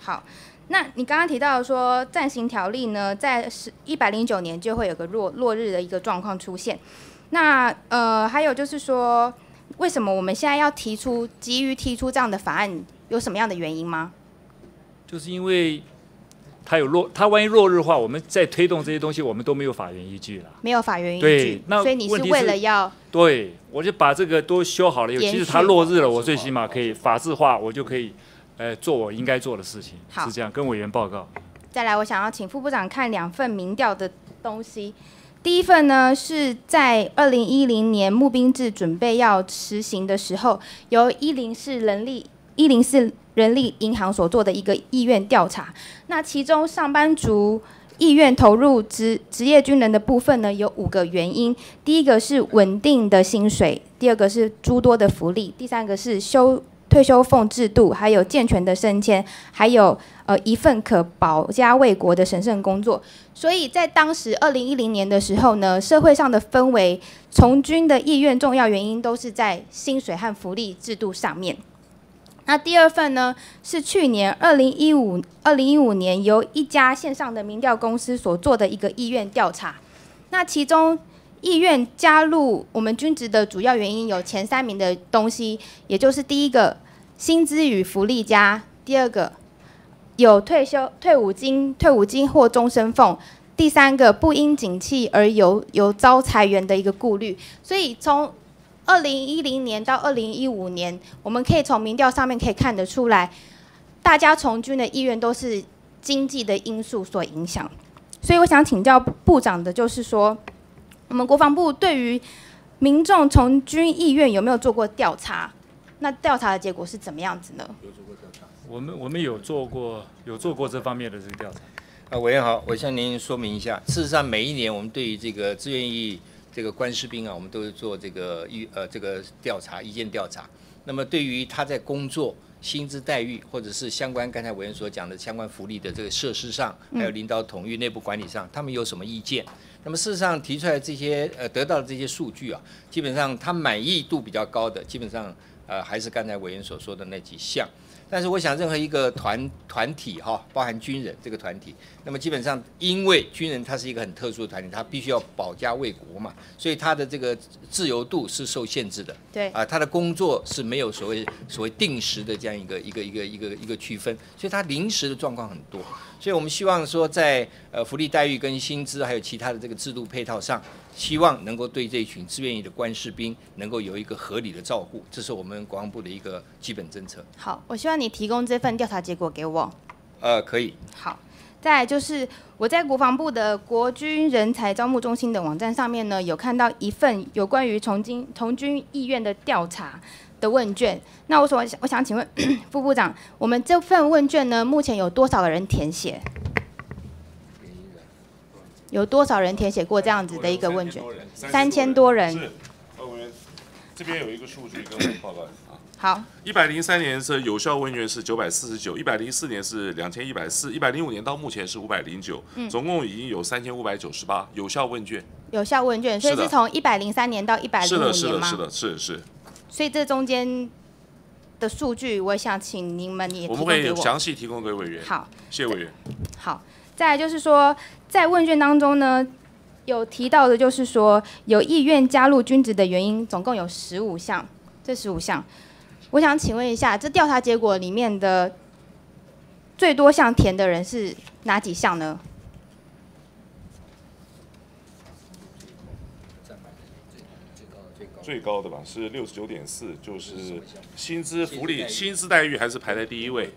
好，那你刚刚提到说暂行条例呢，在是一百零九年就会有个落落日的一个状况出现。那呃，还有就是说，为什么我们现在要提出急于提出这样的法案，有什么样的原因吗？就是因为它有落，它万一落日化，我们再推动这些东西，我们都没有法源依据了。没有法源依据对据，那所以你是为了要对，我就把这个都修好了以后，延续即使它落日了，我最起码可以法制化，我就可以，呃，做我应该做的事情。好是这样，跟委员报告。再来，我想要请副部长看两份民调的东西。第一份呢是在二零一零年募兵制准备要实行的时候，由一零四人力一零四人力银行所做的一个意愿调查。那其中上班族意愿投入职职业军人的部分呢，有五个原因。第一个是稳定的薪水，第二个是诸多的福利，第三个是休退休俸制度，还有健全的升迁，还有呃一份可保家卫国的神圣工作。所以在当时二零一零年的时候呢，社会上的氛围，从军的意愿重要原因都是在薪水和福利制度上面。那第二份呢，是去年二零一五二零一五年由一家线上的民调公司所做的一个意愿调查。那其中意愿加入我们军职的主要原因有前三名的东西，也就是第一个薪资与福利加，第二个有退休退伍金、退伍金或终身俸。第三个不因景气而有有遭裁员的一个顾虑，所以从二零一零年到二零一五年，我们可以从民调上面可以看得出来，大家从军的意愿都是经济的因素所影响。所以我想请教部长的就是说，我们国防部对于民众从军意愿有没有做过调查？那调查的结果是怎么样子呢？有做过调查我们我们有做过有做过这方面的这个调查。啊，委员好，我向您说明一下，事实上每一年我们对于这个志愿役这个官士兵啊，我们都是做这个意呃这个调查意见调查。那么对于他在工作、薪资待遇，或者是相关刚才委员所讲的相关福利的这个设施上，还有领导统御、内部管理上，他们有什么意见？那么事实上提出来这些呃得到的这些数据啊，基本上他满意度比较高的，基本上呃还是刚才委员所说的那几项。但是我想，任何一个团团体哈，包含军人这个团体，那么基本上，因为军人他是一个很特殊的团体，他必须要保家卫国嘛，所以他的这个自由度是受限制的。对啊，他的工作是没有所谓所谓定时的这样一个一个一个一个一个区分，所以他临时的状况很多。所以我们希望说，在呃福利待遇跟薪资还有其他的这个制度配套上，希望能够对这一群志愿役的官士兵能够有一个合理的照顾，这是我们国防部的一个基本政策。好，我希望你提供这份调查结果给我。呃，可以。好，再就是我在国防部的国军人才招募中心的网站上面呢，有看到一份有关于从军从军意愿的调查的问卷。那我所我想请问 副部长，我们这份问卷呢，目前有多少个人填写？有多少人填写过这样子的一个问卷？三千多人。是，呃，委员，这边有一个数据跟我们报告啊。好，一百零三年是有效问卷是九百四十九，一百零四年是两千一百四，一百零五年到目前是五百零九，嗯总共已经有三千五百九十八有效问卷。有效问卷，所以是从一百零三年到一百零五年是的，是的？是的，是是。所以这中间的数据，我想请你们也提我们会供给我。详细提供给委员。好，谢谢委员。好，再来就是说，在问卷当中呢，有提到的就是说，有意愿加入军职的原因，总共有十五项，这十五项。我想请问一下，这调查结果里面的最多项填的人是哪几项呢？最高的吧是六十九点四，就是薪资福利、薪资待遇还是排在第一位。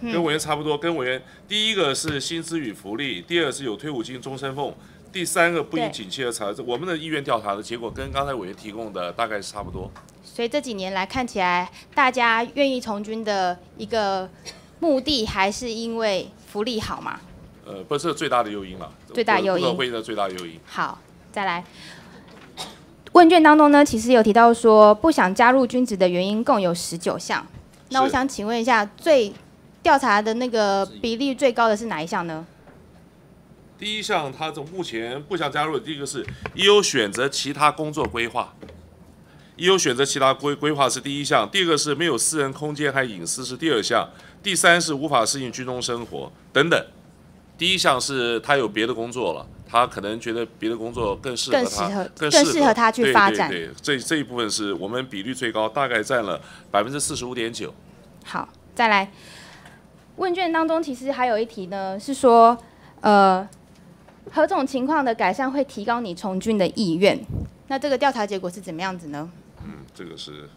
跟委员差不多，跟委员第一个是薪资与福利，第二是有退伍金、终身俸，第三个不因景气而裁。我们的意愿调查的结果跟刚才委员提供的大概是差不多。所以这几年来看起来，大家愿意从军的一个目的还是因为福利好嘛？呃，不是最大的诱因了，最大诱因会议的最大诱因。好，再来。问卷当中呢，其实有提到说不想加入军职的原因共有十九项。那我想请问一下，最调查的那个比例最高的是哪一项呢？第一项，他从目前不想加入的第一个是已有选择其他工作规划，已有选择其他规规划是第一项，第二个是没有私人空间还隐私是第二项，第三是无法适应军中生活等等。第一项是他有别的工作了，他可能觉得别的工作更适合更他，适合更更适合他去发展对对，这这一部分是我们比率最高，大概占了百分之四十五点九。好，再来。问卷当中其实还有一题呢，是说，呃，何种情况的改善会提高你从军的意愿？那这个调查结果是怎么样子呢？嗯，这个是，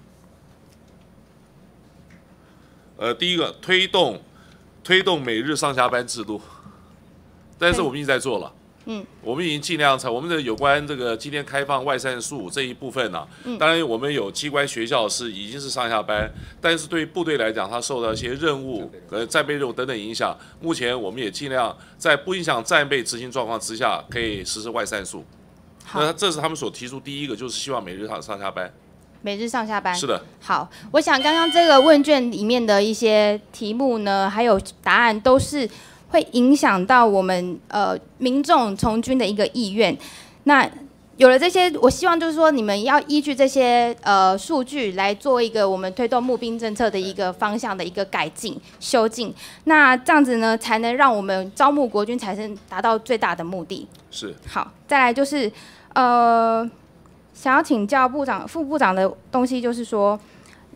呃，第一个推动推动每日上下班制度，但是我们已经在做了。嗯，我们已经尽量在我们的有关这个今天开放外散数这一部分呢、嗯当然我们有机关学校是已经是上下班，但是对于部队来讲，他受到一些任务、呃战备任务等等影响。目前我们也尽量在不影响战备执行状况之下，可以实施外散数。那这是他们所提出第一个，就是希望每日上上下班。每日上下班。是的。好，我想刚刚这个问卷里面的一些题目呢，还有答案都是会影响到我们呃民众从军的一个意愿。那有了这些，我希望就是说你们要依据这些呃数据来做一个我们推动募兵政策的一个方向的一个改进修进。那这样子呢，才能让我们招募国军才能达到最大的目的。是。好，再来就是呃，想要请教部长、副部长的东西，就是说，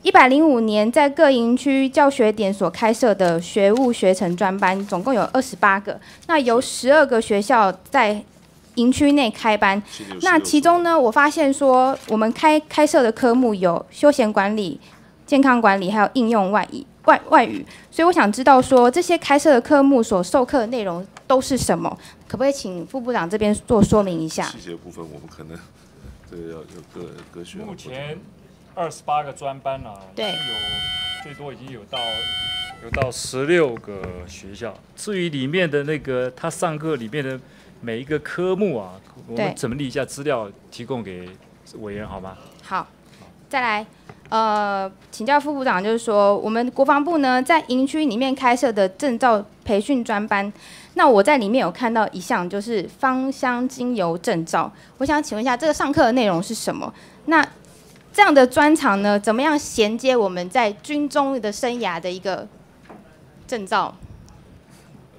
一百零五年在各营区教学点所开设的学务学程专班，总共有二十八个，那由十二个学校在营区内开班。那其中呢，我发现说，我们开开设的科目有休闲管理、健康管理，还有应用外语外外语。所以我想知道说，这些开设的科目所授课的内容都是什么？可不可以请副部长这边做说明一下？细节部分我们可能这个要有各各学校目前二十八个专班啊，对已经有最多已经有到有到十六个学校。至于里面的那个他上课里面的每一个科目啊，我们整理一下资料提供给委员好吗？好，再来，呃，请教副部长，就是说，我们国防部呢，在营区里面开设的证照培训专班，那我在里面有看到一项，就是芳香精油证照。我想请问一下，这个上课的内容是什么？那这样的专长呢，怎么样衔接我们在军中的生涯的一个证照？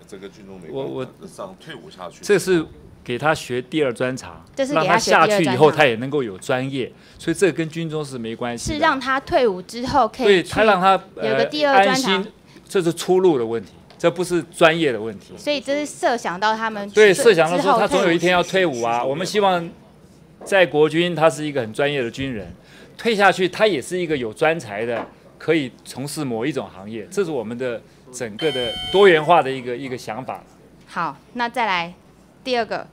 这个军中没我我上退伍下去，这是给他学第二专长，这是让他他下去以后，他也能够有专业，所以这跟军中是没关系。是让他退伍之后可以对去他让他有个第二呃、专长这是出路的问题，这不是专业的问题。所以这是设想到他们对，之设想到说他总有一天要退伍啊。我们希望在国军，他是一个很专业的军人，退下去他也是一个有专才的，可以从事某一种行业。这是我们的整个的多元化的一个一个想法。好，那再来第二个，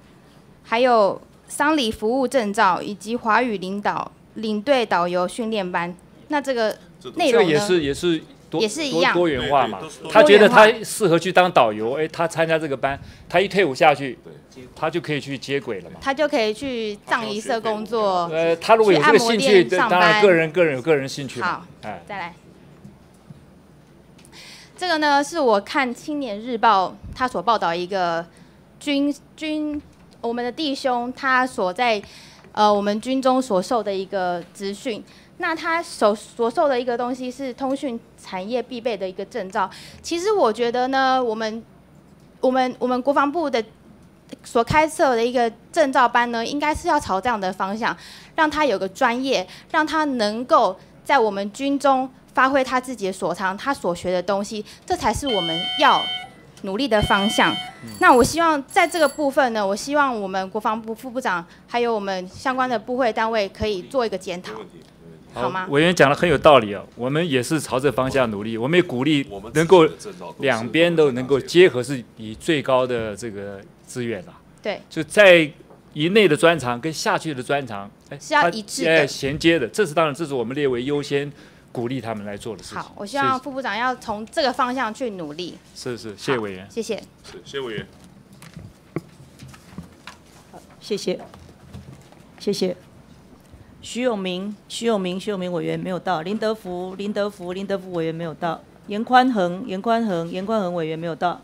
还有丧礼服务证照以及华语领导领队导游训练班。那这个内容？这个也是也是多也是一样多多元化嘛。他觉得他适合去当导游，哎，他参加这个班，他一退伍下去，他就可以去接轨了嘛。他就可以去葬仪社工作。呃，他如果有这个兴趣，当然个人个人有个人兴趣。好哎，再来，这个呢是我看《青年日报》他所报道一个军军我们的弟兄他所在呃我们军中所受的一个资讯。那他所所受的一个东西是通讯产业必备的一个证照。其实我觉得呢，我们我们我们国防部的所开设的一个证照班呢，应该是要朝这样的方向，让他有个专业，让他能够在我们军中发挥他自己的所长，他所学的东西，这才是我们要努力的方向。那我希望在这个部分呢，我希望我们国防部副部长还有我们相关的部会单位可以做一个检讨，好吗？委员讲的很有道理哦，我们也是朝这方向努力，我们也鼓励能够两边都能够结合，是以最高的这个资源啦。对，就在以内的专长跟下去的专长，哎，是要一致的哎衔接的。这是当然，这是我们列为优先鼓励他们来做的事情。好，我希望副部长要从这个方向去努力。是是，谢谢委员。谢谢。是，谢谢委员。谢谢，谢谢。徐永明，徐永明，徐永明委员没有到。林德福，林德福，林德福委员没有到。严宽恒，严宽恒，严宽恒委员没有到。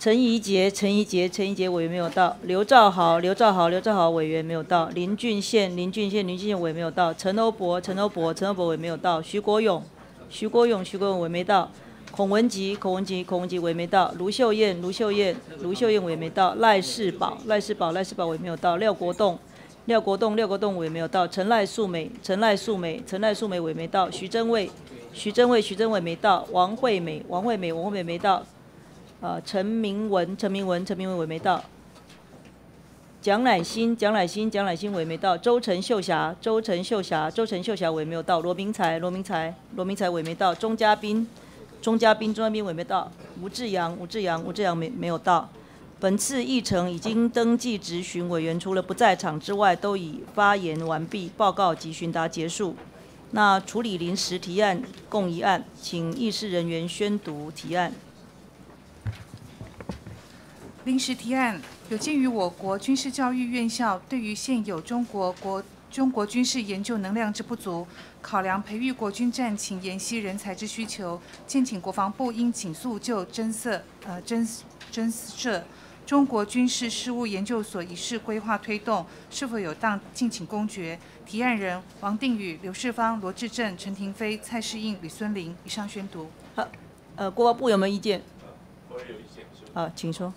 陈怡杰，陈怡杰，陈怡杰委员没有到。刘兆豪，刘兆豪，刘兆豪委员没有到。林俊宪，林俊宪，林俊宪委员没有到。陈欧博，陈欧博，陈欧博委员没有到。徐国勇，徐国勇，徐国勇委员没到。孔文吉，孔文吉，孔文吉委员没到；卢秀燕，卢秀燕，卢秀燕委员没到；赖世宝，赖世宝，赖世宝委员没有到；廖国栋，廖国栋，廖国栋我也没有到；陈赖素美，陈赖素美，陈赖素美我也没到；徐珍卫，徐珍卫，徐珍卫没到；王惠美，王惠美，王惠美没到；呃，陈明文，陈明文，陈明文我也没到；蒋乃馨，蒋乃馨，蒋乃馨我也没到；周陈秀霞，周陈秀霞，周陈秀霞我也没有到；罗明才，罗明才，罗明才我也没到；钟嘉宾。钟嘉宾，钟嘉宾我也没到；吴志阳，吴志阳，吴志阳没没有到。本次议程已经登记质询委员，除了不在场之外，都已发言完毕，报告及询答结束。那处理临时提案共一案，请议事人员宣读提案。临时提案有鉴于我国军事教育院校对于现有中国国中国军事研究能量之不足，考量培育国军战勤研习人才之需求，建请国防部应紧速就增设呃增增设中国军事事务研究所一事规划推动，是否有当，敬请公决。提案人王定宇、刘世芳、罗志正、陈廷飞、蔡世应、李孙林。以上宣读。好，呃，国防部有没有意见？我也有意见。好，请说。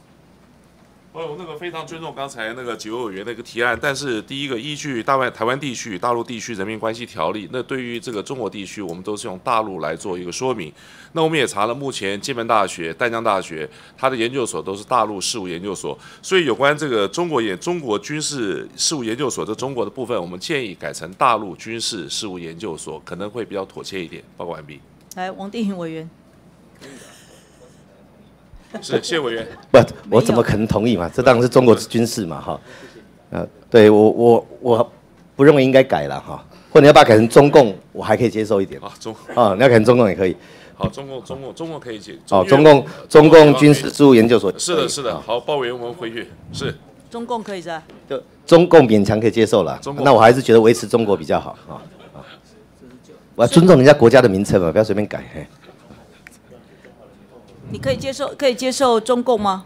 我那个非常尊重刚才那个几位委员的一个提案，但是第一个依据大外台湾地区、大陆地区人民关系条例，那对于这个中国地区，我们都是用大陆来做一个说明。那我们也查了，目前金门大学、淡江大学它的研究所都是大陆事务研究所，所以有关这个中国研中国军事事务研究所这中国的部分，我们建议改成大陆军事事务研究所，可能会比较妥切一点。报告完毕。来，王定宇委员。是，谢委员。不，我怎么可能同意嘛？这当然是中国军事嘛，哈。呃，对我我我不认为应该改了哈，或者你要把它改成中共，我还可以接受一点。啊，中啊，你要改成中共也可以。好，中共中共中共可以解。哦，中共中共军事事务研究所。是的，是的。好，报委员，我们回去。是。中共可以是？就中共勉强可以接受了，那我还是觉得维持中国比较好啊。啊。我要尊重人家国家的名称嘛，不要随便改。嘿。你可以接受可以接受中共吗？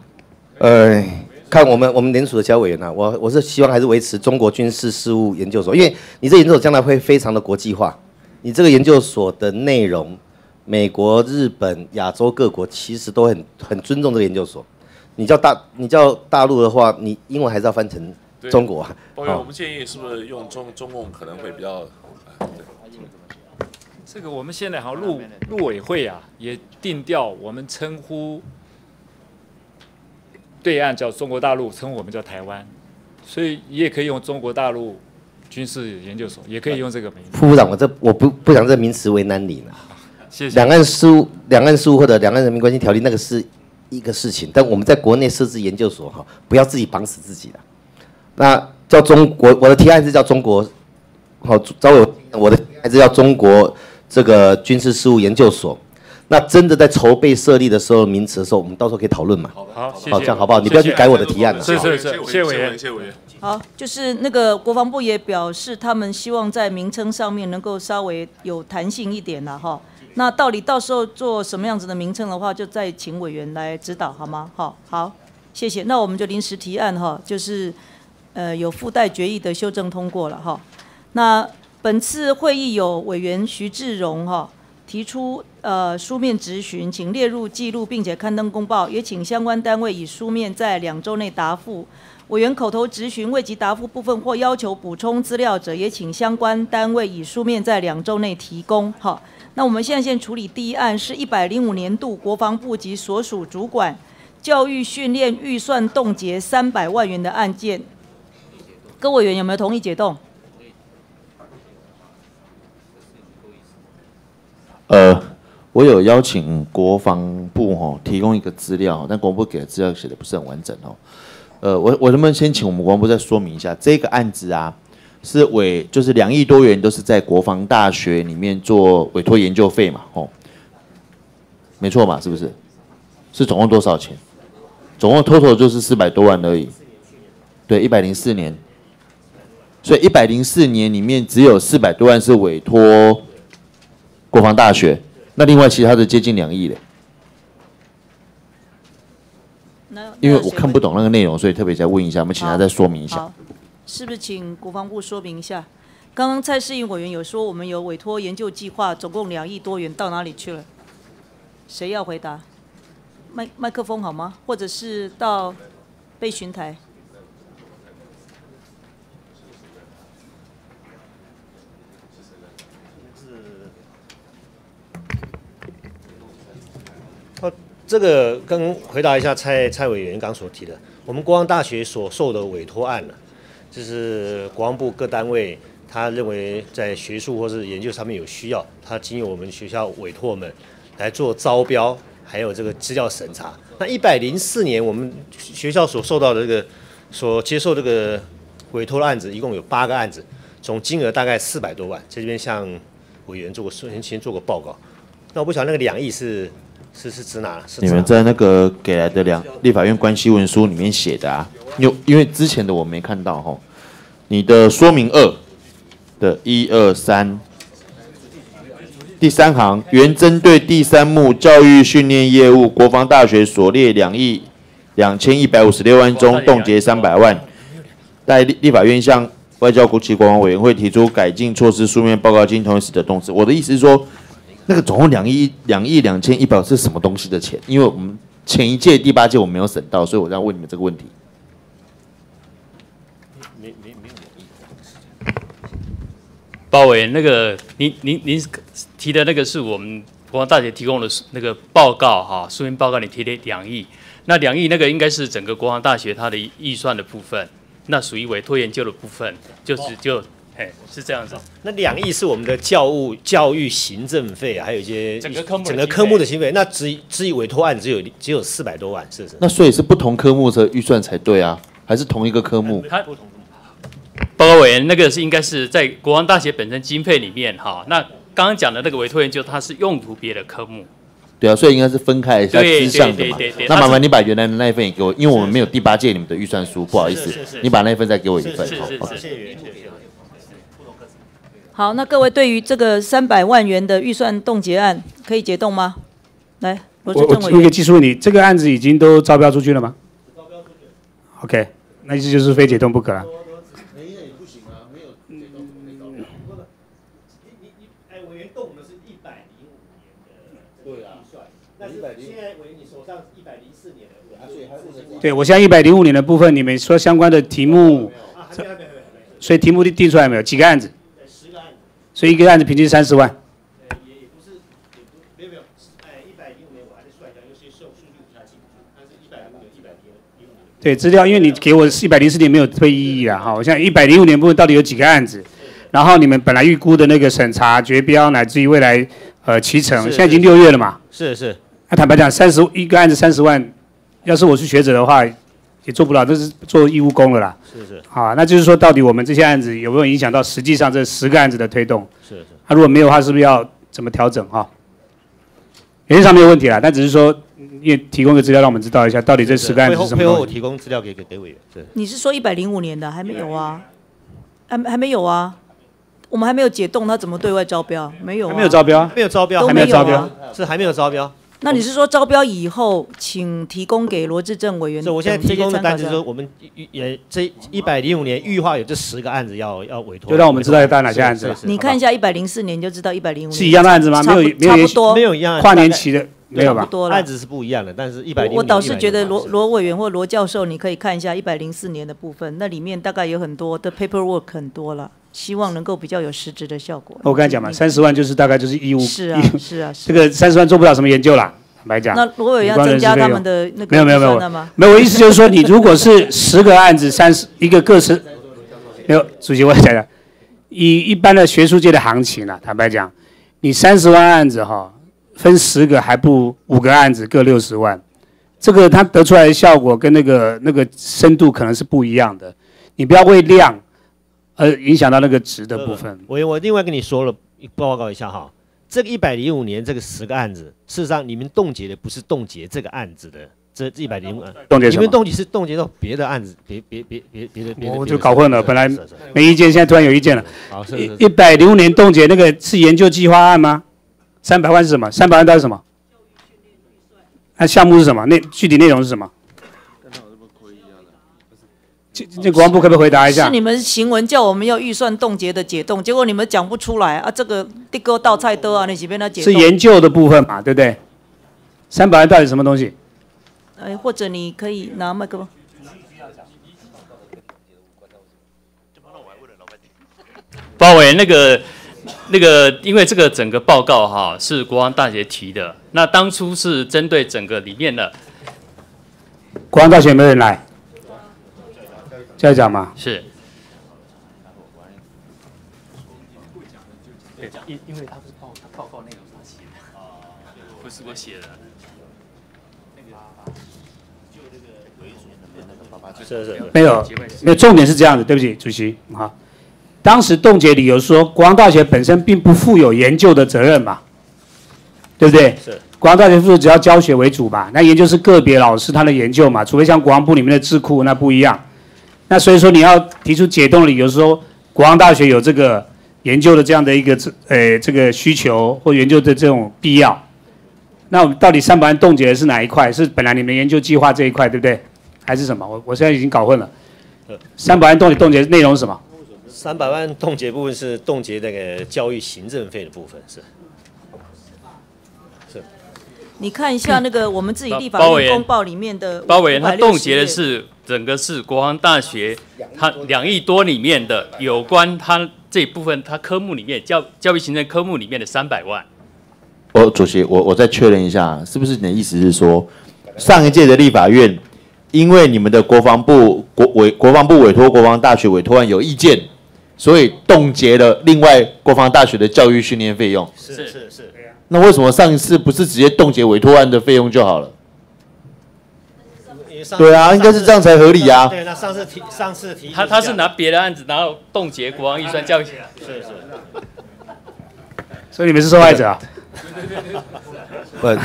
呃，看我们我们联署的小委员呢，我我是希望还是维持中国军事事务研究所，因为你这研究所将来会非常的国际化，你这个研究所的内容，美国、日本、亚洲各国其实都很很尊重这个研究所。你叫大你叫大陆的话，你英文还是要翻成中国啊。包员，我们建议是不是用中中共可能会比较？这个我们现在好像陆陆委会啊，也定调，我们称呼对岸叫中国大陆，称呼我们叫台湾，所以你也可以用中国大陆军事研究所，也可以用这个名。副部长，我这我不不想这名词为难你了。谢谢。两岸事务、两岸事务或者两岸人民关系条例，那个是一个事情，但我们在国内设置研究所哈，不要自己绑死自己了。那叫中国，我的提案是叫中国，好，找我我的还是叫中国。这个军事事务研究所，那真的在筹备设立的时候，名词的时候，我们到时候可以讨论嘛？好，好，这样好不好？你不要去改我的提案了。是是是，谢委员，谢委员。好，就是那个国防部也表示，他们希望在名称上面能够稍微有弹性一点了哈。那到底到时候做什么样子的名称的话，就再请委员来指导好吗？好，好，谢谢。那我们就临时提案哈，就是呃有附带决议的修正通过了哈。那。本次会议有委员徐志荣哈提出呃书面质询，请列入记录并且刊登公报，也请相关单位以书面在两周内答复。委员口头质询未及答复部分或要求补充资料者，也请相关单位以书面在两周内提供。好，那我们现在先处理第一案，是一百零五年度国防部及所属主管教育训练预算冻结三百万元的案件。各委员有没有同意解冻？呃，我有邀请国防部哈提供一个资料，但国防部给的资料写的不是很完整哦。呃，我我能不能先请我们国防部再说明一下这个案子啊？是委就是两亿多元都是在国防大学里面做委托研究费嘛？哦，没错嘛？是不是？是总共多少钱？总共 total 就是四百多万而已。对，一百零四年。所以一百零四年里面只有四百多万是委托国防大学，那另外其他的接近两亿嘞。因为我看不懂那个内容，所以特别再问一下，我们请他再说明一下。好，是不是请国防部说明一下？刚刚蔡世英委员有说我们有委托研究计划，总共两亿多元，到哪里去了？谁要回答？麦麦克风好吗？或者是到备询台？这个跟回答一下蔡蔡委员刚所提的，我们国防大学所受的委托案呢，就是国防部各单位他认为在学术或是研究上面有需要，他经由我们学校委托我们来做招标，还有这个资料审查。那一百零四年我们学校所受到的这个所接受这个委托的案子，一共有八个案子，总金额大概四百多万。这边向委员做过先先做过报告。那我不晓得那个两亿是。是是指哪？你们在那个给来的两立法院关系文书里面写的啊？有因为之前的我没看到哈。你的说明二的一二三，第三行原针对第三目教育训练业务，国防大学所列两亿两千一百五十六万中冻结三百万，待立立法院向外交国际国防委员会提出改进措施书面报告，经同意时的动词。我的意思是说。那个总共两亿两亿两千一百是什么东西的钱？因为我们前一届第八届我没有审到，所以我在问你们这个问题。没没没有包伟，那个您您您提的那个是我们国防大学提供的那个报告哈，书面报告你提的两亿，那两亿那个应该是整个国防大学它的预算的部分，那属于委托研究的部分，就是就。哎，是这样子。那两亿是我们的教务、教育行政费，还有一些整个科目、整个科目的经费。那只只以委托案只有只有四百多万，是不是？那所以是不同科目的预算才对啊？还是同一个科目？它不同。报告委员，那个是应该是在国防大学本身经费里面哈。那刚刚讲的那个委托研究，它是用途别的科目。对啊，所以应该是分开一下支项的嘛。那麻烦你把原来的那一份也给我，因为我们没有第八届你们的预算书，不好意思，你把那份再给我一份。好，谢谢。好，那各位对于这个三百万元的预算冻结案，可以解冻吗？来，罗志政委一个技术问题，这个案子已经都招标出去了吗？招标出去。OK，那意思就是非解冻不可了。对，我现在一百零五年的部分，你们说相关的题目，所以题目定出来没有？几个案子？所以一个案子平均三十万。对，资料，因为你给我一百零四年没有特别意义啊，哈，我现在一百零五年部分到底有几个案子？然后你们本来预估的那个审查、绝标，乃至于未来呃提成，现在已经六月了嘛？是是。那坦白讲，三十一个案子三十万，要是我是学者的话。也做不了，这是做义务工了啦。是是。啊，那就是说，到底我们这些案子有没有影响到实际上这十个案子的推动？是是。那如果没有的话，是不是要怎么调整哈？原则上没有问题啦，但只是说，也提供个资料让我们知道一下，到底这十个案子是什么？配合我提供资料给给给委员。对。你是说一百零五年的还没有啊？还还没有啊？我们还没有解冻，他怎么对外招标？没有。还没有招标。没有招标。还没有招标。是还没有招标。那你是说招标以后，请提供给罗志正委员？是，我现在提供的单子说，我们也这一百零五年预化有这十个案子要要委托，就让我们知道要办哪些案子。你看一下一百零四年就知道一百零五年是一样的案子吗？没有，没有，差不多，没有一样。跨年期的没有吧不多案。子是不一样的，但是一百零我倒是觉得罗罗委员或罗教授，你可以看一下一百零四年的部分，那里面大概有很多的 paperwork 很多了，希望能够比较有实质的效果。我刚才讲嘛，三十万就是大概就是义务，是啊是啊 是这个三十万做不了什么研究啦，坦白讲。那罗委员要增加他们的那个没有没有没有没有，我意思就是说，你如果是十个案子，三十一个个十，没有，主席我讲讲，以一般的学术界的行情啊，坦白讲，你三十万案子哈，分十个还不五个案子各六十万，这个它得出来的效果跟那个那个深度可能是不一样的，你不要为量而影响到那个值的部分。我我另外跟你说了，报告一下哈，这个一百零五年这个十个案子，事实上你们冻结的不是冻结这个案子的，这一百零五，冻结什么你们冻结是冻结到别的案子，别别别别别的别的，我就搞混了，本来没意见，现在突然有意见了。一百零五年冻结那个是研究计划案吗？三百万是什么？三百万到底是什么？那项目是什么？那具体内容是什么？这这国防部可不可以回答一下是？你们行文叫我们要预算冻结的解冻，结果你们讲不出来啊！这个地沟倒菜多啊，你随便他解是。研究的部分嘛，对不对？三百万到底什么东西？哎，或者你可以拿麦克风。包伟那个那个，因为这个整个报告哈是国防大学提的，那当初是针对整个里面的国防大学有没有人来？再讲嘛。是。因因为他不是报报告内容是他写的，不是我写的。是是没有，没有。重点是这样子，对不起，主席啊。当时冻结理由说，国防大学本身并不负有研究的责任嘛，对不对？是。国防大学负责只要教学为主嘛，那研究是个别老师他的研究嘛，除非像国防部里面的智库那不一样。那所以说你要提出解冻的理由说，国防大学有这个研究的这样的一个呃这个需求或研究的这种必要。那我们到底三百万冻结的是哪一块？是本来你们研究计划这一块，对不对？还是什么？我我现在已经搞混了。三百万冻结冻结内容是什么？三百万冻结部分是冻结那个教育行政费的部分，是是。你看一下那个我们自己立法公报里面的包委员他冻结的是整个是国防大学他两亿多里面的有关他这一部分他科目里面教教育行政科目里面的三百万。我主席，我我再确认一下，是不是你的意思是说，上一届的立法院，因为你们的国防部国委国防部委托国防大学委托案有意见，所以冻结了另外国防大学的教育训练费用？是是是。那为什么上一次不是直接冻结委托案的费用就好了？对啊，应该是这样才合理啊。对，那上次提上次提他他是拿别的案子，然后冻结国王预算教育。是是。所以你们是受害者啊？不，呃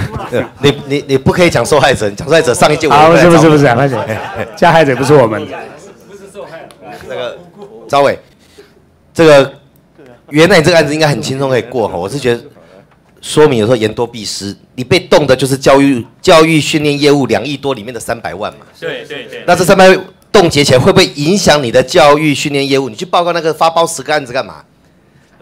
你你你不可以讲受害者，你讲受害者上一届我好，不是不是不是，来找拍谁？加害者不是我们。不是受害者那个招伟，这个原来这个案子应该很轻松可以过哈，我是觉得说明有时候言多必失，你被动的就是教育教育训练业务两亿多里面的三百万嘛，对对对。那这三百万冻结起来会不会影响你的教育训练业务？你去报告那个发包十个案子干嘛？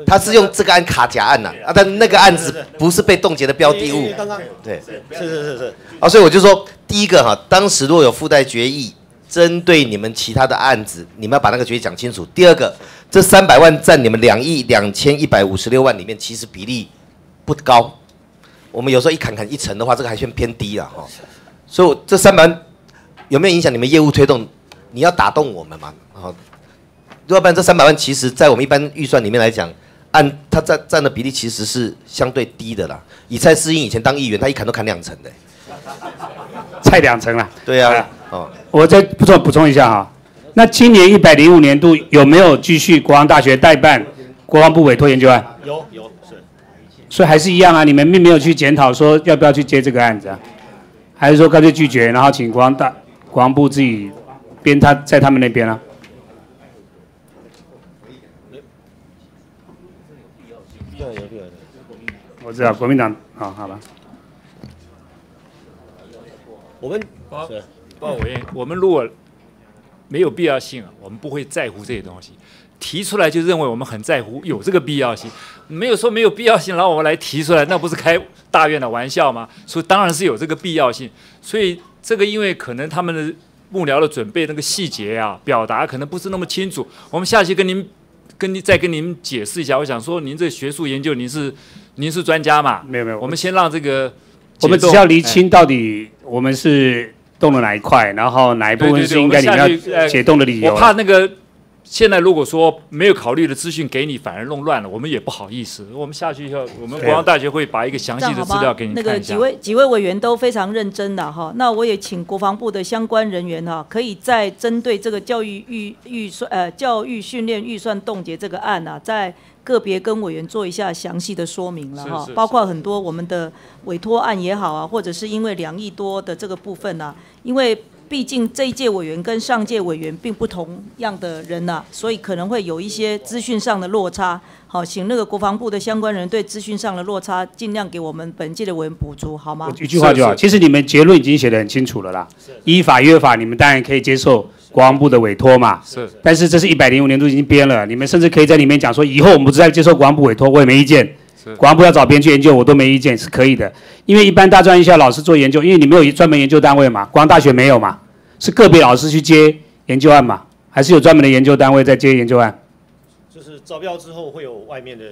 他是用这个案卡夹案呐、啊，但那个案子不是被冻结的标的物，刚刚对，是是是是。啊，所以我就说，第一个哈，当时如果有附带决议，针对你们其他的案子，你们要把那个决议讲清楚。第二个，这三百万占你们两亿两千一百五十六万里面，其实比例不高。我们有时候一砍砍一层的话，这个还算偏低了哈。所以我这三百万有没有影响你们业务推动？你要打动我们嘛？啊，要不然这三百万其实在我们一般预算里面来讲，按它占占的比例其实是相对低的啦。以蔡世英以前当议员，他一砍都砍两层的、菜两层啦。对啊，哦，我再补充补充一下哈，那今年一百零五年度有没有继续国防大学代办国防部委托研究案？有有是。所以还是一样啊，你们并没有去检讨说要不要去接这个案子啊，还是说干脆拒绝，然后请国防大国防部自己编他在他们那边啊？有有有有。我知道国民党好，好吧。我们包包委员，我们如果没有必要性啊，我们不会在乎这些东西。提出来就认为我们很在乎，有这个必要性，没有说没有必要性，然后我们来提出来，那不是开大院的玩笑吗？所以当然是有这个必要性。所以这个因为可能他们的幕僚的准备那个细节啊，表达可能不是那么清楚。我们下期跟您跟您再跟您解释一下。我想说，您这学术研究您是您是专家嘛？没有没有，我们先让这个我们只要厘清到底我们是动了哪一块，然后哪一部分是应该你们要解冻的理由。我怕那个现在如果说没有考虑的资讯给你，反而弄乱了，我们也不好意思。我们下去以后，我们国防大学会把一个详细的资料给你那看一下。个几位几位委员都非常认真的哈，那我也请国防部的相关人员哈，可以再针对这个教育预预算呃教育训练预算冻结这个案啊，在个别跟委员做一下详细的说明了哈包括很多我们的委托案也好啊，或者是因为两亿多的这个部分啊，因为。毕竟这一届委员跟上届委员并不同样的人呐、所以可能会有一些资讯上的落差。好，请那个国防部的相关人对资讯上的落差，尽量给我们本届的委员补足，好吗？一句话就好。其实你们结论已经写得很清楚了啦。依法约法，你们当然可以接受国防部的委托嘛。是。但是这是一百零五年度已经编了，你们甚至可以在里面讲说，以后我们不再接受国防部委托，我也没意见。是国防部要找别人去研究，我都没意见，是可以的。因为一般大专院校老师做研究，因为你没有专门研究单位嘛，国防大学没有嘛，是个别老师去接研究案嘛，还是有专门的研究单位在接研究案？就是招标之后会有外面的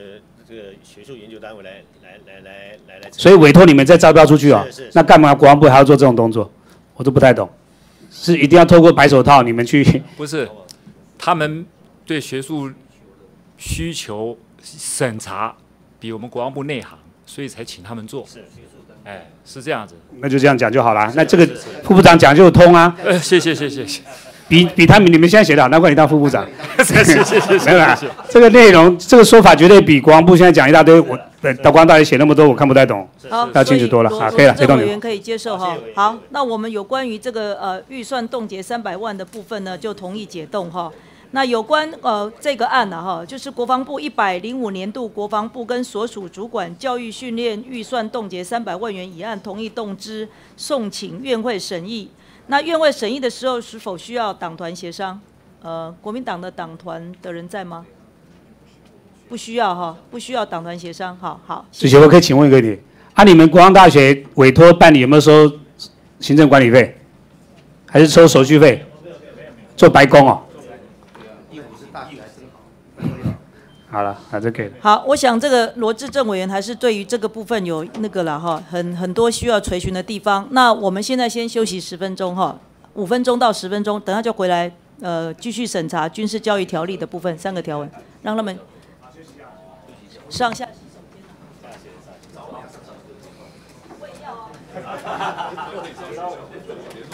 这个学术研究单位来来来来来来。所以委托你们再招标出去哦是是是，那干嘛国防部还要做这种动作？我都不太懂，是一定要透过白手套你们去？不是，他们对学术需求审查比我们国防部内行，所以才请他们做。哎，是这样子。那就这样讲就好了。那这个副部长讲就通啊。呃，谢谢谢谢谢。比比他们你们现在写的好，难怪你当副部长。谢谢谢谢没有啦谢谢这个内容这个说法绝对比国防部现在讲一大堆，我呃到国防大学写那么多，我看不太懂。好，要清楚多了啊，可以了，罗这。委员可以接受哈。好，那我们有关于这个呃预算冻结三百万的部分呢，就同意解冻哈。那有关呃这个案呢哈，就是国防部一百零五年度国防部跟所属主管教育训练预算冻结三百万元一案同意动之，送请院会审议。那院会审议的时候，是否需要党团协商？呃，国民党的党团的人在吗？不需要哈，不需要党团协商。好好，主席，我可以请问一个问题：啊，你们国防大学委托办理有没有收行政管理费，还是收手续费？做白工哦。好了，那就可以了。好，我想这个罗志政委员还是对于这个部分有那个了哈，很很多需要垂询的地方。那我们现在先休息十分钟哈，五分钟到十分钟，等下就回来呃继续审查军事教育条例的部分三个条文，让他们上下。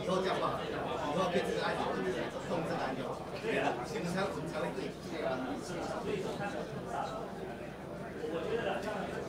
以后这样吧，以后对这个案子控制难有，平常我们才会对这个。解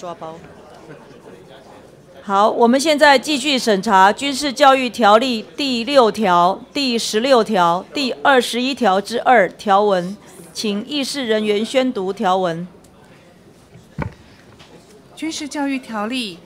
抓包。好，我们现在继续审查《军事教育条例》第六条、第十六条、第二十一条之二条文，请议事人员宣读条文。军事教育条例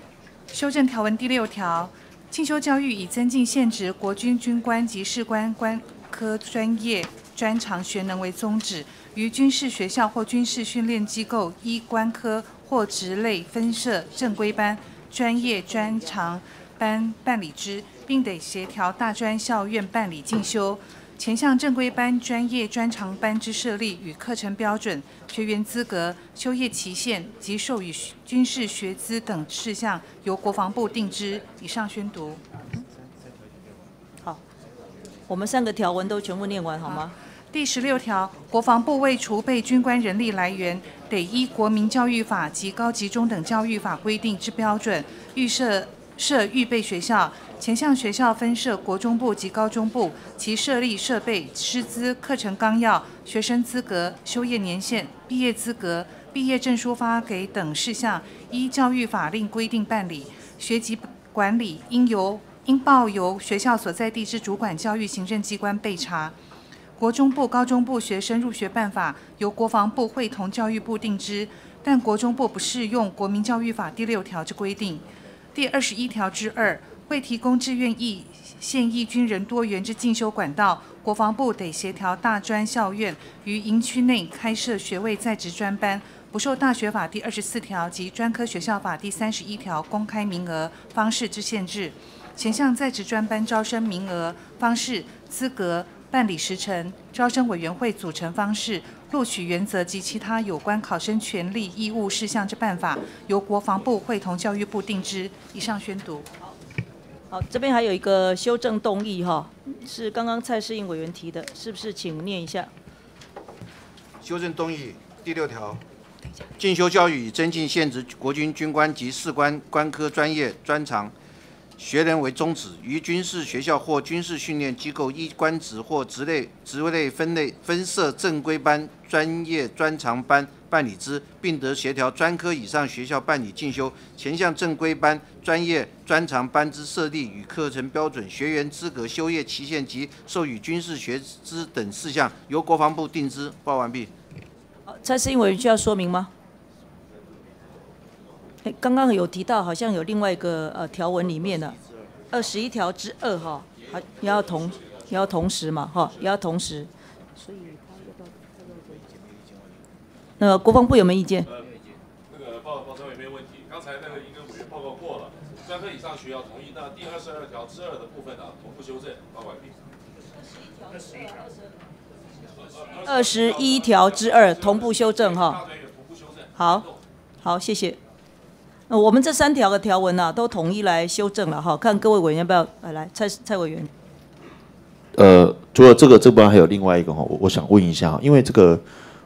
修正条文第六条，进修教育以增进现职国军军官及士官官科专业专长学能为宗旨，于军事学校或军事训练机构依官科或职类分设正规班、专业专长班办理之，并得协调大专校院办理进修。前项正规班、专业专长班之设立与课程标准、学员资格、修业期限及授予军事学资等事项，由国防部定之。以上宣读。好，我们三个条文都全部念完好吗？第十六条，国防部为储备军官人力来源，得依国民教育法及高级中等教育法规定之标准，预设设预备学校，前项学校分设国中部及高中部，其设立设备、师资、课程纲要、学生资格、修业年限、毕业资格、毕业证书发给等事项，依教育法令规定办理。学籍管理应由应报由学校所在地之主管教育行政机关备查。国中部、高中部学生入学办法由国防部会同教育部定之，但国中部不适用国民教育法第六条之规定。第二十一条之二，为提供志愿役现役军人多元之进修管道，国防部得协调大专校院于营区内开设学位在职专班，不受大学法第二十四条及专科学校法第三十一条公开名额方式之限制。前项在职专班招生名额、方式、资格、办理时程、招生委员会组成方式、录取原则及其他有关考生权利义务事项之办法，由国防部会同教育部定之。以上宣读。好，这边还有一个修正动议哈，是刚刚蔡世应委员提的，是不是？请念一下。修正动议第六条，进修教育以增进现职国军军官及士官官科专业专长学人为宗旨，于军事学校或军事训练机构依官职或职类职位类分类分设正规班、专业专长班办理之，并得协调专科以上学校办理进修。前项正规班、专业专长班之设立与课程标准、学员资格、修业期限及授予军事学资等事项，由国防部定之。报完毕。好，蔡世应委员需要说明吗？哎，刚刚有提到，好像有另外一个呃条文里面的二十一条之二哈，还也要同也要同时嘛哈，也要同时。所以他要不要那个国防部有没有意见？那个报报称也没有问题。刚才那个应该委员报告过了，专科以上学校同意。那第二十二条之二的部分啊，同步修正，报完毕。二十一条。二十一条之二同步修正哈。好，好，谢谢。我们这三条的条文呢、都统一来修正了哈，看各位委员要不要来来，蔡蔡委员。呃，除了这个这边还有另外一个哈，我我想问一下，因为这个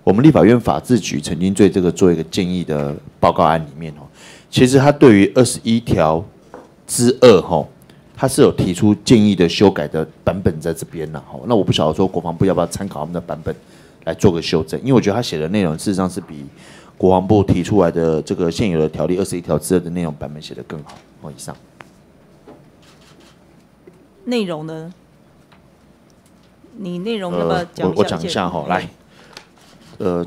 我们立法院法制局曾经对这个做一个建议的报告案里面哦，其实他对于二十一条之二哈，他是有提出建议的修改的版本在这边了哈。那我不晓得说国防部要不要参考他们的版本来做个修正，因为我觉得他写的内容事实上是比国防部提出来的这个现有的条例二十一条之二的内容版本写得更好。哦，以上。内容呢？你内容要不要讲呃我我讲一下哈，来，呃，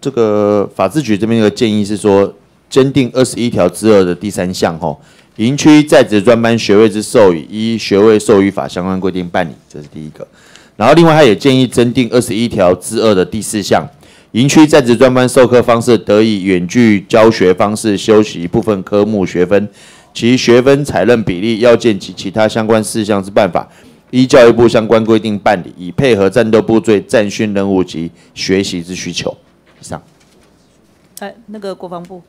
这个法制局这边的建议是说，增订二十一条之二的第三项哈，营区在职专班学位之授予，依学位授予法相关规定办理，这是第一个。然后另外他也建议增订二十一条之二的第四项，营区在职专班授课方式得以远距教学方式修习部分科目学分，其学分采认比例要件及其他相关事项之办法。依教育部相关规定办理，以配合战斗部队战训任务及学习之需求。以上。哎，那个国防部。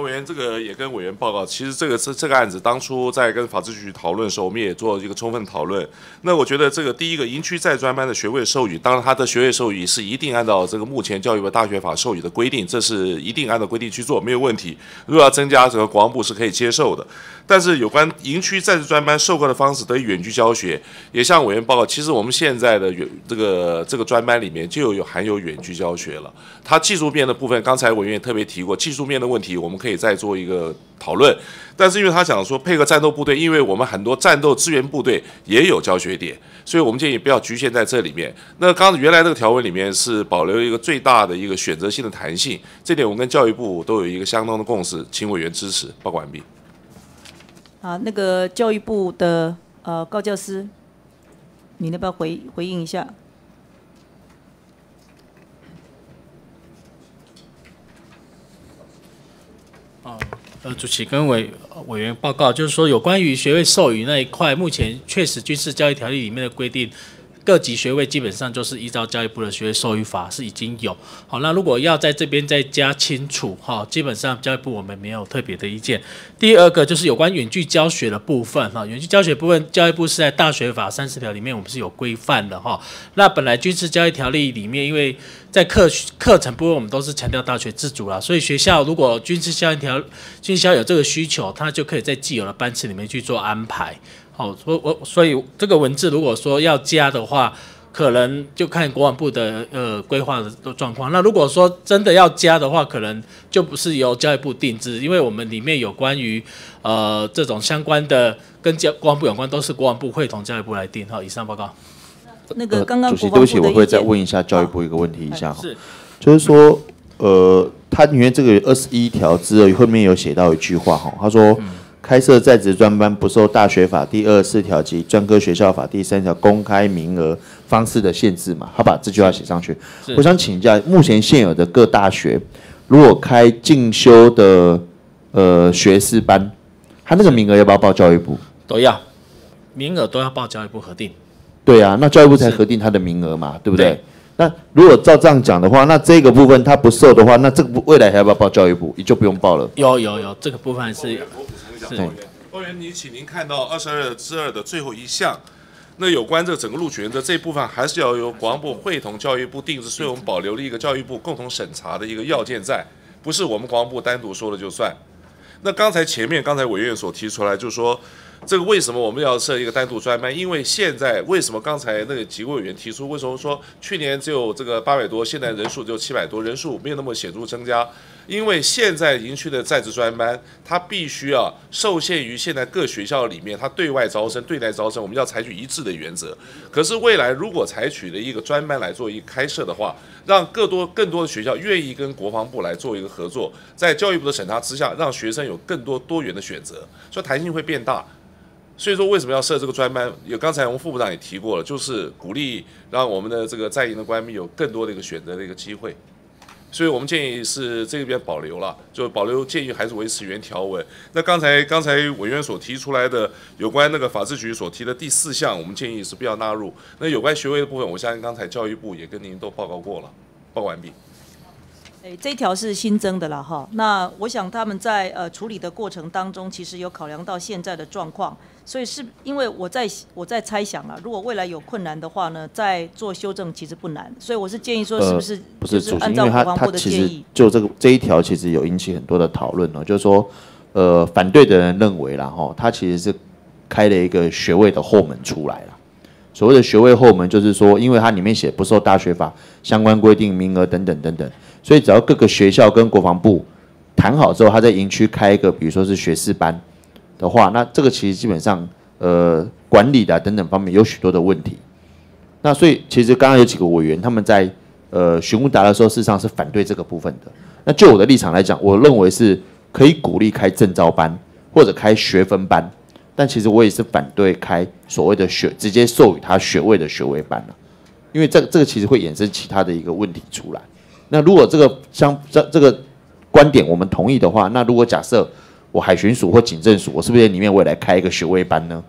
委员，这个也跟委员报告，其实这个这这个案子当初在跟法制局讨论的时候，我们也做一个充分讨论。那我觉得这个第一个营区在专班的学位授予，当然他的学位授予是一定按照这个目前教育部大学法授予的规定，这是一定按照规定去做，没有问题。如果要增加，这个国防部是可以接受的。但是有关营区在职专班授课的方式得以远距教学，也向委员报告，其实我们现在的远这个这个专班里面就有含有远距教学了。它技术面的部分，刚才委员也特别提过，技术面的问题我们可可以再做一个讨论。但是因为他讲说配合战斗部队，因为我们很多战斗支援部队也有教学点，所以我们建议不要局限在这里面。那刚原来那个条文里面是保留一个最大的一个选择性的弹性，这点我们跟教育部都有一个相当的共识，请委员支持。报告完毕。啊，那个教育部的呃高教师，你要不要回回应一下？啊，呃，主席跟委委员报告，就是说有关于学位授予那一块，目前确实军事教育条例里面的规定，各级学位基本上就是依照教育部的学位授予法是已经有。好，那如果要在这边再加清楚，哈，基本上教育部我们没有特别的意见。第二个就是有关远距教学的部分，哈，远距教学部分，教育部是在大学法三十条里面我们是有规范的，哈。那本来军事教育条例里面，因为在课课程部分我们都是强调大学自主啦，所以学校如果军事教育条军校有这个需求，它就可以在既有的班次里面去做安排。好，所我所以这个文字如果说要加的话，可能就看国防部的呃规划的状况。那如果说真的要加的话，可能就不是由教育部定制，因为我们里面有关于呃这种相关的跟教国防部有关，都是国防部会同教育部来定。好，以上报告。那个刚刚主席，对不起，我会再问一下教育部一个问题一下哈，就是说呃，他因为这个二十一条之后后面有写到一句话哈，他说。开设在职专班不受大学法第二十四条及专科学校法第三条公开名额方式的限制嘛？他把这句话写上去。我想请教，目前现有的各大学，如果开进修的呃学士班，他那个名额要不要报教育部？都要，名额都要报教育部核定。对啊，那教育部才核定他的名额嘛，对不对？那如果照这样讲的话，那这个部分他不受的话，那这个未来还要不要报教育部？也就不用报了。有有有，这个部分是。包员，你请您看到二十二之二的最后一项，那有关这整个录取原则这一部分，还是要由国防部会同教育部定制，所以我们保留了一个教育部共同审查的一个要件在，不是我们国防部单独说了就算。那刚才前面刚才委员所提出来，就是说这个为什么我们要设一个单独专班？因为现在为什么刚才那个几位委员提出，为什么说去年只有这个八百多，现在人数只有七百多，人数没有那么显著增加？因为现在营区的在职专班，它必须要受限于现在各学校里面，它对外招生、对内招生，我们要采取一致的原则。可是未来如果采取了一个专班来做一个开设的话，让更多更多的学校愿意跟国防部来做一个合作，在教育部的审查之下，让学生有更多多元的选择，所以弹性会变大。所以说为什么要设这个专班？有刚才我们副部长也提过了，就是鼓励让我们的这个在营的官兵有更多的一个选择的一个机会。所以我们建议是这边保留了，就保留建议还是维持原条文。那刚才刚才委员所提出来的有关那个法制局所提的第四项，我们建议是不要纳入。那有关学位的部分，我相信刚才教育部也跟您都报告过了，报告完毕。哎，这条是新增的了哈。那我想他们在呃处理的过程当中，其实有考量到现在的状况。所以是因为我在我在猜想了，如果未来有困难的话呢，再做修正其实不难。所以我是建议说，是不是不是主席，因为他他其实就这个这一条其实有引起很多的讨论哦，就是说，呃，反对的人认为啦哈，他其实是开了一个学位的后门出来了。所谓的学位后门，就是说，因为它里面写不受大学法相关规定名额等等等等，所以只要各个学校跟国防部谈好之后，他在营区开一个，比如说是学士班。的话，那这个其实基本上，呃，管理的等等方面有许多的问题。那所以其实刚刚有几个委员他们在呃询问答的时候，事实上是反对这个部分的。那就我的立场来讲，我认为是可以鼓励开证照班或者开学分班，但其实我也是反对开所谓的学直接授予他学位的学位班了，因为这个这个其实会衍生其他的一个问题出来。那如果这个相这这个观点我们同意的话，那如果假设。我海巡署或警政署，我是不是在里面我也来开一个学位班呢？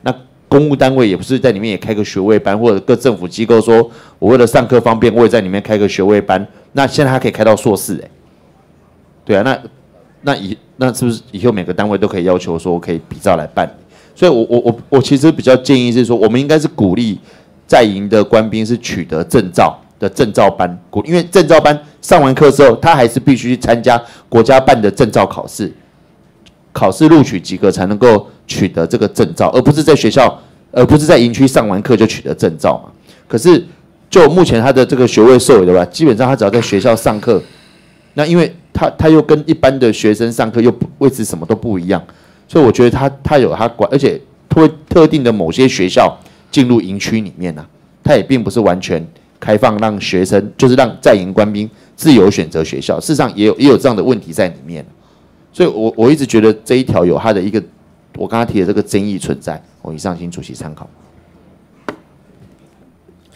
那公务单位也不是在里面也开个学位班，或者各政府机构说，我为了上课方便，我也在里面开个学位班。那现在他可以开到硕士，哎，对啊，那那以那是不是以后每个单位都可以要求说我可以比照来办？所以，我我我我其实比较建议是说，我们应该是鼓励在营的官兵是取得证照的证照班，因为证照班上完课之后，他还是必须参加国家办的证照考试。考试录取及格才能够取得这个证照，而不是在学校，而不是在营区上完课就取得证照嘛。可是就目前他的这个学位授予的吧，基本上他只要在学校上课，那因为他他又跟一般的学生上课又位置什么都不一样，所以我觉得他他有他管，而且特特定的某些学校进入营区里面呢，他也并不是完全开放让学生，就是让在营官兵自由选择学校，事实上也有也有这样的问题在里面。所以，我我一直觉得这一条有它的一个，我刚刚提的这个争议存在。我以上请主席参考。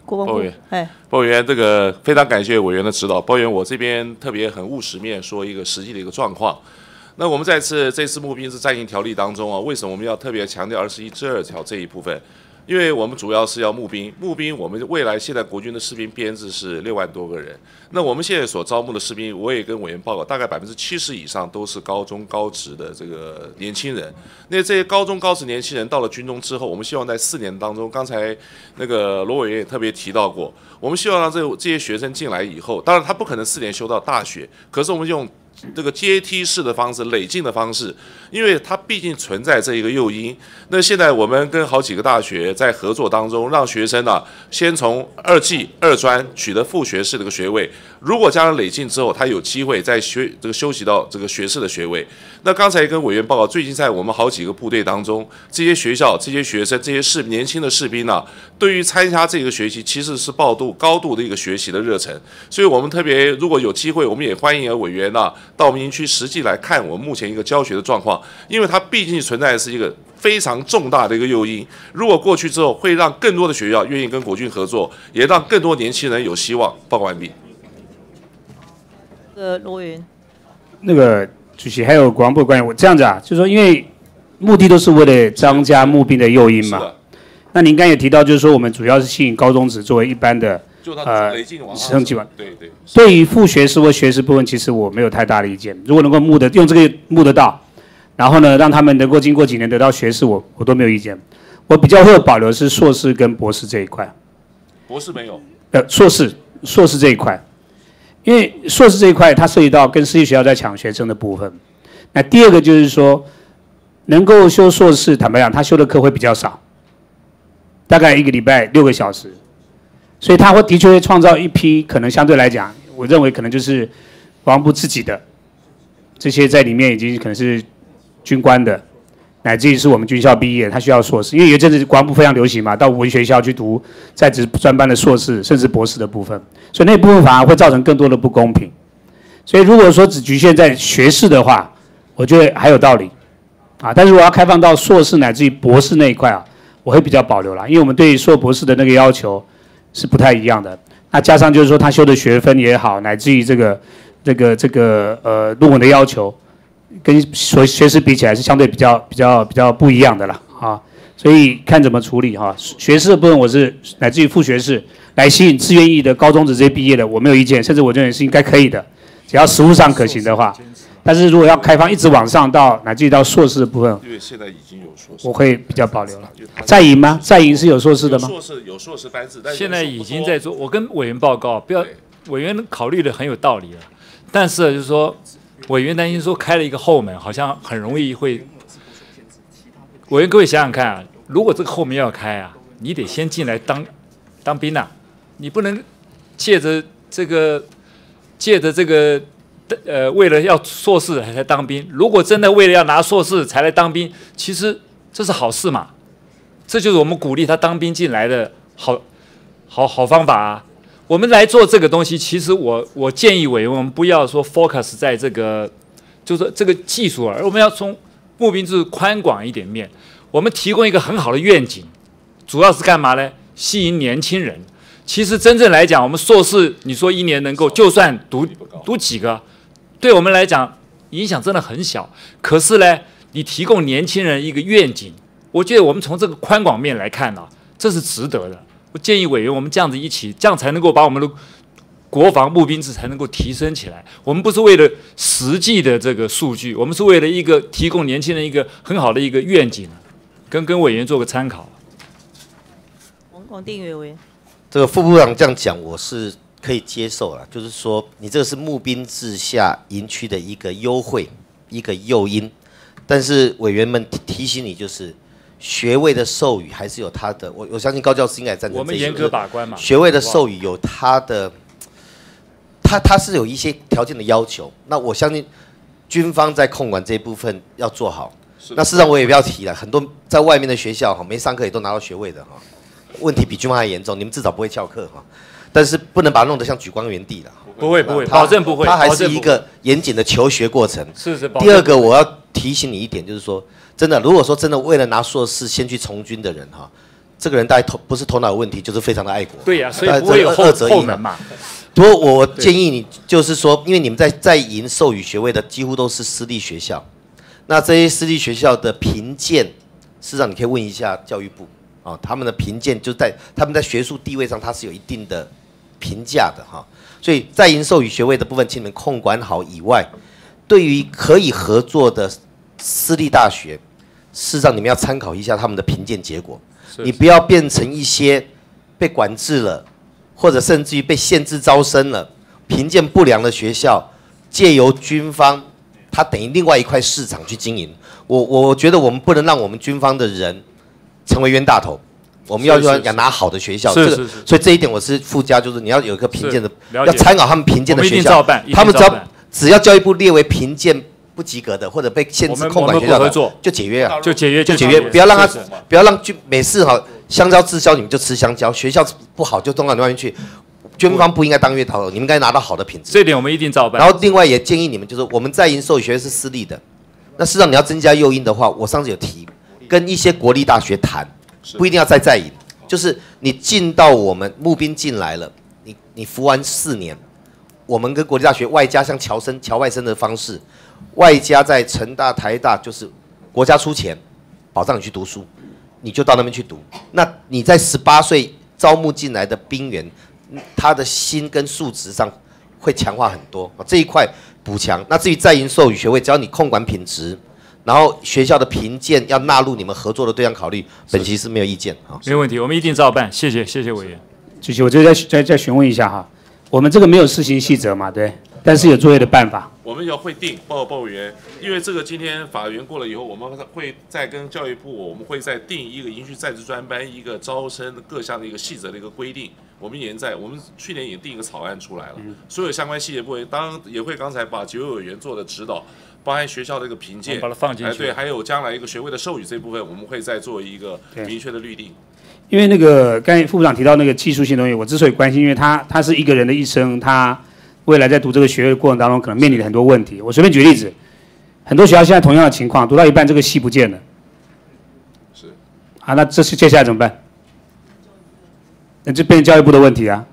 国防委员，哎，委员，这个非常感谢委员的指导。委员，我这边特别很务实面说一个实际的一个状况。那我们在次这次募兵制暂行条例当中啊，为什么我们要特别强调二十一之二条这一部分？因为我们主要是要募兵，募兵我们未来现在国军的士兵编制是六万多个人，那我们现在所招募的士兵，我也跟委员报告，大概百分之七十以上都是高中高职的这个年轻人。那这些高中高职年轻人到了军中之后，我们希望在四年当中，刚才那个罗委员也特别提到过，我们希望让这这些学生进来以后，当然他不可能四年修到大学，可是我们用。这个阶梯式的方式、累进的方式，因为它毕竟存在这一个诱因。那现在我们跟好几个大学在合作当中，让学生呢先从二技、二专取得副学士这个学位。如果加上累进之后，他有机会再学这个修习到这个学士的学位。那刚才跟委员报告，最近在我们好几个部队当中，这些学校、这些学生、这些士年轻的士兵呢，对于参加这个学习，其实是抱度高度的一个学习的热忱。所以我们特别如果有机会，我们也欢迎委员呢到我们营区实际来看我们目前一个教学的状况，因为它毕竟存在是一个非常重大的一个诱因。如果过去之后，会让更多的学校愿意跟国军合作，也让更多年轻人有希望。报告完毕。呃，罗云，那个主席还有国防部官员，我这样子啊，就是说，因为目的都是为了增加募兵的诱因嘛。那您刚也提到，就是说我们主要是吸引高中职作为一般的呃升级完。对对。对于副学士或学士部分，其实我没有太大的意见。如果能够募得用这个募得到，然后呢，让他们能够经过几年得到学士，我我都没有意见。我比较会保留是硕士跟博士这一块。博士没有。呃，硕士硕士这一块。因为硕士这一块，它涉及到跟私立学校在抢学生的部分。那第二个就是说，能够修硕士，坦白讲，他修的课会比较少，大概一个礼拜六个小时，所以他会的确会创造一批可能相对来讲，我认为可能就是国防部自己的这些在里面已经可能是军官的。乃至于是我们军校毕业，他需要硕士，因为有一阵子国防部非常流行嘛，到文学校去读在职专班的硕士，甚至博士的部分，所以那部分反而会造成更多的不公平。所以如果说只局限在学士的话，我觉得还有道理，啊，但是我要开放到硕士乃至于博士那一块啊，我会比较保留啦，因为我们对硕博士的那个要求是不太一样的。那加上就是说他修的学分也好，乃至于这个这个这个呃论文的要求。跟学学士比起来是相对比较比较比较不一样的了啊，所以看怎么处理哈。学士的部分我是乃至于副学士来吸引自愿意的高中职这些毕业的，我没有意见，甚至我认为是应该可以的，只要实务上可行的话。但是如果要开放一直往上到乃至于到硕士的部分，因为现在已经有硕士，我会比较保留了。在营吗？在营是有硕士的吗？硕士有硕士班制，但现在已经在做。我跟委员报告，不要委员考虑的很有道理了，但是就是说。委员担心说开了一个后门，好像很容易会。委员各位想想看啊，如果这个后门要开啊，你得先进来当当兵呐，你不能借着这个借着这个呃为了要硕士才当兵。如果真的为了要拿硕士才来当兵，其实这是好事嘛，这就是我们鼓励他当兵进来的好好好方法啊。我们来做这个东西，其实我我建议委员，我们不要说 focus 在这个，就是这个技术，而我们要从步兵制宽广一点面，我们提供一个很好的愿景，主要是干嘛呢？吸引年轻人。其实真正来讲，我们硕士，你说一年能够就算读读几个，对我们来讲影响真的很小。可是呢，你提供年轻人一个愿景，我觉得我们从这个宽广面来看呢，这是值得的。我建议委员，我们这样子一起，这样才能够把我们的国防募兵制才能够提升起来。我们不是为了实际的这个数据，我们是为了一个提供年轻人一个很好的一个愿景，跟跟委员做个参考。王广定宇委员，这个副部长这样讲，我是可以接受了。就是说，你这个是募兵制下营区的一个优惠，一个诱因。但是委员们提醒你，就是。学位的授予还是有它的，我我相信高教师应该站在。我们严格把关嘛。学位的授予有它的，它它是有一些条件的要求。那我相信军方在控管这一部分要做好。那事实上我也不要提了，很多在外面的学校哈，没上课也都拿到学位的哈，问题比军方还严重。你们至少不会翘课哈，但是不能把它弄得像举光原地了。不会不会，保证不会。它还是一个严谨的求学过程。是是。第二个我要提醒你一点，就是说。真的，如果说真的为了拿硕士先去从军的人哈，这个人大概头不是头脑有问题，就是非常的爱国。对呀，所以不会有后后门嘛。不过我建议你，就是说，因为你们在在营授予学位的几乎都是私立学校，那这些私立学校的评鉴，事实上你可以问一下教育部，哦，他们的评鉴就在他们在学术地位上，它是有一定的评价的哈。所以在营授予学位的部分，请你们控管好以外，对于可以合作的私立大学，事实上你们要参考一下他们的评鉴结果，你不要变成一些被管制了，或者甚至于被限制招生了、评鉴不良的学校，借由军方，它等于另外一块市场去经营。我我觉得我们不能让我们军方的人成为冤大头。我们要是是要拿好的学校，这个是是是。所以这一点我是附加，就是你要有一个评鉴的，要参考他们评鉴的学校。他们只要只要教育部列为评鉴不及格的，或者被限制控管学校的就解约啊，就解约就解约，不要让他不要让就每次哈香蕉滞销你们就吃香蕉，学校不好就送到外面去，捐方不应该当冤大头，你们应该拿到好的品质。这点我们一定照办。然后另外也建议你们，就是我们在营授予学院是私立的，那事实上你要增加诱因的话，我上次有提，跟一些国立大学谈，不一定要再在营，就是你进到我们募兵进来了，你你服完四年，我们跟国立大学外加像侨生、侨外生的方式，外加在成大、台大，就是国家出钱保障你去读书，你就到那边去读。那你在十八岁招募进来的兵员，嗯他的心跟素质上会强化很多啊这一块补强。那至于在营授予学位，只要你控管品质，然后学校的评鉴要纳入你们合作的对象考虑，本期是没有意见啊。没问题，我们一定照办。谢谢，谢谢委员。主席，我就再再再询问一下哈，我们这个没有施行细则嘛，对，但是有作业的办法。我们要会定报告报委员，因为这个今天法院过了以后，我们会再跟教育部，我们会再定一个营区在职专班一个招生各项的一个细则的一个规定。我们也在，我们去年已经定一个草案出来了，所有相关细节部分，当然也会刚才把九位委员做的指导，包含学校的一个评鉴，把它放进去哎对，还有将来一个学位的授予这部分，我们会再做一个明确的律定。因为那个刚才副部长提到那个技术性东西，我之所以关心，因为他他是一个人的一生，他未来在读这个学位的过程当中，可能面临很多问题。我随便举例子，很多学校现在同样的情况，读到一半这个系不见了，是啊，那这是接下来怎么办？那就变成教育部的问题啊，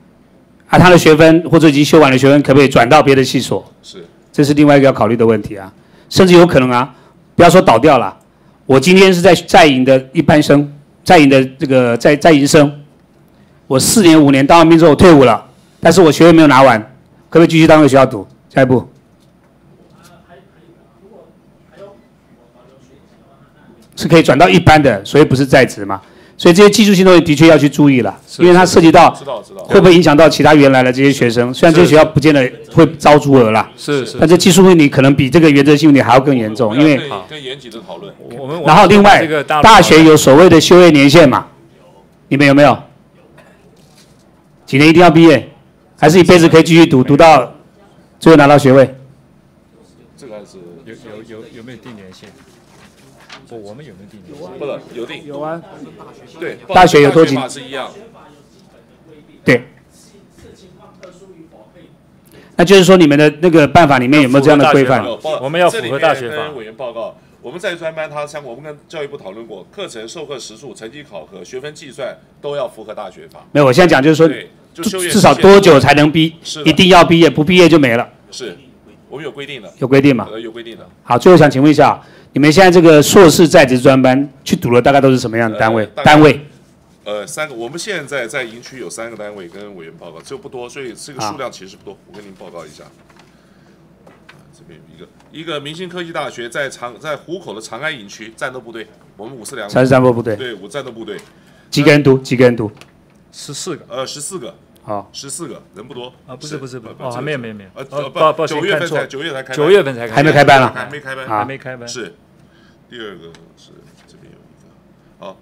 啊，他的学分或者已经修完的学分，可不可以转到别的系所？是，这是另外一个要考虑的问题啊，甚至有可能啊，不要说倒掉了，我今天是在在营的一般生，在营的这个在在营生，我四年五年当完兵之后我退伍了，但是我学位没有拿完，可不可以继续当这个学校读？下一步。是可以转到一般的，所以不是在职嘛。所以这些技术性东西的确要去注意了，因为它涉及到知道知道会不会影响到其他原来的这些学生。虽然这些学校不见得会招足额啦，是是但这技术问题可能比这个原则性问题还要更严重，因为更更严谨的讨论。我们然后另外大学有所谓的修业年限嘛，你们有没有？几年一定要毕业，还是一辈子可以继续读，读到最后拿到学位？这个还是有有有有没有定年限？不，我们有没有定年限？不是有定有啊，对，大学有多紧法是一样。对。那就是说，你们的那个办法里面有没有这样的规范？我们要符合大学法委员报告，我们在专班它相，我们跟教育部讨论过，课程授课时数、成绩考核、学分计算都要符合大学法。没有，我现在讲就是说对，就修至少多久才能毕是？一定要毕业，不毕业就没了。是，我们有规定的。有规定吗呃，有规定的。好，最后想请问一下，你们现在这个硕士在职专班去读了，大概都是什么样的单位？单位呃，三个，我们现在在营区有三个单位跟委员报告，这不多，所以这个数量其实不多。我跟您报告一下，啊这边有一个，一个明星科技大学在长在湖口的长安营区战斗部队，我们五四两才是战斗部队对，五战斗部队，几个人读？几个人读？十四个。呃，十四个。好，十四个人不多？啊不是不是不是。呃哦还没有没有没有。呃哦呃抱抱歉九月份才九月才开，九月份才开还没开班了还没开班，啊还没开班。是，第二个是。这边有一个，好，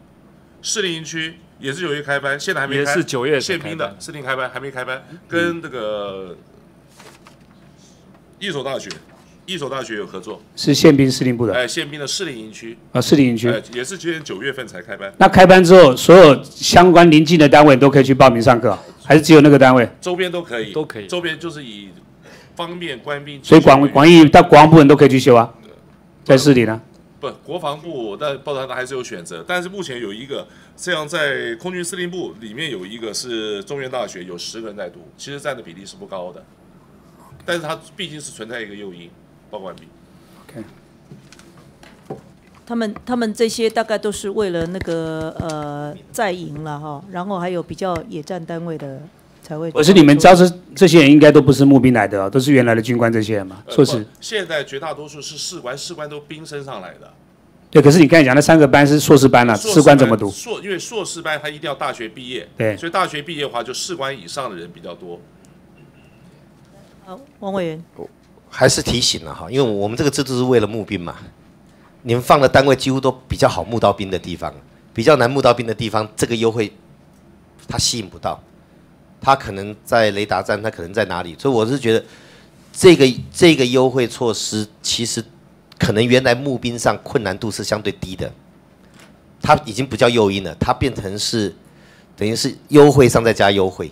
士林营区也是九月开班，现在还没开，也是九月才宪兵的开班士林开班还没开班，跟这个一所大学，一所大学有合作，是宪兵司令部的。哎，宪兵的司令营区，啊，司令营区。哎。也是今年九月份才开班，那开班之后，所有相关临近的单位都可以去报名上课，还是只有那个单位？周边都可以，都可以。周边就是以方便官兵，所以广广义到国防部人都可以去修啊，在市里呢。不，国防部但报道还是有选择，但是目前有一个，这样在空军司令部里面有一个是中原大学，有十个人在读，其实占的比例是不高的，但是它毕竟是存在一个诱因，报告完毕。他们他们这些大概都是为了那个呃在营了哈，然后还有比较野战单位的才会。可是你们招这这些人应该都不是募兵来的哦，都是原来的军官这些人嘛？呃硕士。现在绝大多数是士官，士官都兵升上来的。对，可是你刚才讲那三个班是硕士班啊，士官怎么读？硕，因为硕士班他一定要大学毕业，对所以大学毕业的话，就士官以上的人比较多。好，王委员，还是提醒了哈，因为我们这个制度是为了募兵嘛，你们放的单位几乎都比较好募到兵的地方，比较难募到兵的地方，这个优惠它吸引不到，它可能在雷达站，它可能在哪里，所以我是觉得这个这个优惠措施其实可能原来募兵上困难度是相对低的，它已经不叫诱因了，它变成是等于是优惠上再加优惠，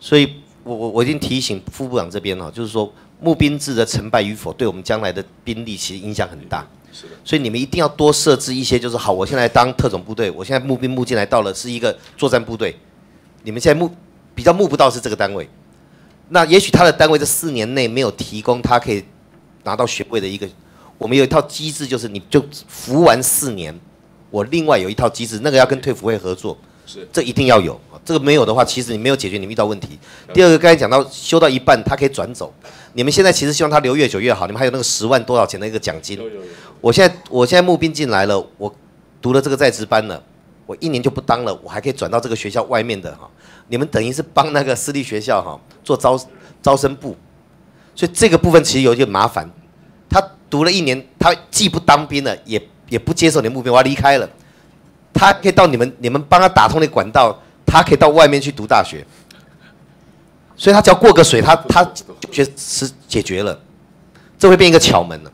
所以我我我已经提醒副部长这边了，就是说募兵制的成败与否，对我们将来的兵力其实影响很大。所以你们一定要多设置一些，就是好，我现在当特种部队，我现在募兵募进来到了是一个作战部队，你们现在募比较募不到是这个单位，那也许他的单位这四年内没有提供他可以拿到学位的一个，我们有一套机制，就是你就服完四年，我另外有一套机制，那个要跟退辅会合作，是这一定要有，这个没有的话，其实你没有解决你们遇到问题。第二个，刚才讲到修到一半，他可以转走，你们现在其实希望他留越久越好，你们还有那个十万多少钱的一个奖金。我现在我现在募兵进来了，我读了这个在职班了，我一年就不当了，我还可以转到这个学校外面的哈。你们等于是帮那个私立学校哈做招招生部，所以这个部分其实有点麻烦。他读了一年，他既不当兵了，也也不接受你的目标，我要离开了。他可以到你们你们帮他打通那管道，他可以到外面去读大学。所以他只要过个水，他他就学是解决了，这会变一个巧门了。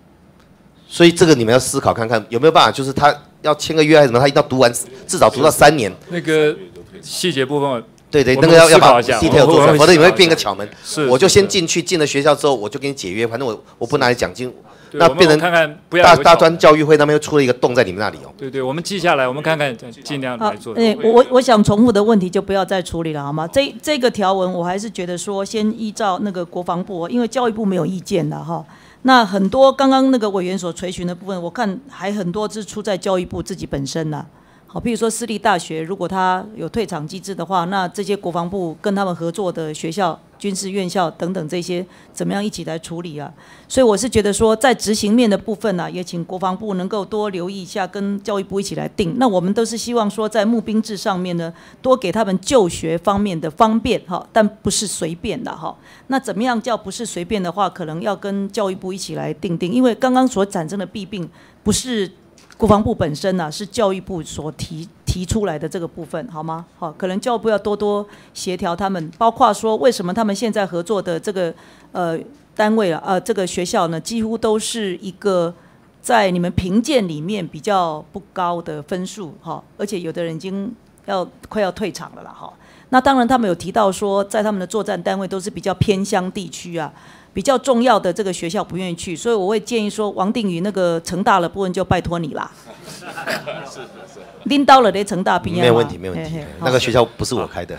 所以这个你们要思考看看有没有办法，就是他要签个约还是什么，他一定要读完，至少读到三年。那个细节部分，对对，那个要要把 detail 做出来，否则你会变一个巧门。是我就先进去，进了学校之后，我就给你解约，反正我我不拿你奖金，那变成看看不要大大专教育会那边又出了一个洞在你们那里哦。对对，我们记下来，我们看看，尽量来做。哎，我我我想重复的问题就不要再处理了，好吗？这这个条文我还是觉得说，先依照那个国防部，因为教育部没有意见的哈。那很多刚刚那个委员所垂询的部分，我看还很多是出在教育部自己本身呐。好，譬如说私立大学，如果他有退场机制的话，那这些国防部跟他们合作的学校、军事院校等等这些，怎么样一起来处理啊？所以我是觉得说，在执行面的部分呢、也请国防部能够多留意一下，跟教育部一起来定。那我们都是希望说，在募兵制上面呢，多给他们就学方面的方便哈，但不是随便的哈。那怎么样叫不是随便的话，可能要跟教育部一起来定定，因为刚刚所产生的弊病不是。国防部本身呢、是教育部所提提出来的这个部分，好吗？好，可能教育部要多多协调他们，包括说为什么他们现在合作的这个呃单位啊，呃这个学校呢，几乎都是一个在你们评鉴里面比较不高的分数哈，而且有的人已经要快要退场了啦哈。那当然，他们有提到说，在他们的作战单位都是比较偏乡地区啊，比较重要的这个学校不愿意去，所以我会建议说，王定宇那个成大的部分就拜托你啦。是是是。拎到了的成大毕业没有问题，没有问题嘿嘿。那个学校不是我开的。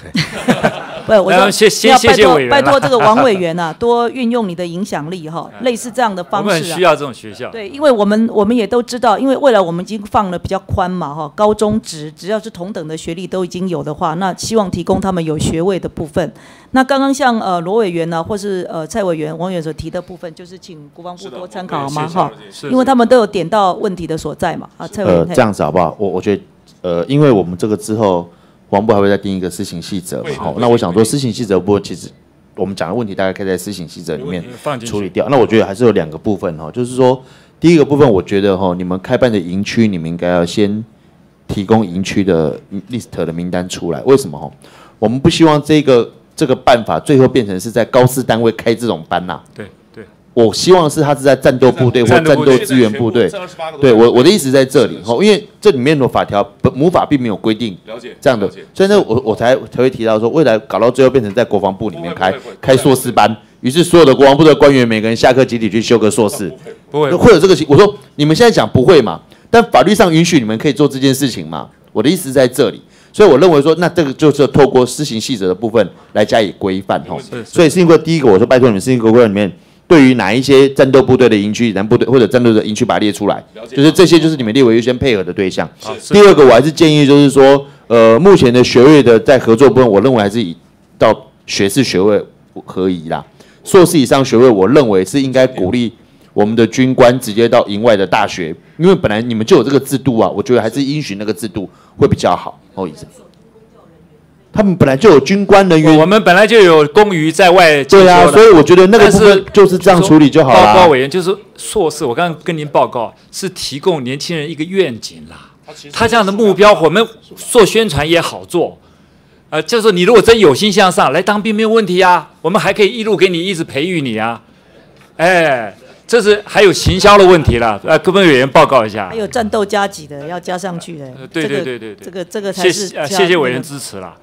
不，我说然后谢谢要拜托谢谢委员拜托这个王委员啊、多运用你的影响力哈，类似这样的方式啊。们很需要这种学校。对，因为我们我们也都知道，因为未来我们已经放了比较宽嘛哈，高中职只要是同等的学历都已经有的话，那希望提供他们有学位的部分。那刚刚像呃罗委员呢、或是呃蔡委员、王委员所提的部分，就是请国防部多参考好吗哈？因为他们都有点到问题的所在嘛啊，蔡委员呃，这样子好不好？我我觉得，呃，因为我们这个之后，国防部还会再定一个施行细则嘛，好，那我想说施行细则部分其实我们讲的问题大概可以在施行细则里面处理掉。那我觉得还是有两个部分哈，就是说第一个部分，我觉得哈，你们开办的营区，你们应该要先提供营区的 list 的名单出来。为什么哈？我们不希望这个这个办法最后变成是在高师单位开这种班呐、对对，我希望是他是在战斗部队或战斗支援部队这28个。都对我我的意思在这里哈，因为这里面的法条不母法并没有规定了解这样的，所以呢，我我才才会提到说，未来搞到最后变成在国防部里面开开硕士班，于是所有的国防部的官员每个人下课集体去修个硕士，不会会有这个情。我说你们现在讲不会嘛？但法律上允许你们可以做这件事情嘛？我的意思在这里。所以我认为说，那这个就是透过施行细则的部分来加以规范哈。所以是因为第一个，我说拜托你们施行规范里面对于哪一些战斗部队的营区、南部队或者战斗的营区把它列出来，就是这些就是你们列为优先配合的对象。第二个，我还是建议就是说，呃，目前的学位的在合作部分，我认为还是以到学士学位合宜啦。硕士以上学位，我认为是应该鼓励我们的军官直接到营外的大学，因为本来你们就有这个制度啊，我觉得还是遵循那个制度会比较好。后医生，他们本来就有军官人员，我们本来就有公余在外对啊，所以我觉得那个是分就是这样处理就好了报告了。委员就是硕士，我刚刚跟您报告是提供年轻人一个愿景啦。他这样的目标，我们做宣传也好做。呃，就是你如果真有心向上，来当兵没有问题啊，我们还可以一路给你一直培育你啊。哎，这是还有行销的问题了。呃，各位委员报告一下还。有战斗加级的要加上去的，对对对对对这个这个才谢是谢呃谢谢委员支持啦。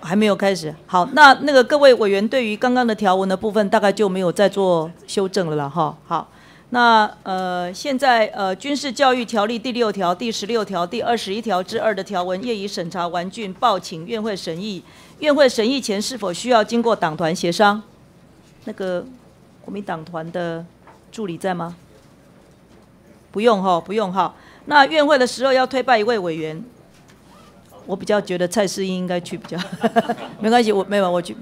还没有开始。好，那那个各位委员对于刚刚的条文的部分，大概就没有再做修正了啦，哈。好，那呃，现在呃，军事教育条例第六条、第十六条、第二十一条之二的条文业已审查完竣，报请院会审议。院会审议前是否需要经过党团协商？那个国民党团的助理在吗？不用哈，不用哈。那院会的时候要推拜一位委员，我比较觉得蔡世英应该去比较，没关系，我没有我去。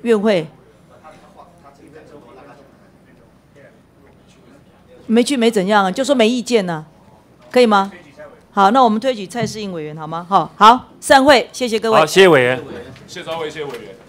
院会没去没怎样啊，就说没意见呢、可以吗？好，那我们推举蔡世英委员好吗？好，好，散会，谢谢各位。好，谢谢委员。谢昭伟，谢谢委员。